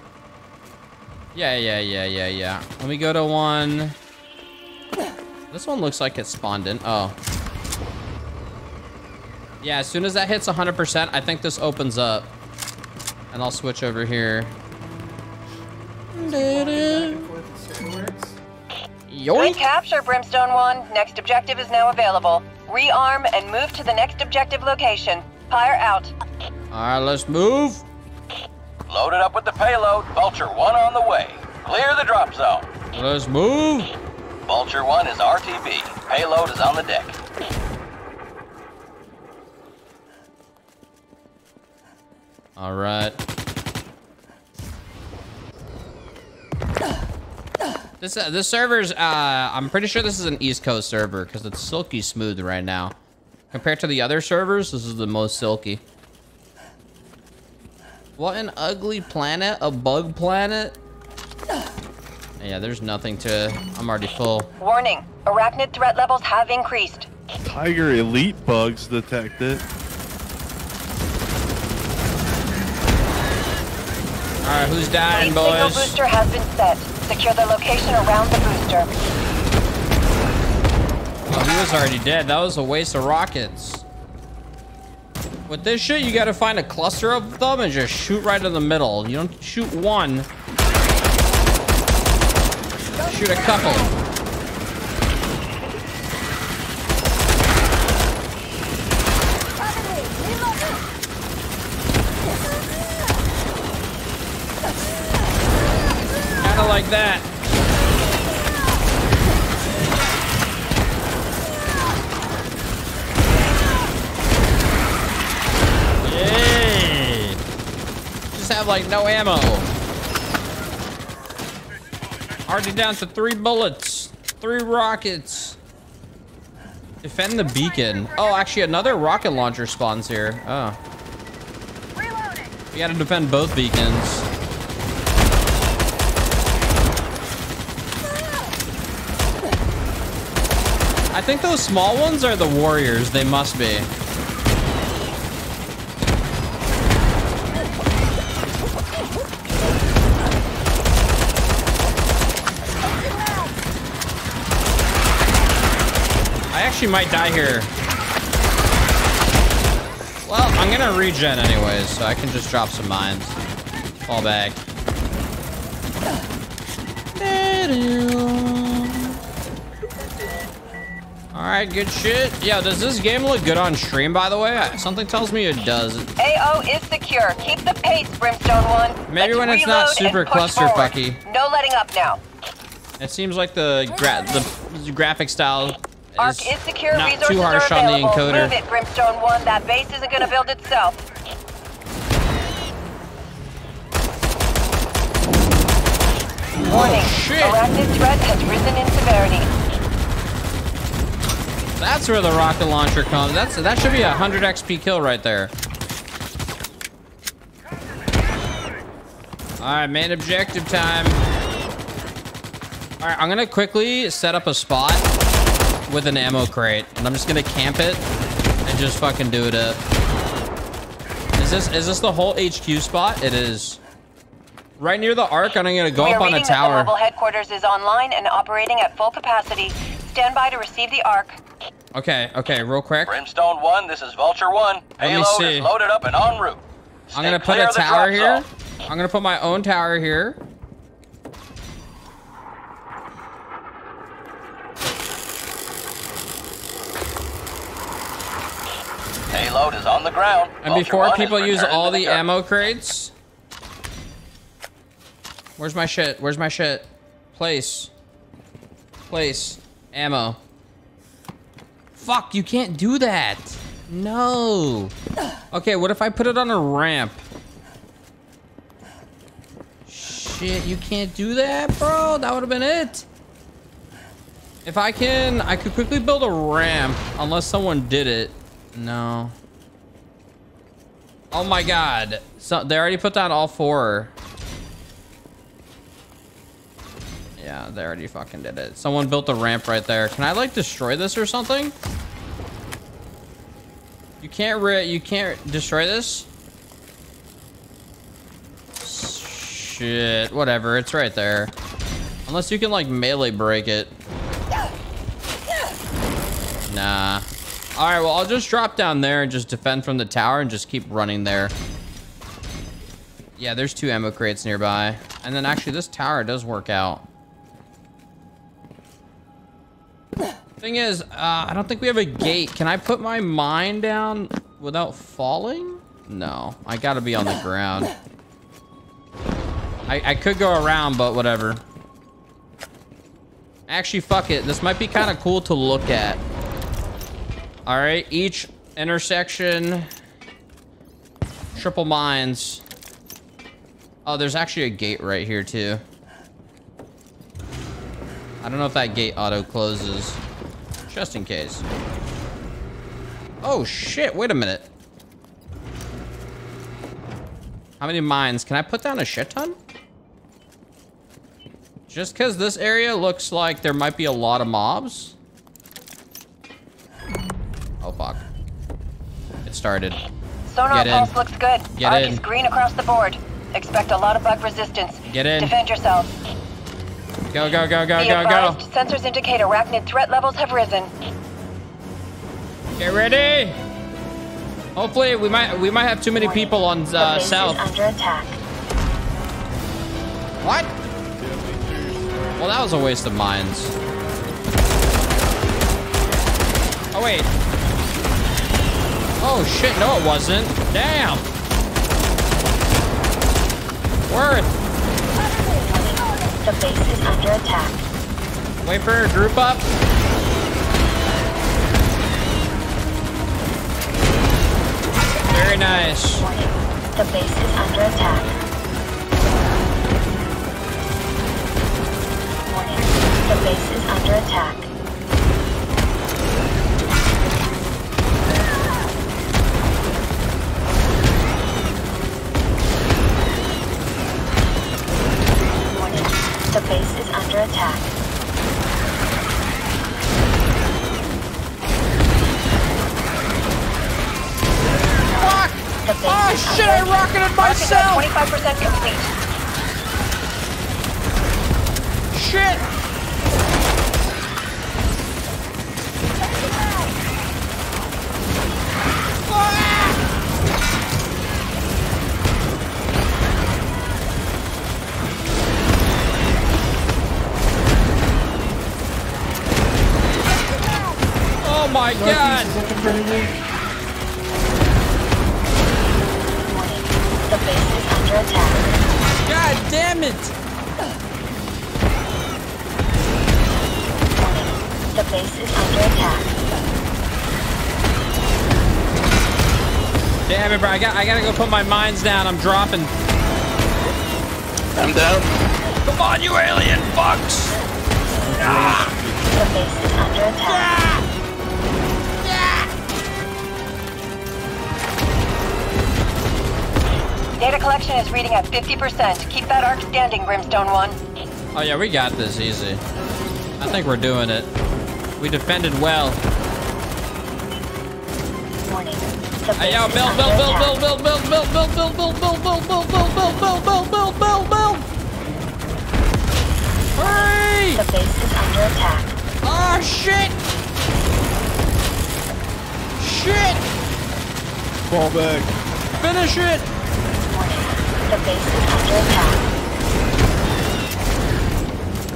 Yeah, yeah, yeah, yeah, yeah. Let me go to one. This one looks like it's spawned in. Oh. Yeah, as soon as that hits 100%, I think this opens up. And I'll switch over here. Good capture, Brimstone 1. Next objective is now available. Rearm and move to the next objective location. Pyre out. All right, let's move. Loaded up with the payload. Vulture 1 on the way. Clear the drop zone. Let's move. Vulture 1 is RTB. Payload is on the deck. All right. This uh, this server's uh I'm pretty sure this is an East Coast server because it's silky smooth right now. Compared to the other servers, this is the most silky. What an ugly planet, a bug planet. Yeah, there's nothing to. I'm already full. Warning. Arachnid threat levels have increased. Tiger elite bugs detected. All right, who's dying, Signal boys? booster has been set. Secure the location around the booster. Oh, he was already dead. That was a waste of rockets. With this shit, you gotta find a cluster of them and just shoot right in the middle. You don't shoot one. Shoot a couple. like that. Just have like no ammo. Already down to three bullets, three rockets. Defend the beacon. Oh, actually another rocket launcher spawns here. Oh. We gotta defend both beacons. I think those small ones are the warriors. They must be. I actually might die here. Well, I'm gonna regen anyways, so I can just drop some mines. Fall back. Alright, good shit. Yeah, does this game look good on stream, by the way? Something tells me it does. AO is secure. Keep the pace, Brimstone 1. Maybe Let's when it's not super clusterfucky. No letting up now. It seems like the gra the graphic style Arc is is secure. not Resources too harsh on the encoder. Move it, Brimstone 1. That base isn't going to build itself. Warning. Arachnid threat has risen in severity. That's where the rocket launcher comes. That's that should be a 100 XP kill right there. All right, main objective time. All right, I'm gonna quickly set up a spot with an ammo crate, and I'm just gonna camp it and just fucking do it up. Is this is this the whole HQ spot? It is. Right near the arc, and I'm gonna go we up on a that the mobile headquarters is online and operating at full capacity. Stand by to receive the arc. Okay, okay, real quick. Brimstone 1, this is Vulture 1. Let me Payload see. is loaded up and en route. I'm gonna put a tower here. zone. I'm gonna put my own tower here. Payload is on the ground. And Vulture before 1 people use all to the ammo crates. Where's my shit? Where's my shit? Place. Place. Ammo. Fuck, you can't do that. No. Okay, what if I put it on a ramp? Shit, you can't do that, bro. That would have been it. If I can, I could quickly build a ramp unless someone did it. No. Oh my god. So they already put down all four. Yeah, they already fucking did it. Someone built a ramp right there. Can I like destroy this or something? You can't re you can't destroy this? Shit, whatever. It's right there. Unless you can like melee break it. Nah. All right, well, I'll just drop down there and just defend from the tower and just keep running there. Yeah, there's two ammo crates nearby. And then actually this tower does work out. Thing is, uh, I don't think we have a gate. Can I put my mine down without falling? No, I gotta be on the ground. I, I could go around, but whatever. Actually, fuck it. This might be kind of cool to look at. All right, each intersection, triple mines. Oh, there's actually a gate right here too. I don't know if that gate auto closes, just in case. Oh shit, wait a minute. How many mines? Can I put down a shit ton? Just because this area looks like there might be a lot of mobs. Oh, fuck. It started. Sonar Get in. pulse looks good. Get Arc in. is green across the board. Expect a lot of bug resistance. Get in. Defend yourself. Go, go, go, go, Be go, go. sensors indicate arachnid threat levels have risen. Get ready. Hopefully, we might we might have too many people on uh, south. under attack. What? Well, that was a waste of mines. Oh, wait. Oh, shit. No, it wasn't. Damn. Worth. The base is under attack. Wait for a group up. Very nice. The base is under attack. The base is under attack. The base is under attack. Fuck! The base Oh is shit, under I rocketed myself! 25% complete. Shit! Oh my god! The base is under attack. God damn it! The base is under attack. Damn it, bro. I got I gotta go put my mines down. I'm dropping. I'm down. Come on, you alien fucks! The base is under attack. Ah! Data collection is reading at 50%. Keep that arc standing, Brimstone 1. Oh yeah, we got this easy. I think we're doing it. We defended well. Warning. The Hey, yo, is build, under build, build, attack. build, build, build, build, build, build, build, build, build, build, build, build, build, build, build, build, build. Hurry! The base is under attack. Oh shit! Shit! Fall back. Finish it! The base is under attack.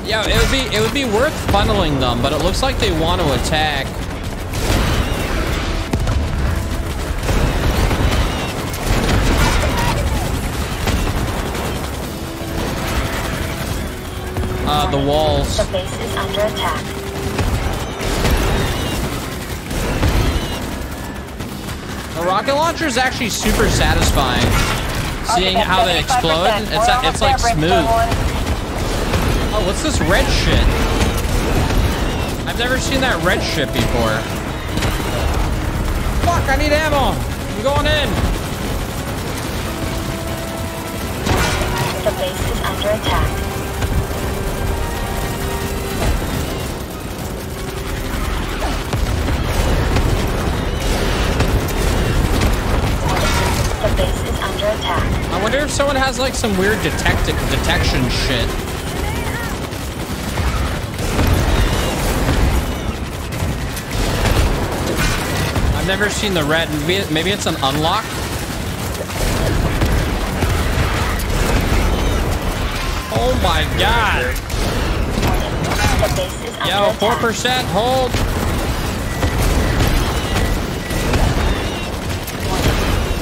Yeah, it would be it would be worth funneling them, but it looks like they want to attack. Uh, the walls. The base is under attack. The rocket launcher is actually super satisfying. Seeing how they explode, it's it's like smooth. Oh, what's this red shit? I've never seen that red shit before. Fuck, I need ammo. I'm going in. The base is under attack. I wonder if someone has like some weird detect detection shit. I've never seen the red. Maybe, it's an unlock. Oh my god. Yo, four percent hold.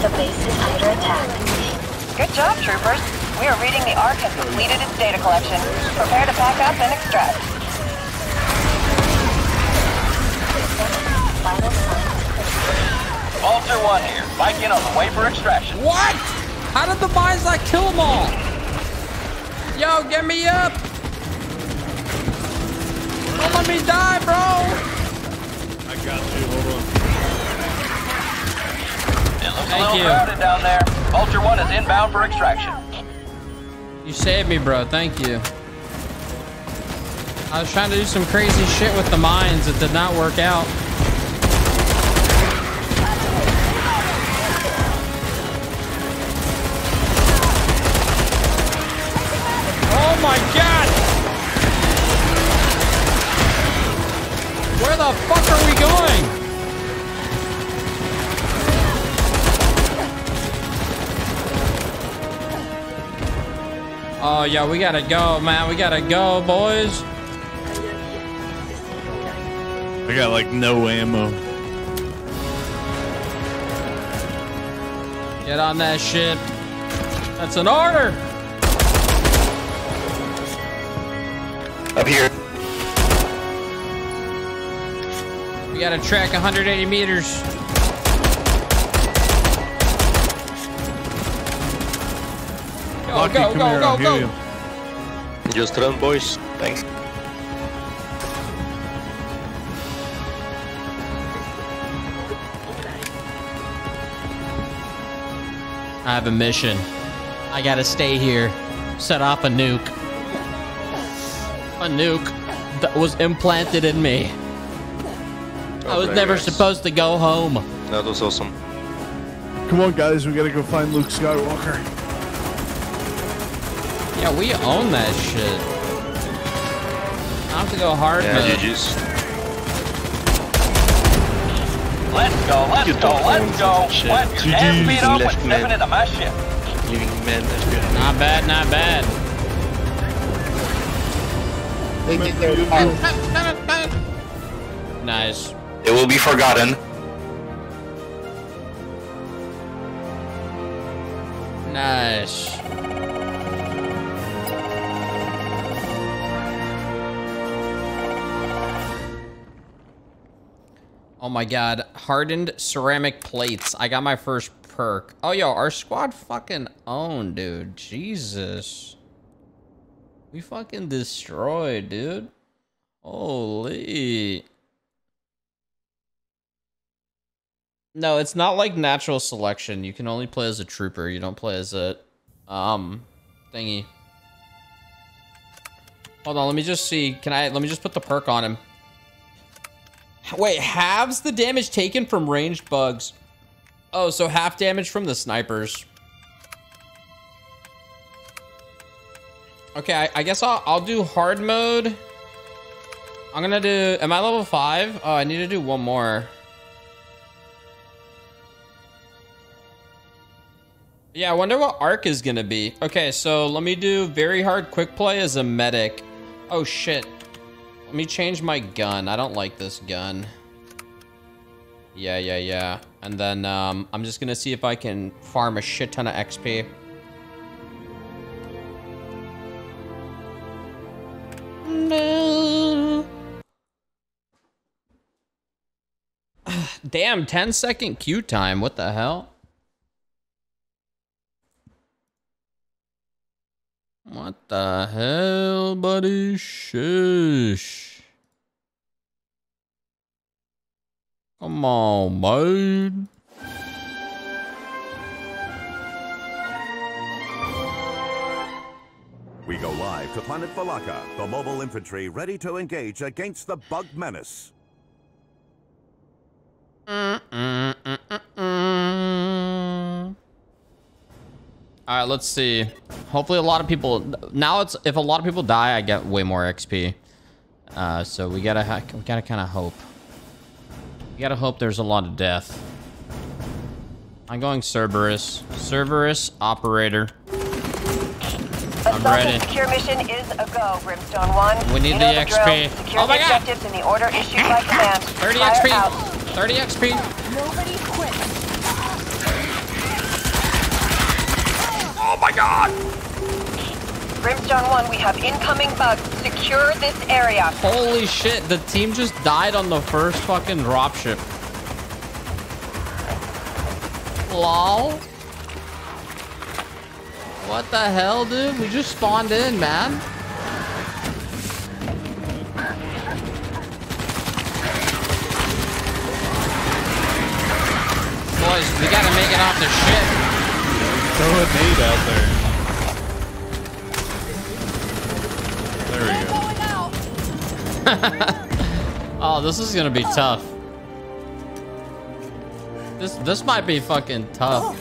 The base is under attack. Good job, troopers. We are reading the arc has completed its data collection. Prepare to pack up and extract. Vital signs. Vulture 1 here. Bike in on the way for extraction. What? How did the mines like kill them all? Yo, get me up. Don't let me die, bro. I got you. Hold on. It looks Thank a little you. crowded down there. Vulture 1 is inbound for extraction. You saved me, bro. Thank you. I was trying to do some crazy shit with the mines. It did not work out. Oh, yeah, we gotta go, man. We gotta go, boys. I got like no ammo. Get on that ship. That's an order. Up here. We gotta track 180 meters. Go, go, here, go, go. You. Just run, boys. Thanks. I have a mission. I gotta stay here. Set off a nuke. A nuke that was implanted in me. I was never guys. supposed to go home. That was awesome. Come on, guys, we gotta go find Luke Skywalker. Yeah, we own that shit. I have to go hard Yeah, mode. GG's. Let's go, let's You go, let's go. shit. Plant your hands GG's, feet up and left step man. into my ship. Leaving men left behind. Not bad, not bad. Nice. It will be forgotten. Nice. My god, hardened ceramic plates. I got my first perk. Oh yo, our squad fucking owned, dude. Jesus. We fucking destroyed, dude. Holy. No, it's not like natural selection. You can only play as a trooper. You don't play as a um thingy. Hold on, let me just see. Can I let me just put the perk on him. Wait, halves the damage taken from ranged bugs. Oh, so half damage from the snipers. Okay, I, I guess I'll I'll do hard mode. I'm gonna do. Am I level five? Oh, I need to do one more. Yeah, I wonder what arc is gonna be. Okay, so let me do very hard quick play as a medic. Oh shit. Let me change my gun. I don't like this gun. Yeah, yeah, yeah. And then um, I'm just gonna see if I can farm a shit ton of XP. No. Damn, 10 second queue time. What the hell? What the hell, buddy? Shush. Come on, man. We go live to Planet Valaka, the mobile infantry ready to engage against the bug menace. All right, let's see. Hopefully, a lot of people. Now it's if a lot of people die, I get way more XP. Uh, so we gotta we gotta kind of hope. We gotta hope there's a lot of death. I'm going Cerberus. Cerberus operator. I'm ready. secure mission is a go, Brimstone 1. We need You know the drill. XP. Secure Oh my the God. in the order issued by command. 30 Fire XP. out. 30 XP. Nobody quit. Oh my god! Brimstone 1, we have incoming bugs. Secure this area. Holy shit, the team just died on the first fucking dropship. Lol. What the hell, dude? We just spawned in, man. Throw a nade out there. There we go. oh, this is gonna be tough. This this might be fucking tough.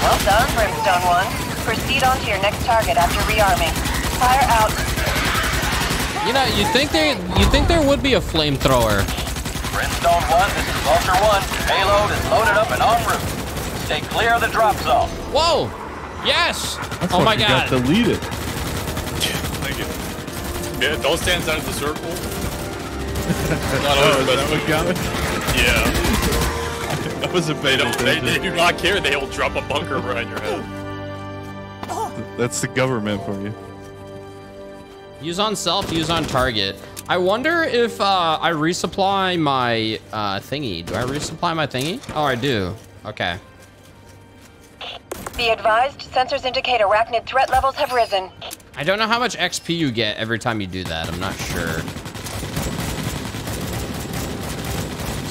Well done, Brimstone 1. Proceed on to your next target after rearming. Fire out. You know, you think there you think there would be a flamethrower. Brimstone 1, this is Vulture 1. Payload is loaded up and en route. Stay clear of the drop zone. Whoa! Yes! I oh my fucking god. got deleted. Thank you. Yeah, don't stand inside the circle. Not Oh, always is the that best. what got me? Yeah. That was a They bait. don't. They, they do not care. They will drop a bunker behind your head. That's the government for you. Use on self, use on target. I wonder if uh, I resupply my uh, thingy. Do I resupply my thingy? Oh, I do. Okay. Be advised, sensors indicate arachnid threat levels have risen. I don't know how much XP you get every time you do that. I'm not sure.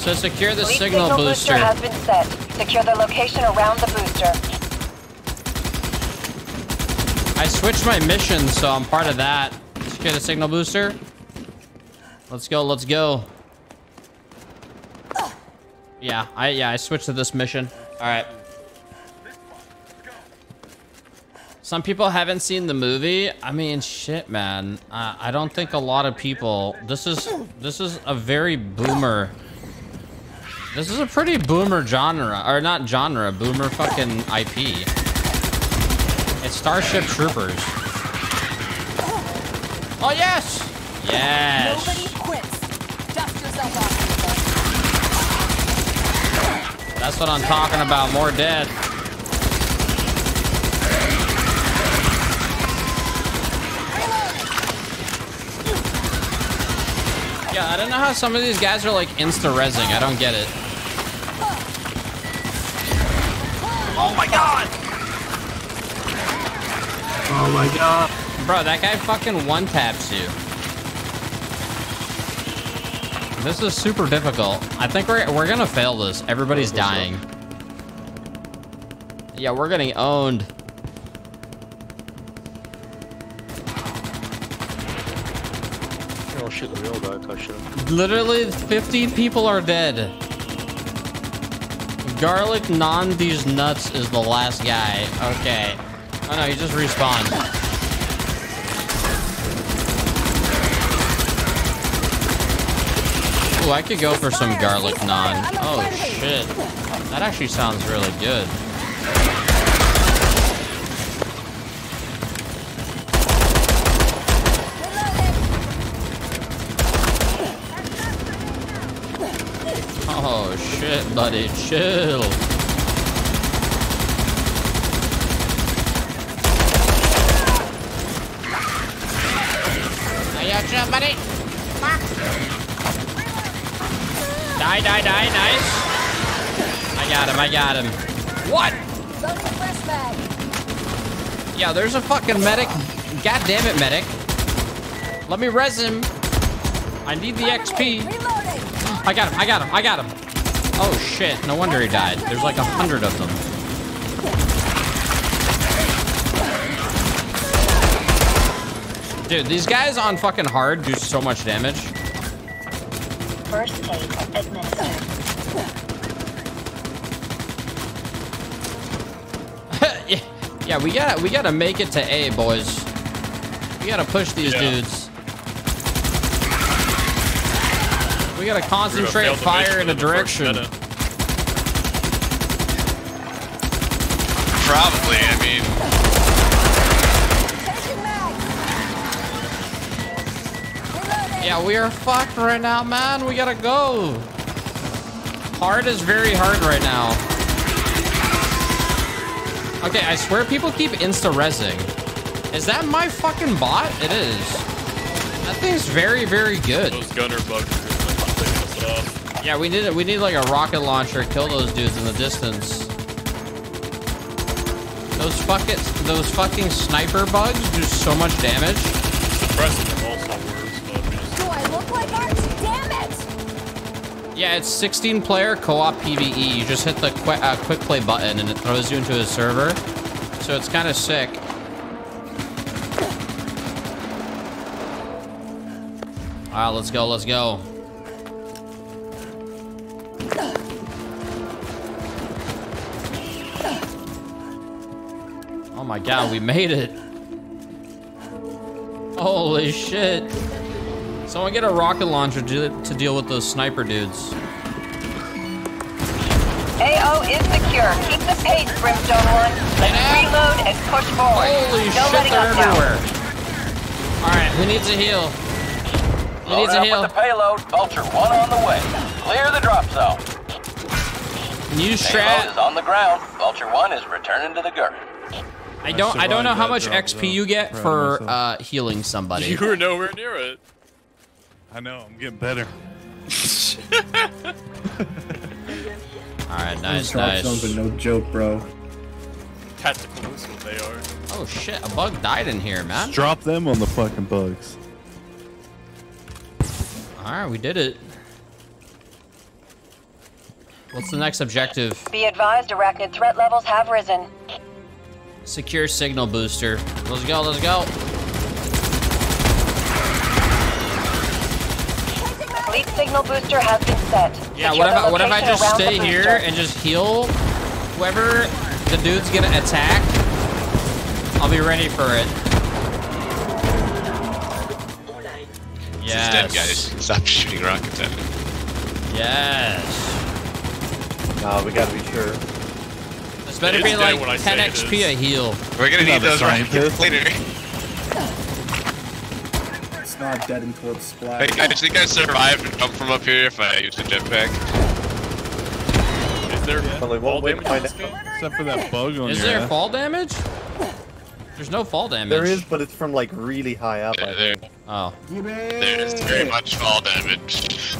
So secure the Fleet signal booster. has been set. Secure the location around the booster. I switched my mission, so I'm part of that. Secure the signal booster. Let's go, let's go. Yeah, I yeah, I switched to this mission. Alright. Some people haven't seen the movie. I mean, shit, man. Uh, I don't think a lot of people. This is this is a very boomer. This is a pretty boomer genre, or not genre, boomer fucking IP. It's Starship Troopers. Oh yes, yes. That's what I'm talking about. More dead. Yeah, I don't know how some of these guys are like insta-rezzing. I don't get it. Oh my god! Oh my god. Bro, that guy fucking one-taps you. This is super difficult. I think we're, we're gonna fail this. Everybody's dying. Yeah, we're getting owned. Oh shit, we all died. I should. Literally 15 people are dead. Garlic non these nuts is the last guy. Okay. Oh no, he just respawned. Ooh, I could go for some garlic naan. Oh shit. That actually sounds really good. Oh shit, buddy, chill. Are you chill, buddy? Fuck. Die, die, die, nice. I got him, I got him. What? Yeah, there's a fucking medic. God damn it, medic. Let me res him. I need the XP. I got him, I got him, I got him. Oh shit, no wonder he died. There's like a hundred of them. Dude, these guys on fucking hard do so much damage. First aid administered. yeah, yeah, we gotta we gotta make it to A, boys. We gotta push these Yeah. dudes. We gotta We're gonna concentrate fire in a in the first direction. Probably, I mean, Yeah, we are fucked right now, man. We gotta go. Hard is very hard right now. Okay, I swear people keep insta-rezzing. Is that my fucking bot? It is. That thing's very, very good. those gunner bugs are just like picking us off. Yeah, we need we need like a rocket launcher to kill those dudes in the distance. Those fucking those fucking sniper bugs do so much damage them also works, but we just Do I look like Arch? Damn it! Yeah, it's 16 player co-op PvE. You just hit the qu uh, quick play button and it throws you into a server. So it's kind of sick. All right, let's go. Let's go. Oh my god, we made it. Holy shit. Someone get a rocket launcher to, to deal with those sniper dudes. AO is secure. Keep the pace, Brimstone 1. Let's reload and push forward. Holy no shit, they're us down. everywhere. All right, who needs a heal? Who Load needs a up heal? with the payload. Vulture 1 on the way. Clear the drop zone. New Payload strat. is on the ground. Vulture 1 is returning to the Gurt. I don't. I don't know how much XP drop, you get though. for Proud uh, healing somebody. You were nowhere near it. I know, I'm getting better. All right, Those nice, drop nice. zones are no joke, bro. Tactical is what they are. Oh shit, a bug died in here, man. Drop them on the fucking bugs. All right, we did it. What's the next objective? Be advised, arachnid threat levels have risen. Secure signal booster. Let's go, let's go. Fleet signal booster has been set. Yeah, Secure what if, I, what if I just stay here and just heal whoever the dude's gonna attack? I'll be ready for it. He's dead, Yes. guys. Stop shooting rockets at me. Yes. No, we gotta be sure. This better It be like dead when I 10 XP a heal. We're gonna need not those rockets scientist. later. It's not dead until it's Hey splat. guys, think I survive and jump from up here if I use a jetpack? Is there Only fall one damage in this game? Except for that bug on Is there ass. fall damage? There's no fall damage. There is, but it's from like really high up. I There, think. Oh. there's very much fall damage.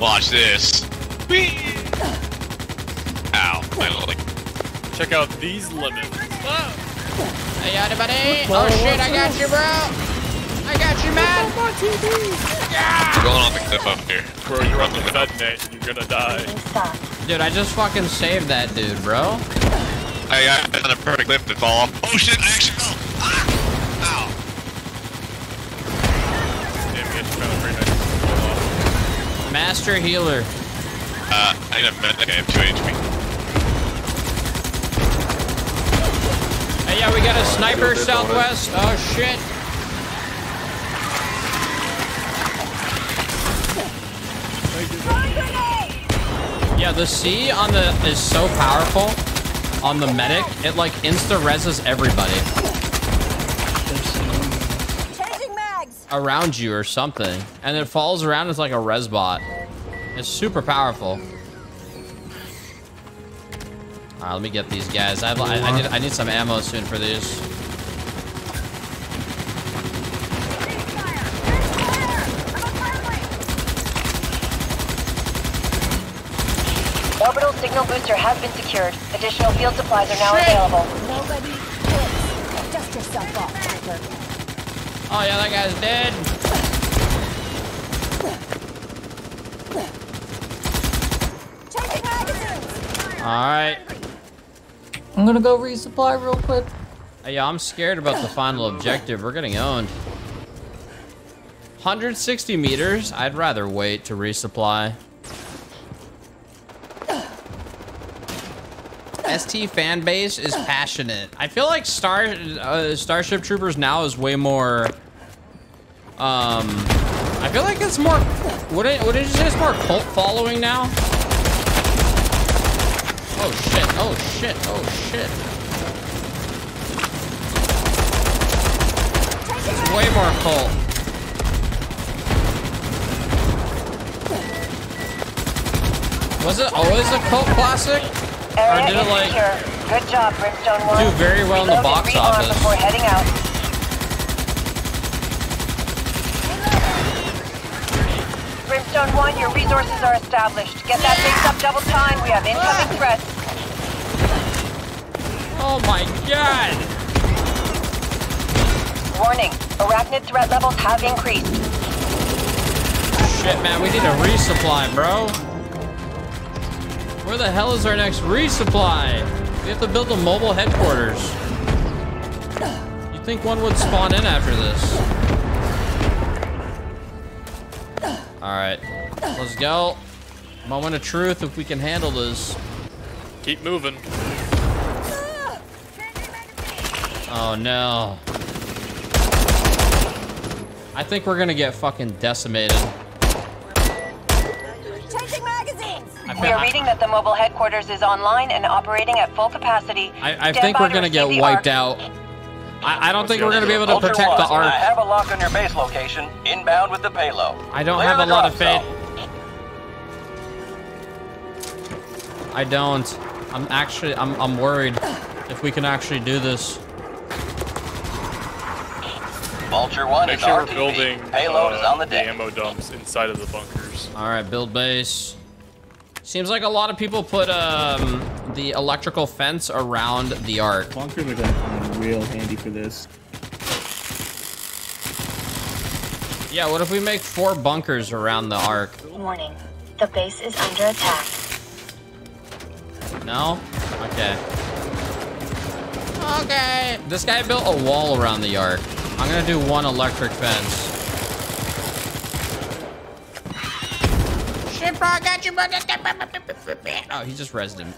Watch this. Whee! Ow, my leg. Check out these lemons. Hey, ah! anybody? Oh shit, I got you, bro. I got you, man. We're going on the cliff up here. Bro, you're on the fed net. You're gonna die. Dude, I just fucking saved that dude, bro. Hey, I got on a perfect cliff to fall off. Oh shit, I actually fell. Ah! Ow. Damn, we actually found pretty nice. Master healer. Uh, I need a med. I have 2 HP. Hey, yeah, we got a sniper southwest. Oh shit. Yeah, the C on the is so powerful on the medic. It like insta reses everybody around you or something, and it falls around as like a res bot. It's super powerful. All right, let me get these guys. I, I, I need I need some ammo soon for these. Orbital signal booster has been secured. Additional field supplies are now available. Nobody hits. Dust yourself off, Piper. Oh yeah, that guy's dead. All right. I'm gonna go resupply real quick. Hey, yeah, I'm scared about the final objective. We're getting owned. 160 meters. I'd rather wait to resupply. ST fan base is passionate. I feel like Star uh, Starship Troopers now is way more. Um, I feel like it's more. What did, what did you say? It's more cult following now. Oh shit! Oh shit! Oh shit! It's way more cult. Was it always a cult classic? Or Area did it like secure. Good job, Brimstone 1. do very well in the box office? before heading out. Brimstone 1, your resources are established. Get that base up double time. We have incoming threats. Oh my god! Warning, arachnid threat levels have increased. Shit, man, we need a resupply, bro. Where the hell is our next resupply? We have to build a mobile headquarters. You'd think one would spawn in after this. Alright, let's go. Moment of truth if we can handle this. Keep moving. Oh no. I think we're gonna get fucking decimated. We are reading that the mobile headquarters is online and operating at full capacity. I, I think we're gonna get wiped arc. out. I, I don't think we're gonna be able to Ultra protect the One, I have a lock on your base location, inbound with the payload. I don't Clear have a lot of drop faith. zone. I don't. I'm actually, I'm, I'm worried if we can actually do this. Vulture 1 Make is sure we're building Payload uh, is on the the deck. ammo dumps inside of the bunkers. All right, build base. Seems like a lot of people put um, the electrical fence around the arc. Bunkers are gonna come real handy for this. Yeah, what if we make four bunkers around the arc? Warning. The base is under attack. No? Okay. Okay. This guy built a wall around the arc. I'm gonna do one electric fence. Oh, he just rezzed him.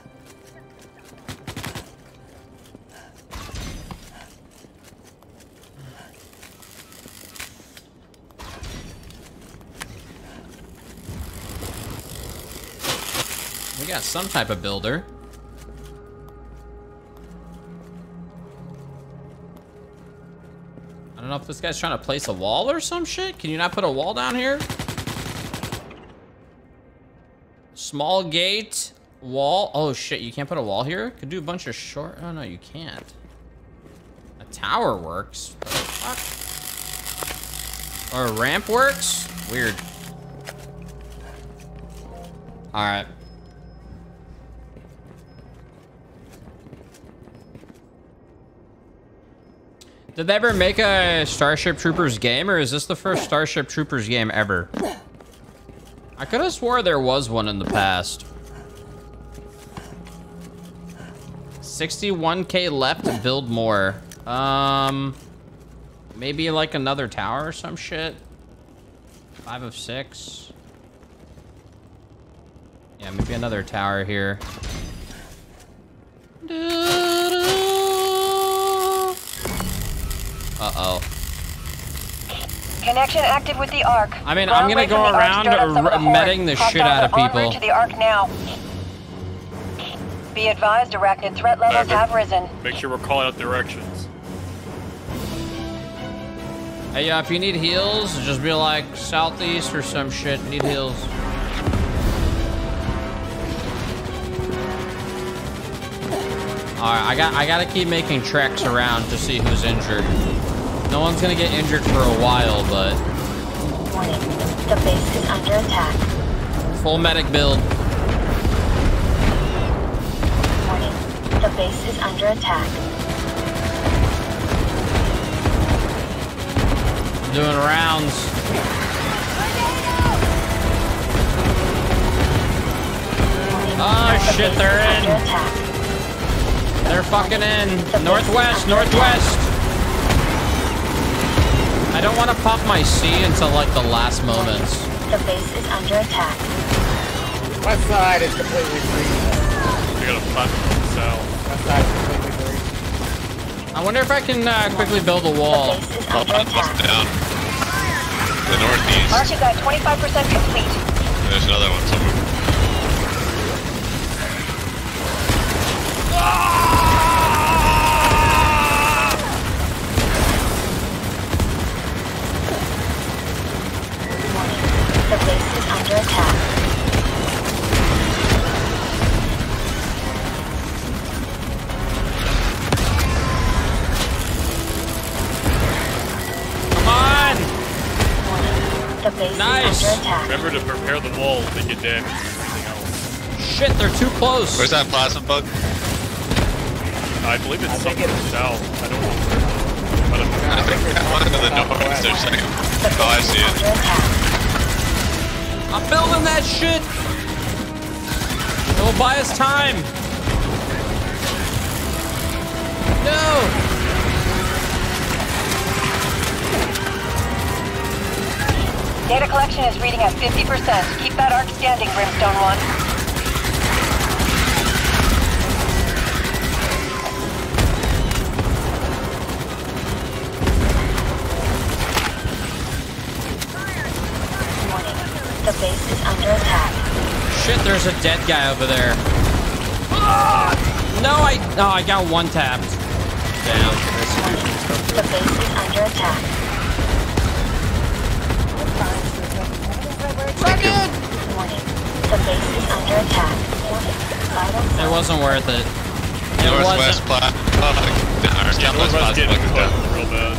We got some type of builder. I don't know if this guy's trying to place a wall or some shit. Can you not put a wall down here? Small gate, wall. Oh shit, you can't put a wall here? Could do a bunch of short. Oh no, you can't. A tower works. Or a ramp works? Weird. All right. Did they ever make a Starship Troopers game, or is this the first Starship Troopers game ever? I could have swore there was one in the past. 61k left to build more. Um, maybe like another tower or some shit. Five of six. Yeah, maybe another tower here. Uh-oh. Connection active with the Ark. I mean, Run I'm gonna go from the Ark, around start up some of the r- the shit out of are en people. to the Ark now. Be advised, arachnid threat levels have risen. Make sure we're calling out directions. Hey, yeah, if you need heals, just be like southeast or some shit. Need heals. All right, I got I gotta keep making treks around to see who's injured. No one's gonna get injured for a while, but Warning. The base is under attack. full medic build. Warning. The base is under attack. Doing rounds. Oh shit, they're in. They're fucking in. Northwest, northwest. I don't want to pop my C until like the last moments. The base is under attack. West side is completely free. We got a platform to sell. West side is completely free. I wonder if I can uh, quickly build a wall. Oh, bust down. The northeast. Archie got 25% complete. There's another one somewhere. The base is under attack. Come on! The base Nice. is under attack. Remember to prepare the wall if they get damaged or anything else. Shit, they're too close. Where's that plasma bug? I believe it's something south. I don't know where. But I think that one to the north. There's like, oh, I see it. I'm building that shit. It will buy us time. No. Data collection is reading at 50%. Keep that arc standing, Brimstone 1. The base is under attack. Shit, there's a dead guy over there. Ah! No, I no, I got one tapped. Damn. The base is under attack. Warning. The base is under attack. It wasn't worth it. It Northwest wasn't. plat. Oh, or southwest plasma bug is down. real bad.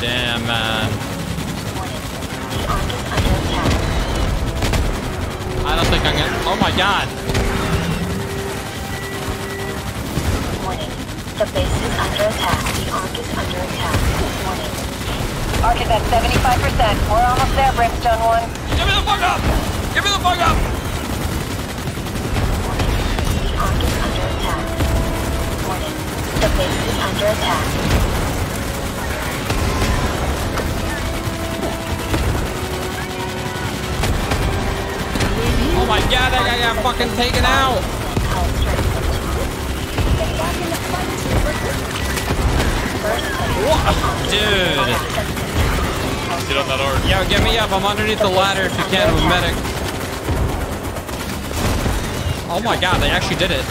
Damn, man. I don't think I'm gonna. Oh my god. Warning. The base is under attack. The Ark is under attack. Warning. Arc is at 75%. We're almost there, Brimstone 1. Give me the fuck up! Give me the fuck up! The Ark is under attack. Warning. The base is under attack. My god, that guy got fucking taken out! What? Dude. Get on that arc. Yo, get me up. I'm underneath the ladder if you can with medic. Oh my god, they actually did it.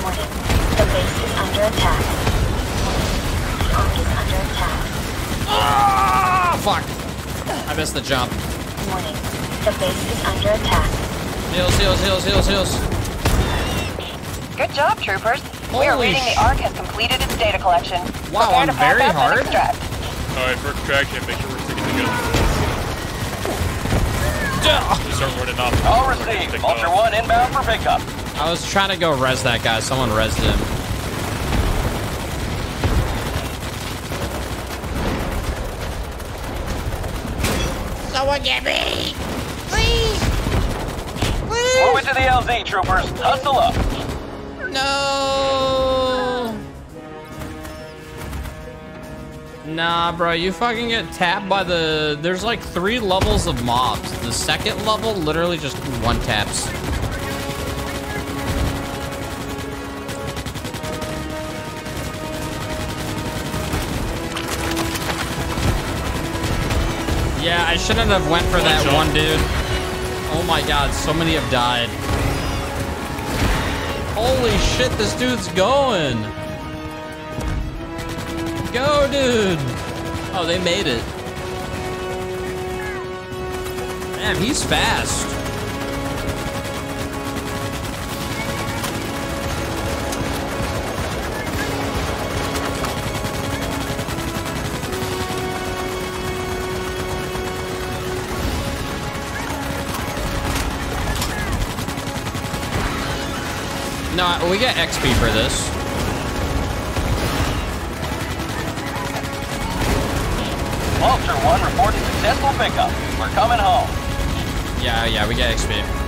Warning. The base is under attack. The Ark is under attack. Ah, fuck. I missed the jump. Warning. The base is under attack. Heals, heals, heals, heals, heals. Good job, troopers. we are Holy reading the Arc has completed its data collection. Wow, Prepare on to very up hard? Alright, for extraction, make sure we're sticking together. Just start running off. All received. Vulture 1 inbound for pickup. I was trying to go res that guy. Someone resed him. Someone get me! Please! Please! Move it to the LZ, troopers. Hustle up. No. Nah, bro, you fucking get tapped by the. There's like three levels of mobs. The second level literally just one taps. Yeah, I shouldn't have went for that shot. one dude. Oh my god, so many have died. Holy shit, this dude's going. Go, dude. Oh, they made it. Man, he's fast. No, we get XP for this. Vulture 1 reporting successful pickup. We're coming home. Yeah, yeah, we get XP.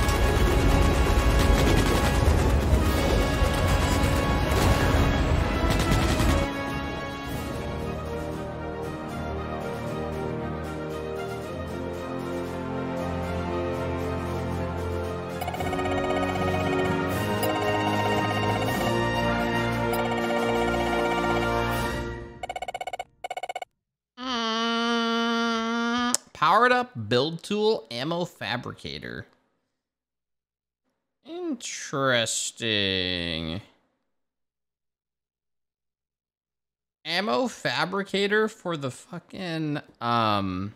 Build tool ammo fabricator. Interesting. Ammo fabricator for the fucking um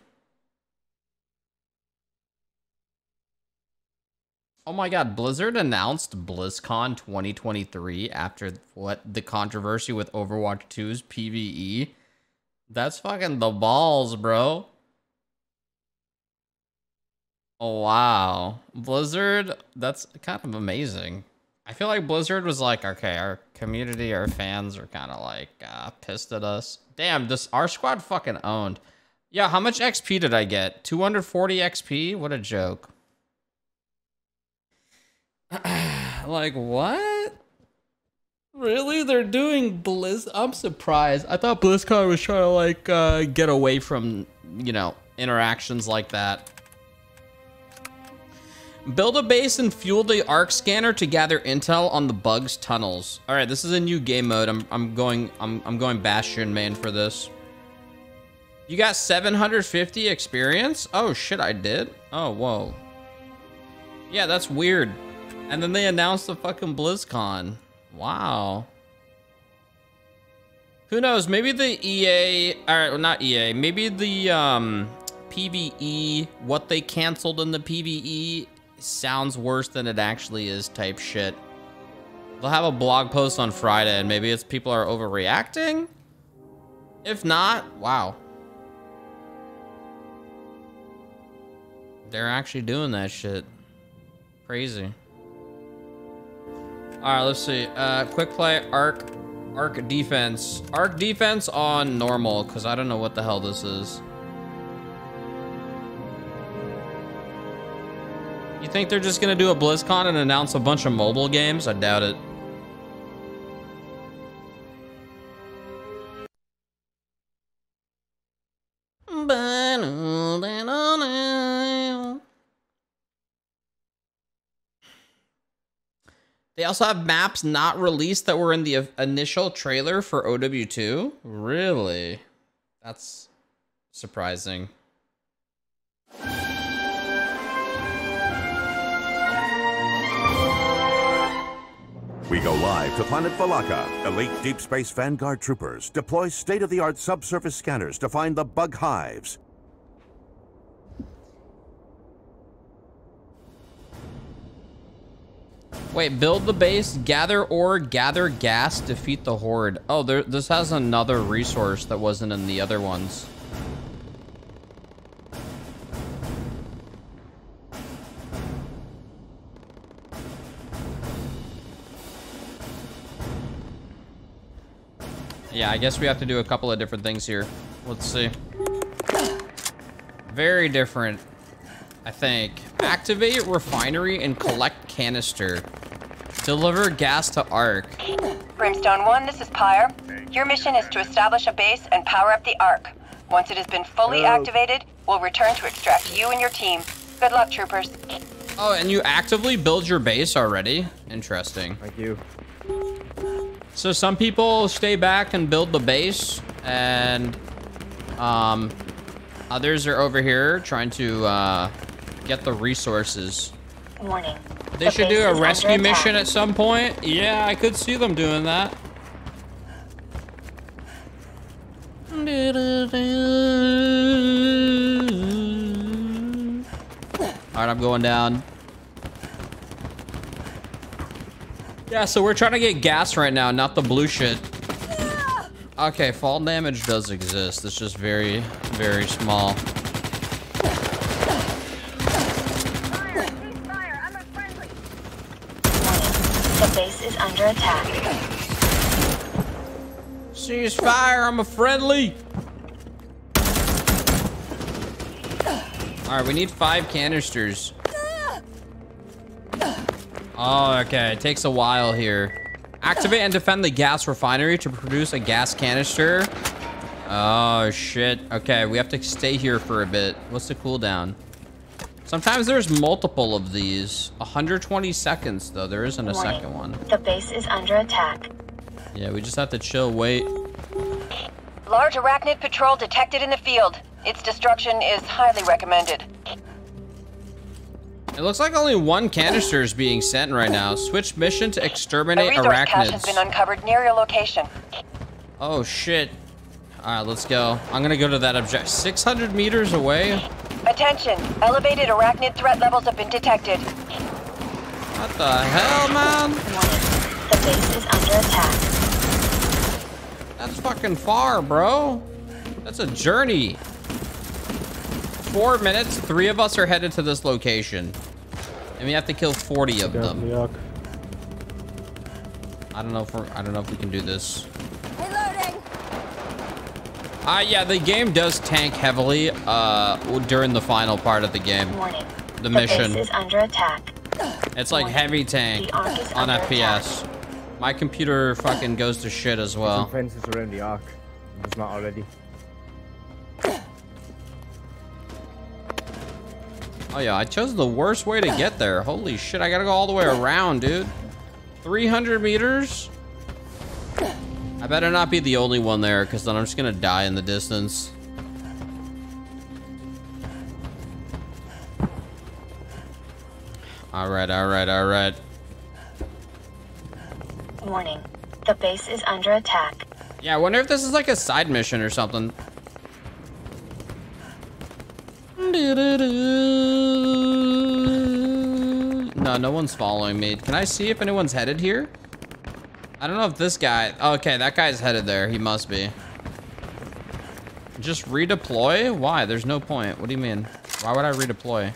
Oh my god, Blizzard announced BlizzCon 2023 after what the controversy with Overwatch 2's PvE. That's fucking the balls, bro. Wow. Blizzard, that's kind of amazing. I feel like Blizzard was like, okay, our community, our fans are kind of like uh, pissed at us. Damn, this our squad fucking owned. Yeah, how much XP did I get? 240 XP? What a joke. like what? Really? They're doing Blizz? I'm surprised. I thought BlizzCon was trying to like uh, get away from, you know, interactions like that. Build a base and fuel the arc scanner to gather intel on the bugs tunnels. All right, this is a new game mode. I'm I'm going I'm I'm going Bastion main for this. You got 750 experience? Oh shit, I did. Oh whoa. Yeah, that's weird. And then they announced the fucking BlizzCon. Wow. Who knows? Maybe the EA, or well, not EA. Maybe the um PVE, what they canceled in the PVE sounds worse than it actually is type shit. They'll have a blog post on Friday and maybe it's people are overreacting? If not, wow. They're actually doing that shit. Crazy. All right, let's see. Uh, quick play, arc, arc defense. Arc defense on normal, because I don't know what the hell this is. You think they're just to do a BlizzCon and announce a bunch of mobile games? I doubt it. They also have maps not released that were in the initial trailer for OW2. Really? That's surprising. We go live to planet Valaka. Elite Deep Space Vanguard troopers deploy state-of-the-art subsurface scanners to find the bug hives. Wait, build the base, gather ore, gather gas, defeat the horde. Oh, there, this has another resource that wasn't in the other ones. Yeah, I guess we have to do a couple of different things here. Let's see. Very different, I think. Activate refinery and collect canister. Deliver gas to Ark. Brimstone 1, this is Pyre. Your mission is to establish a base and power up the Ark. Once it has been fully Oh. activated, we'll return to extract you and your team. Good luck, troopers. Oh, and you actively build your base already? Interesting. Thank you. So some people stay back and build the base, and um, others are over here trying to uh, get the resources. Warning. They The should do a rescue mission at some point. Yeah, I could see them doing that. All right, I'm going down. Yeah, so we're trying to get gas right now, not the blue shit. Okay, fall damage does exist. It's just very, very small. The base is under attack. Ceasefire, I'm a friendly. All right, we need five canisters. Oh, okay. It takes a while here. Activate and defend the gas refinery to produce a gas canister. Oh, shit. Okay, we have to stay here for a bit. What's the cooldown? Sometimes there's multiple of these. 120 seconds, though. There isn't a Warning. second one. The base is under attack. Yeah, we just have to chill, wait. Large arachnid patrol detected in the field. Its destruction is highly recommended. It looks like only one canister is being sent right now. Switch mission to exterminate A exterminate resource cache has been uncovered near your location. Oh shit. All right, let's go. I'm gonna go to that object. 600 meters away? Attention, elevated arachnid threat levels have been detected. What the hell, man? The base is under attack. That's fucking far, bro. That's a journey. Four minutes, three of us are headed to this location. And we have to kill 40 of them. I don't know if we're, I don't know if we can do this. Reloading. Uh, yeah, the game does tank heavily uh, during the final part of the game. Warning. The mission. base is under attack. It's like heavy tank The Ark is on under FPS. My computer fucking goes to shit as Some well. fences around the arc. It's not already. Oh yeah, I chose the worst way to get there. Holy shit, I gotta go all the way around, dude. 300 meters? I better not be the only one there, because then I'm just gonna die in the distance. Alright, alright, alright. Warning. The base is under attack. Yeah, I wonder if this is like a side mission or something. No, no one's following me. Can I see if anyone's headed here? I don't know if this guy... Okay, that guy's headed there. He must be. Just redeploy? Why? There's no point. What do you mean? Why would I redeploy?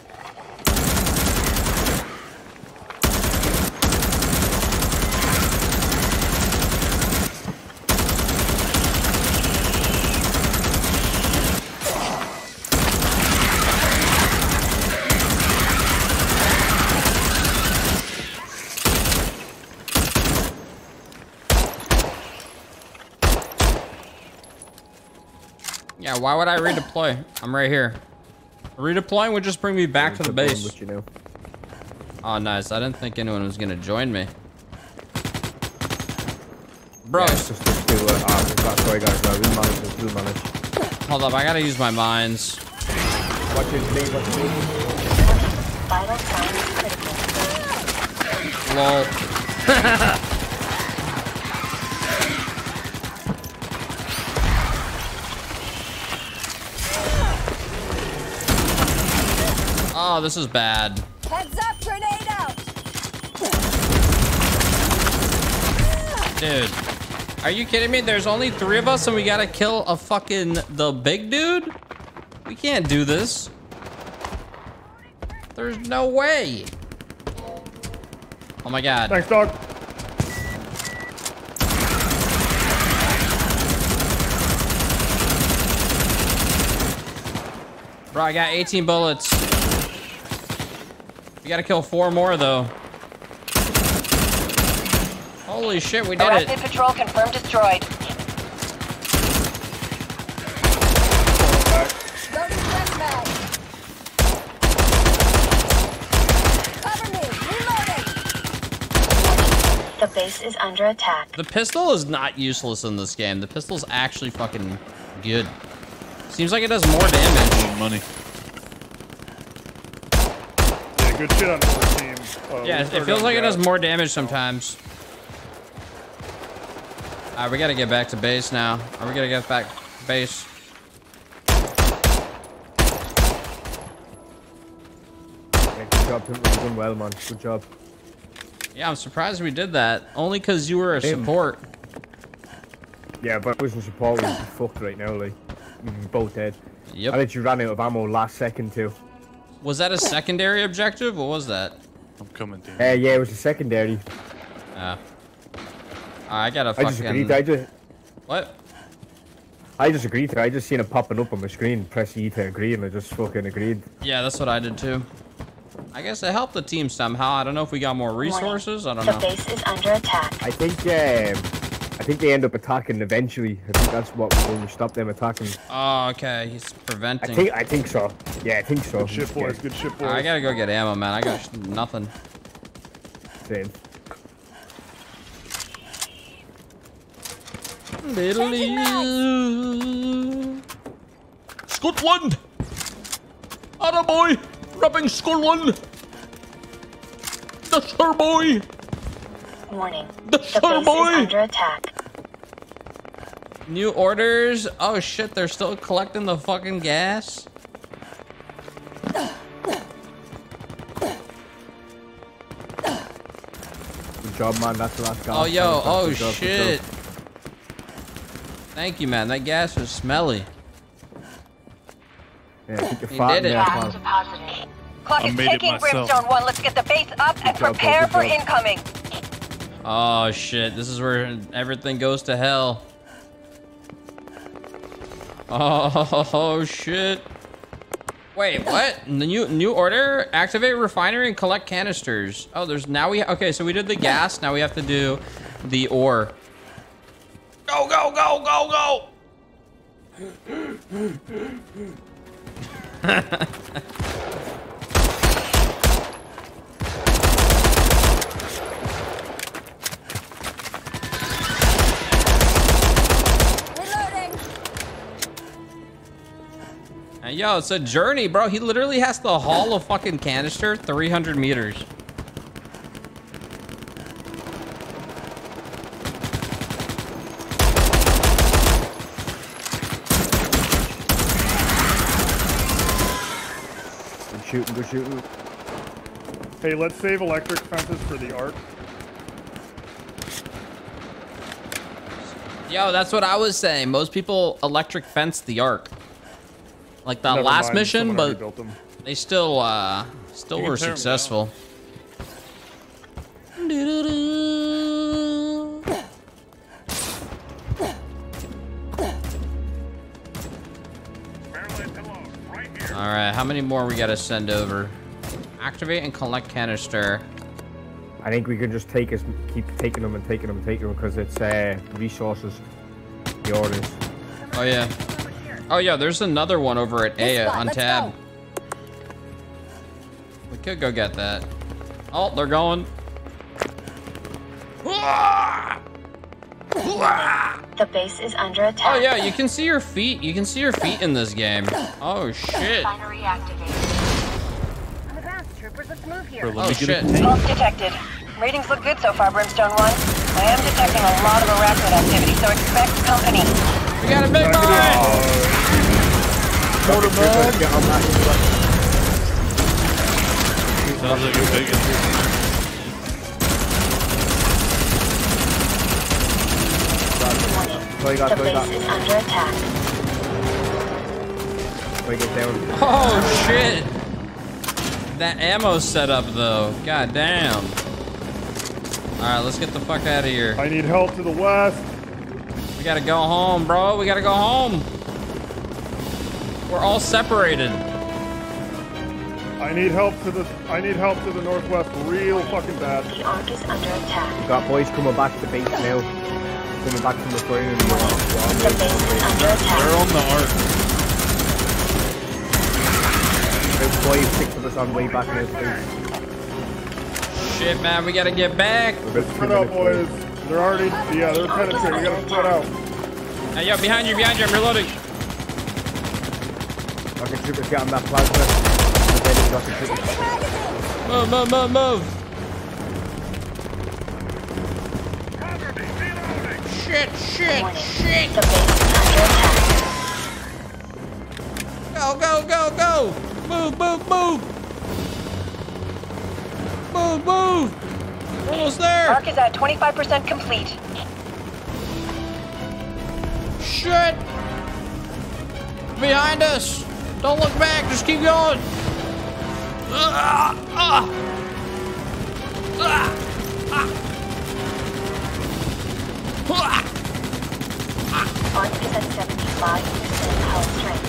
Yeah, why would I redeploy? I'm right here. Redeploying would just bring me back to the base. You know. Oh, nice. I didn't think anyone was gonna join me. Bro, Yeah, just us two. Uh, ah, we've got sorry guys. No, we'll manage this. We'll manage. hold up. I gotta use my mines. Watch your speed. Watch your speed. Vital signs critical. Lol. oh, this is bad. Heads up, grenade out! Dude. Are you kidding me? There's only three of us and we gotta kill a fucking the big dude? We can't do this. There's no way. Oh my god. Thanks, dog. Bro, I got 18 bullets. We gotta kill four more though. Holy shit, we did it. Patrol confirmed destroyed. Loading stress mag. Cover me, reloading. The base is under attack. The pistol is not useless in this game. The pistol's actually fucking good. Seems like it does more damage. Money. Yeah, good shit on our team. Uh, Yeah, it feels on like it does more damage sometimes. Alright, we gotta get back to base now. Are we gonna get back to base? Yeah, good job, Tim. You've done well, man. Good job. Yeah, I'm surprised we did that. Only because you were a Same. support. Yeah, but I wasn't support. We'd fucked right now, like. Both dead. Yep. I bet you ran out of ammo last second too. Was that a secondary objective? What was that? I'm coming to you. Uh, yeah, it was a secondary. Ah. I gotta I just agreed. I just, What? I just agreed to. it. I just seen it popping up on my screen. Press E to agree, and I just fucking agreed. Yeah, that's what I did too. I guess it helped the team somehow. I don't know if we got more resources. I don't know. The know. base is under attack. I think, um, I think they end up attacking eventually. I think that's what we're going to stop them attacking. Oh, okay. He's preventing. I think, I think so. Yeah, I think so. Good shit, boys. Good shit, boys. I gotta go get ammo, man. I got nothing. Same. Scotland! Attaboy! Rubbing Scotland! The sir boy! Warning. The The sir base is boy! under attack. New orders. Oh shit, they're still collecting the fucking gas. Good job, man. That's the last guy. Oh yo, Good oh job, good job. shit. Thank you, man. That gas was smelly. Yeah, I think you're He farting did it. there, Gas deposited. Clock I is made it ticking, myself. Brimstone 1. Let's get the base up and job, prepare for incoming. Oh shit, this is where everything goes to hell. Oh shit. Wait, what? The new new order? Activate refinery and collect canisters. Oh, there's now we okay. So we did the gas. Now we have to do the ore. Go go go go go! yo, it's a journey, bro. He literally has to haul a fucking canister 300 meters. Good shooting, good shooting. Hey, let's save electric fences for the arc. Yo, that's what I was saying. Most people electric fence the arc. Like the Never last mind, mission, someone but them. they still uh still were can tear 'em down. successful. All right, how many more we gotta send over? Activate and collect canister. I think we can just take us, keep taking them and taking them and taking them because it's uh, resources. The orders. Oh yeah. Oh yeah, there's another one over at This A spot, on let's tab. We could go get that. Oh, they're going. The base is under attack. Oh yeah, you can see your feet. You can see your feet in this game. Oh shit. Refinery activated. On the ground, troopers. Let's move here. Bro, Oh shit. tank. Pulse detected. Ratings look good so far, Brimstone 1. I am detecting a lot of arachnid activity, so expect company. We got a big boy. Motor bug. Get on that. Sounds like a big Play that, The play base that. is under attack. Play get down. Oh shit. That ammo setup though. God damn. Alright, let's get the fuck out of here. I need help to the west. We gotta go home, bro. We gotta go home. We're all separated. I need help to the I need help to the northwest real fucking bad. The Ark is under attack. We got boys coming back to the base now. Coming back from the plane and we're on, we're on The base is under attack. They're on the arc. There's five, six of us on way back now. to base. Shit, man, we gotta get back. We're about Spread out, minutes boys. Away. They're already yeah, they're penetrating. You gotta spread out. Hey, yo, behind you, behind you. I'm reloading. Rocket troopers get on that plasma. And then it's rocket troopers. Move, move, move, move. Shit, shit, shit. The base is under attack. Go, go, go, go. Move, move, move. Move, move. Almost there. Arc is at 25% complete. Shit. Behind us. Don't look back. Just keep going. Ah, ah. Ah, ah. Ah. Is at 75% hull strength.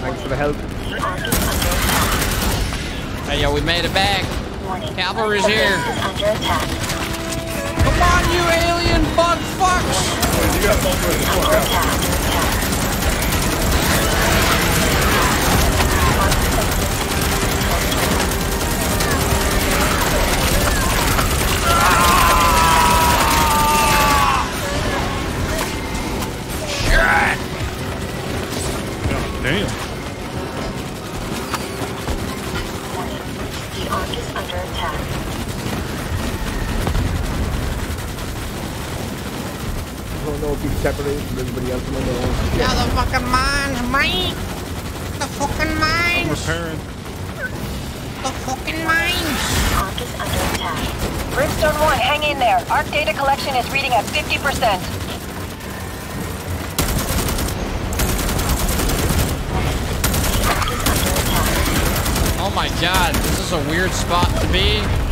Thanks for the help. The Ark is under attack. Hey, yo, we made it back. Warning. Cavalry's the here. under attack. Come on, you alien bug fucks. You got multiple the fuck out. attack. Under attack. Ark is at 60% hull strength. Shit. Damn. Warning. The Ark is under attack. I don't know if he's separated from everybody else. I don't know. Yeah, the fucking mines, mate. The fucking I'm mines. repairing. The fucking mines. The Ark is under attack. Brimstone 1, hang in there. Arc data collection is reading at 50%. The Ark is under attack. Oh my god, this is a weird spot to be.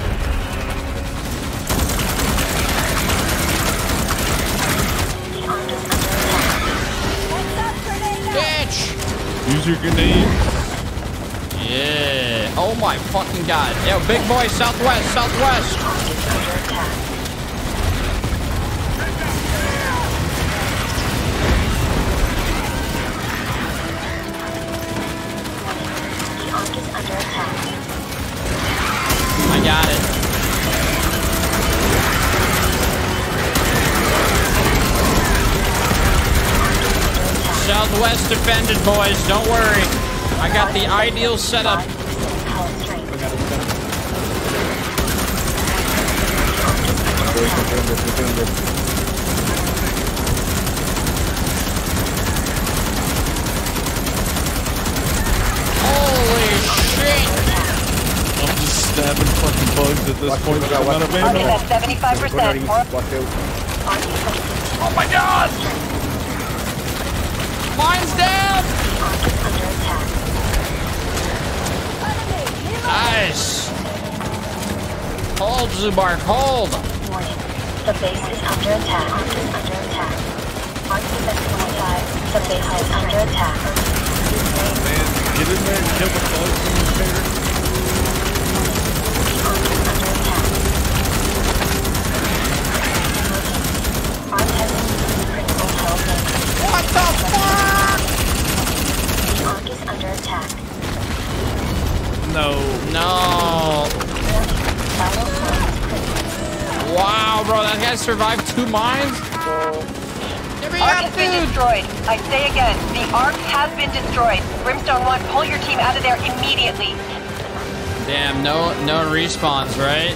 Use your grenade. Yeah. Oh my fucking god. Yo, big boy, southwest, southwest. Southwest defended, boys. Don't worry. I got the ideal setup. 5% hull strength. Boys, we're doing this, we're doing this. Holy shit. I'm just stabbing fucking bugs at this Watch point. I'm out of out. Arc is ammo. at 75%. Or Watch out. Ark is at 60%. Oh my god! Mine's down! The Ark is under attack. Nice. Hold, Zubark, hold. Warning. The base is under attack. Ark is under attack. Ark is at 25. The base is under attack. Man, get in there and kill the bugs in this. The No, No. Wow, bro, that guy survived two mines? The Ark has been destroyed. I say again, the Ark has been destroyed. Brimstone 1, pull your team out of there immediately. Damn, no no respawns, right?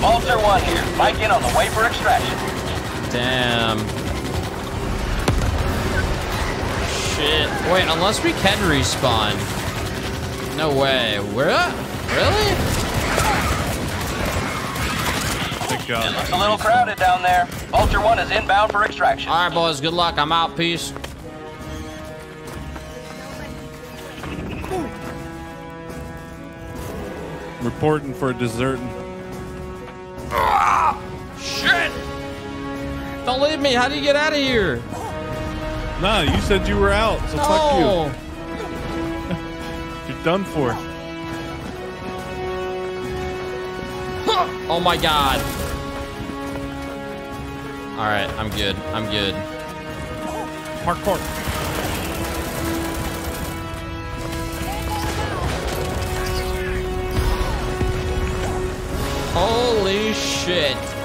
Vulture 1 here. Mike in on the way for extraction. Damn. Shit. Wait, unless we can respawn. No way. We're really? It looks a little crowded down there. Vulture 1 is inbound for extraction. All right, boys. Good luck. I'm out. Peace. Reporting for deserting. Ah, shit! Don't leave me. How do you get out of here? Nah, you said you were out, so No. fuck you. Done for. Oh my god. All right, I'm good. I'm good. Parkour. Holy shit.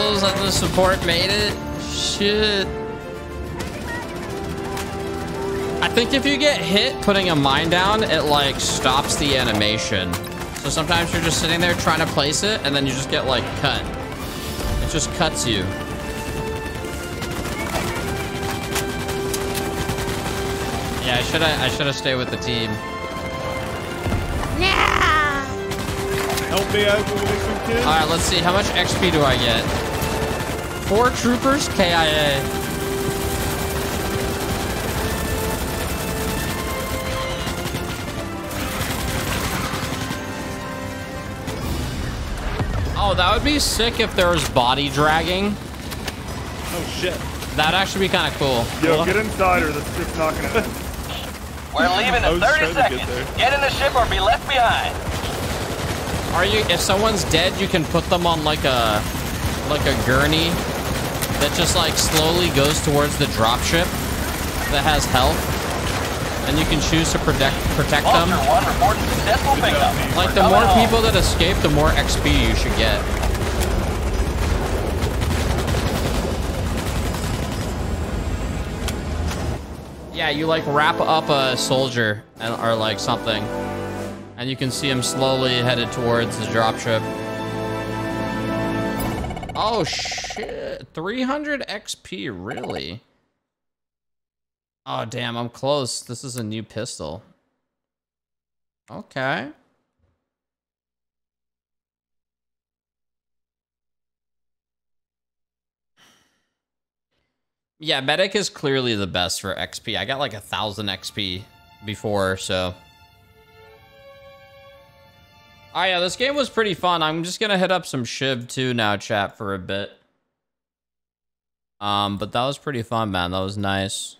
Two castles and the support made it? Shit. I think if you get hit putting a mine down, it like stops the animation. So sometimes you're just sitting there trying to place it and then you just get like cut. It just cuts you. Yeah, I should have I should have stayed with the team. Help me out with some kids. All right, let's see. How much XP do I get? Four troopers, KIA. Oh, that would be sick if there was body dragging. Oh shit. That'd actually be kind of cool. Yo, get inside or the stick's not gonna. We're leaving in 30 trying to get seconds. Get in the ship or be left behind. Are you? If someone's dead, you can put them on like a, like a gurney, that just like slowly goes towards the dropship, that has health, and you can choose to protect protect them. Vulture 1 reporting successful pickup. Like the more people that escape, the more XP you should get. Yeah, you like wrap up a soldier and, or like something, and you can see him slowly headed towards the dropship. Oh shit! 300 XP, really? Oh damn, I'm close. This is a new pistol. Okay. Yeah, medic is clearly the best for XP. I got like a thousand XP before, so. Oh yeah, this game was pretty fun. I'm just gonna hit up some Shiv too now, chat, for a bit. Um, but that was pretty fun, man. That was nice.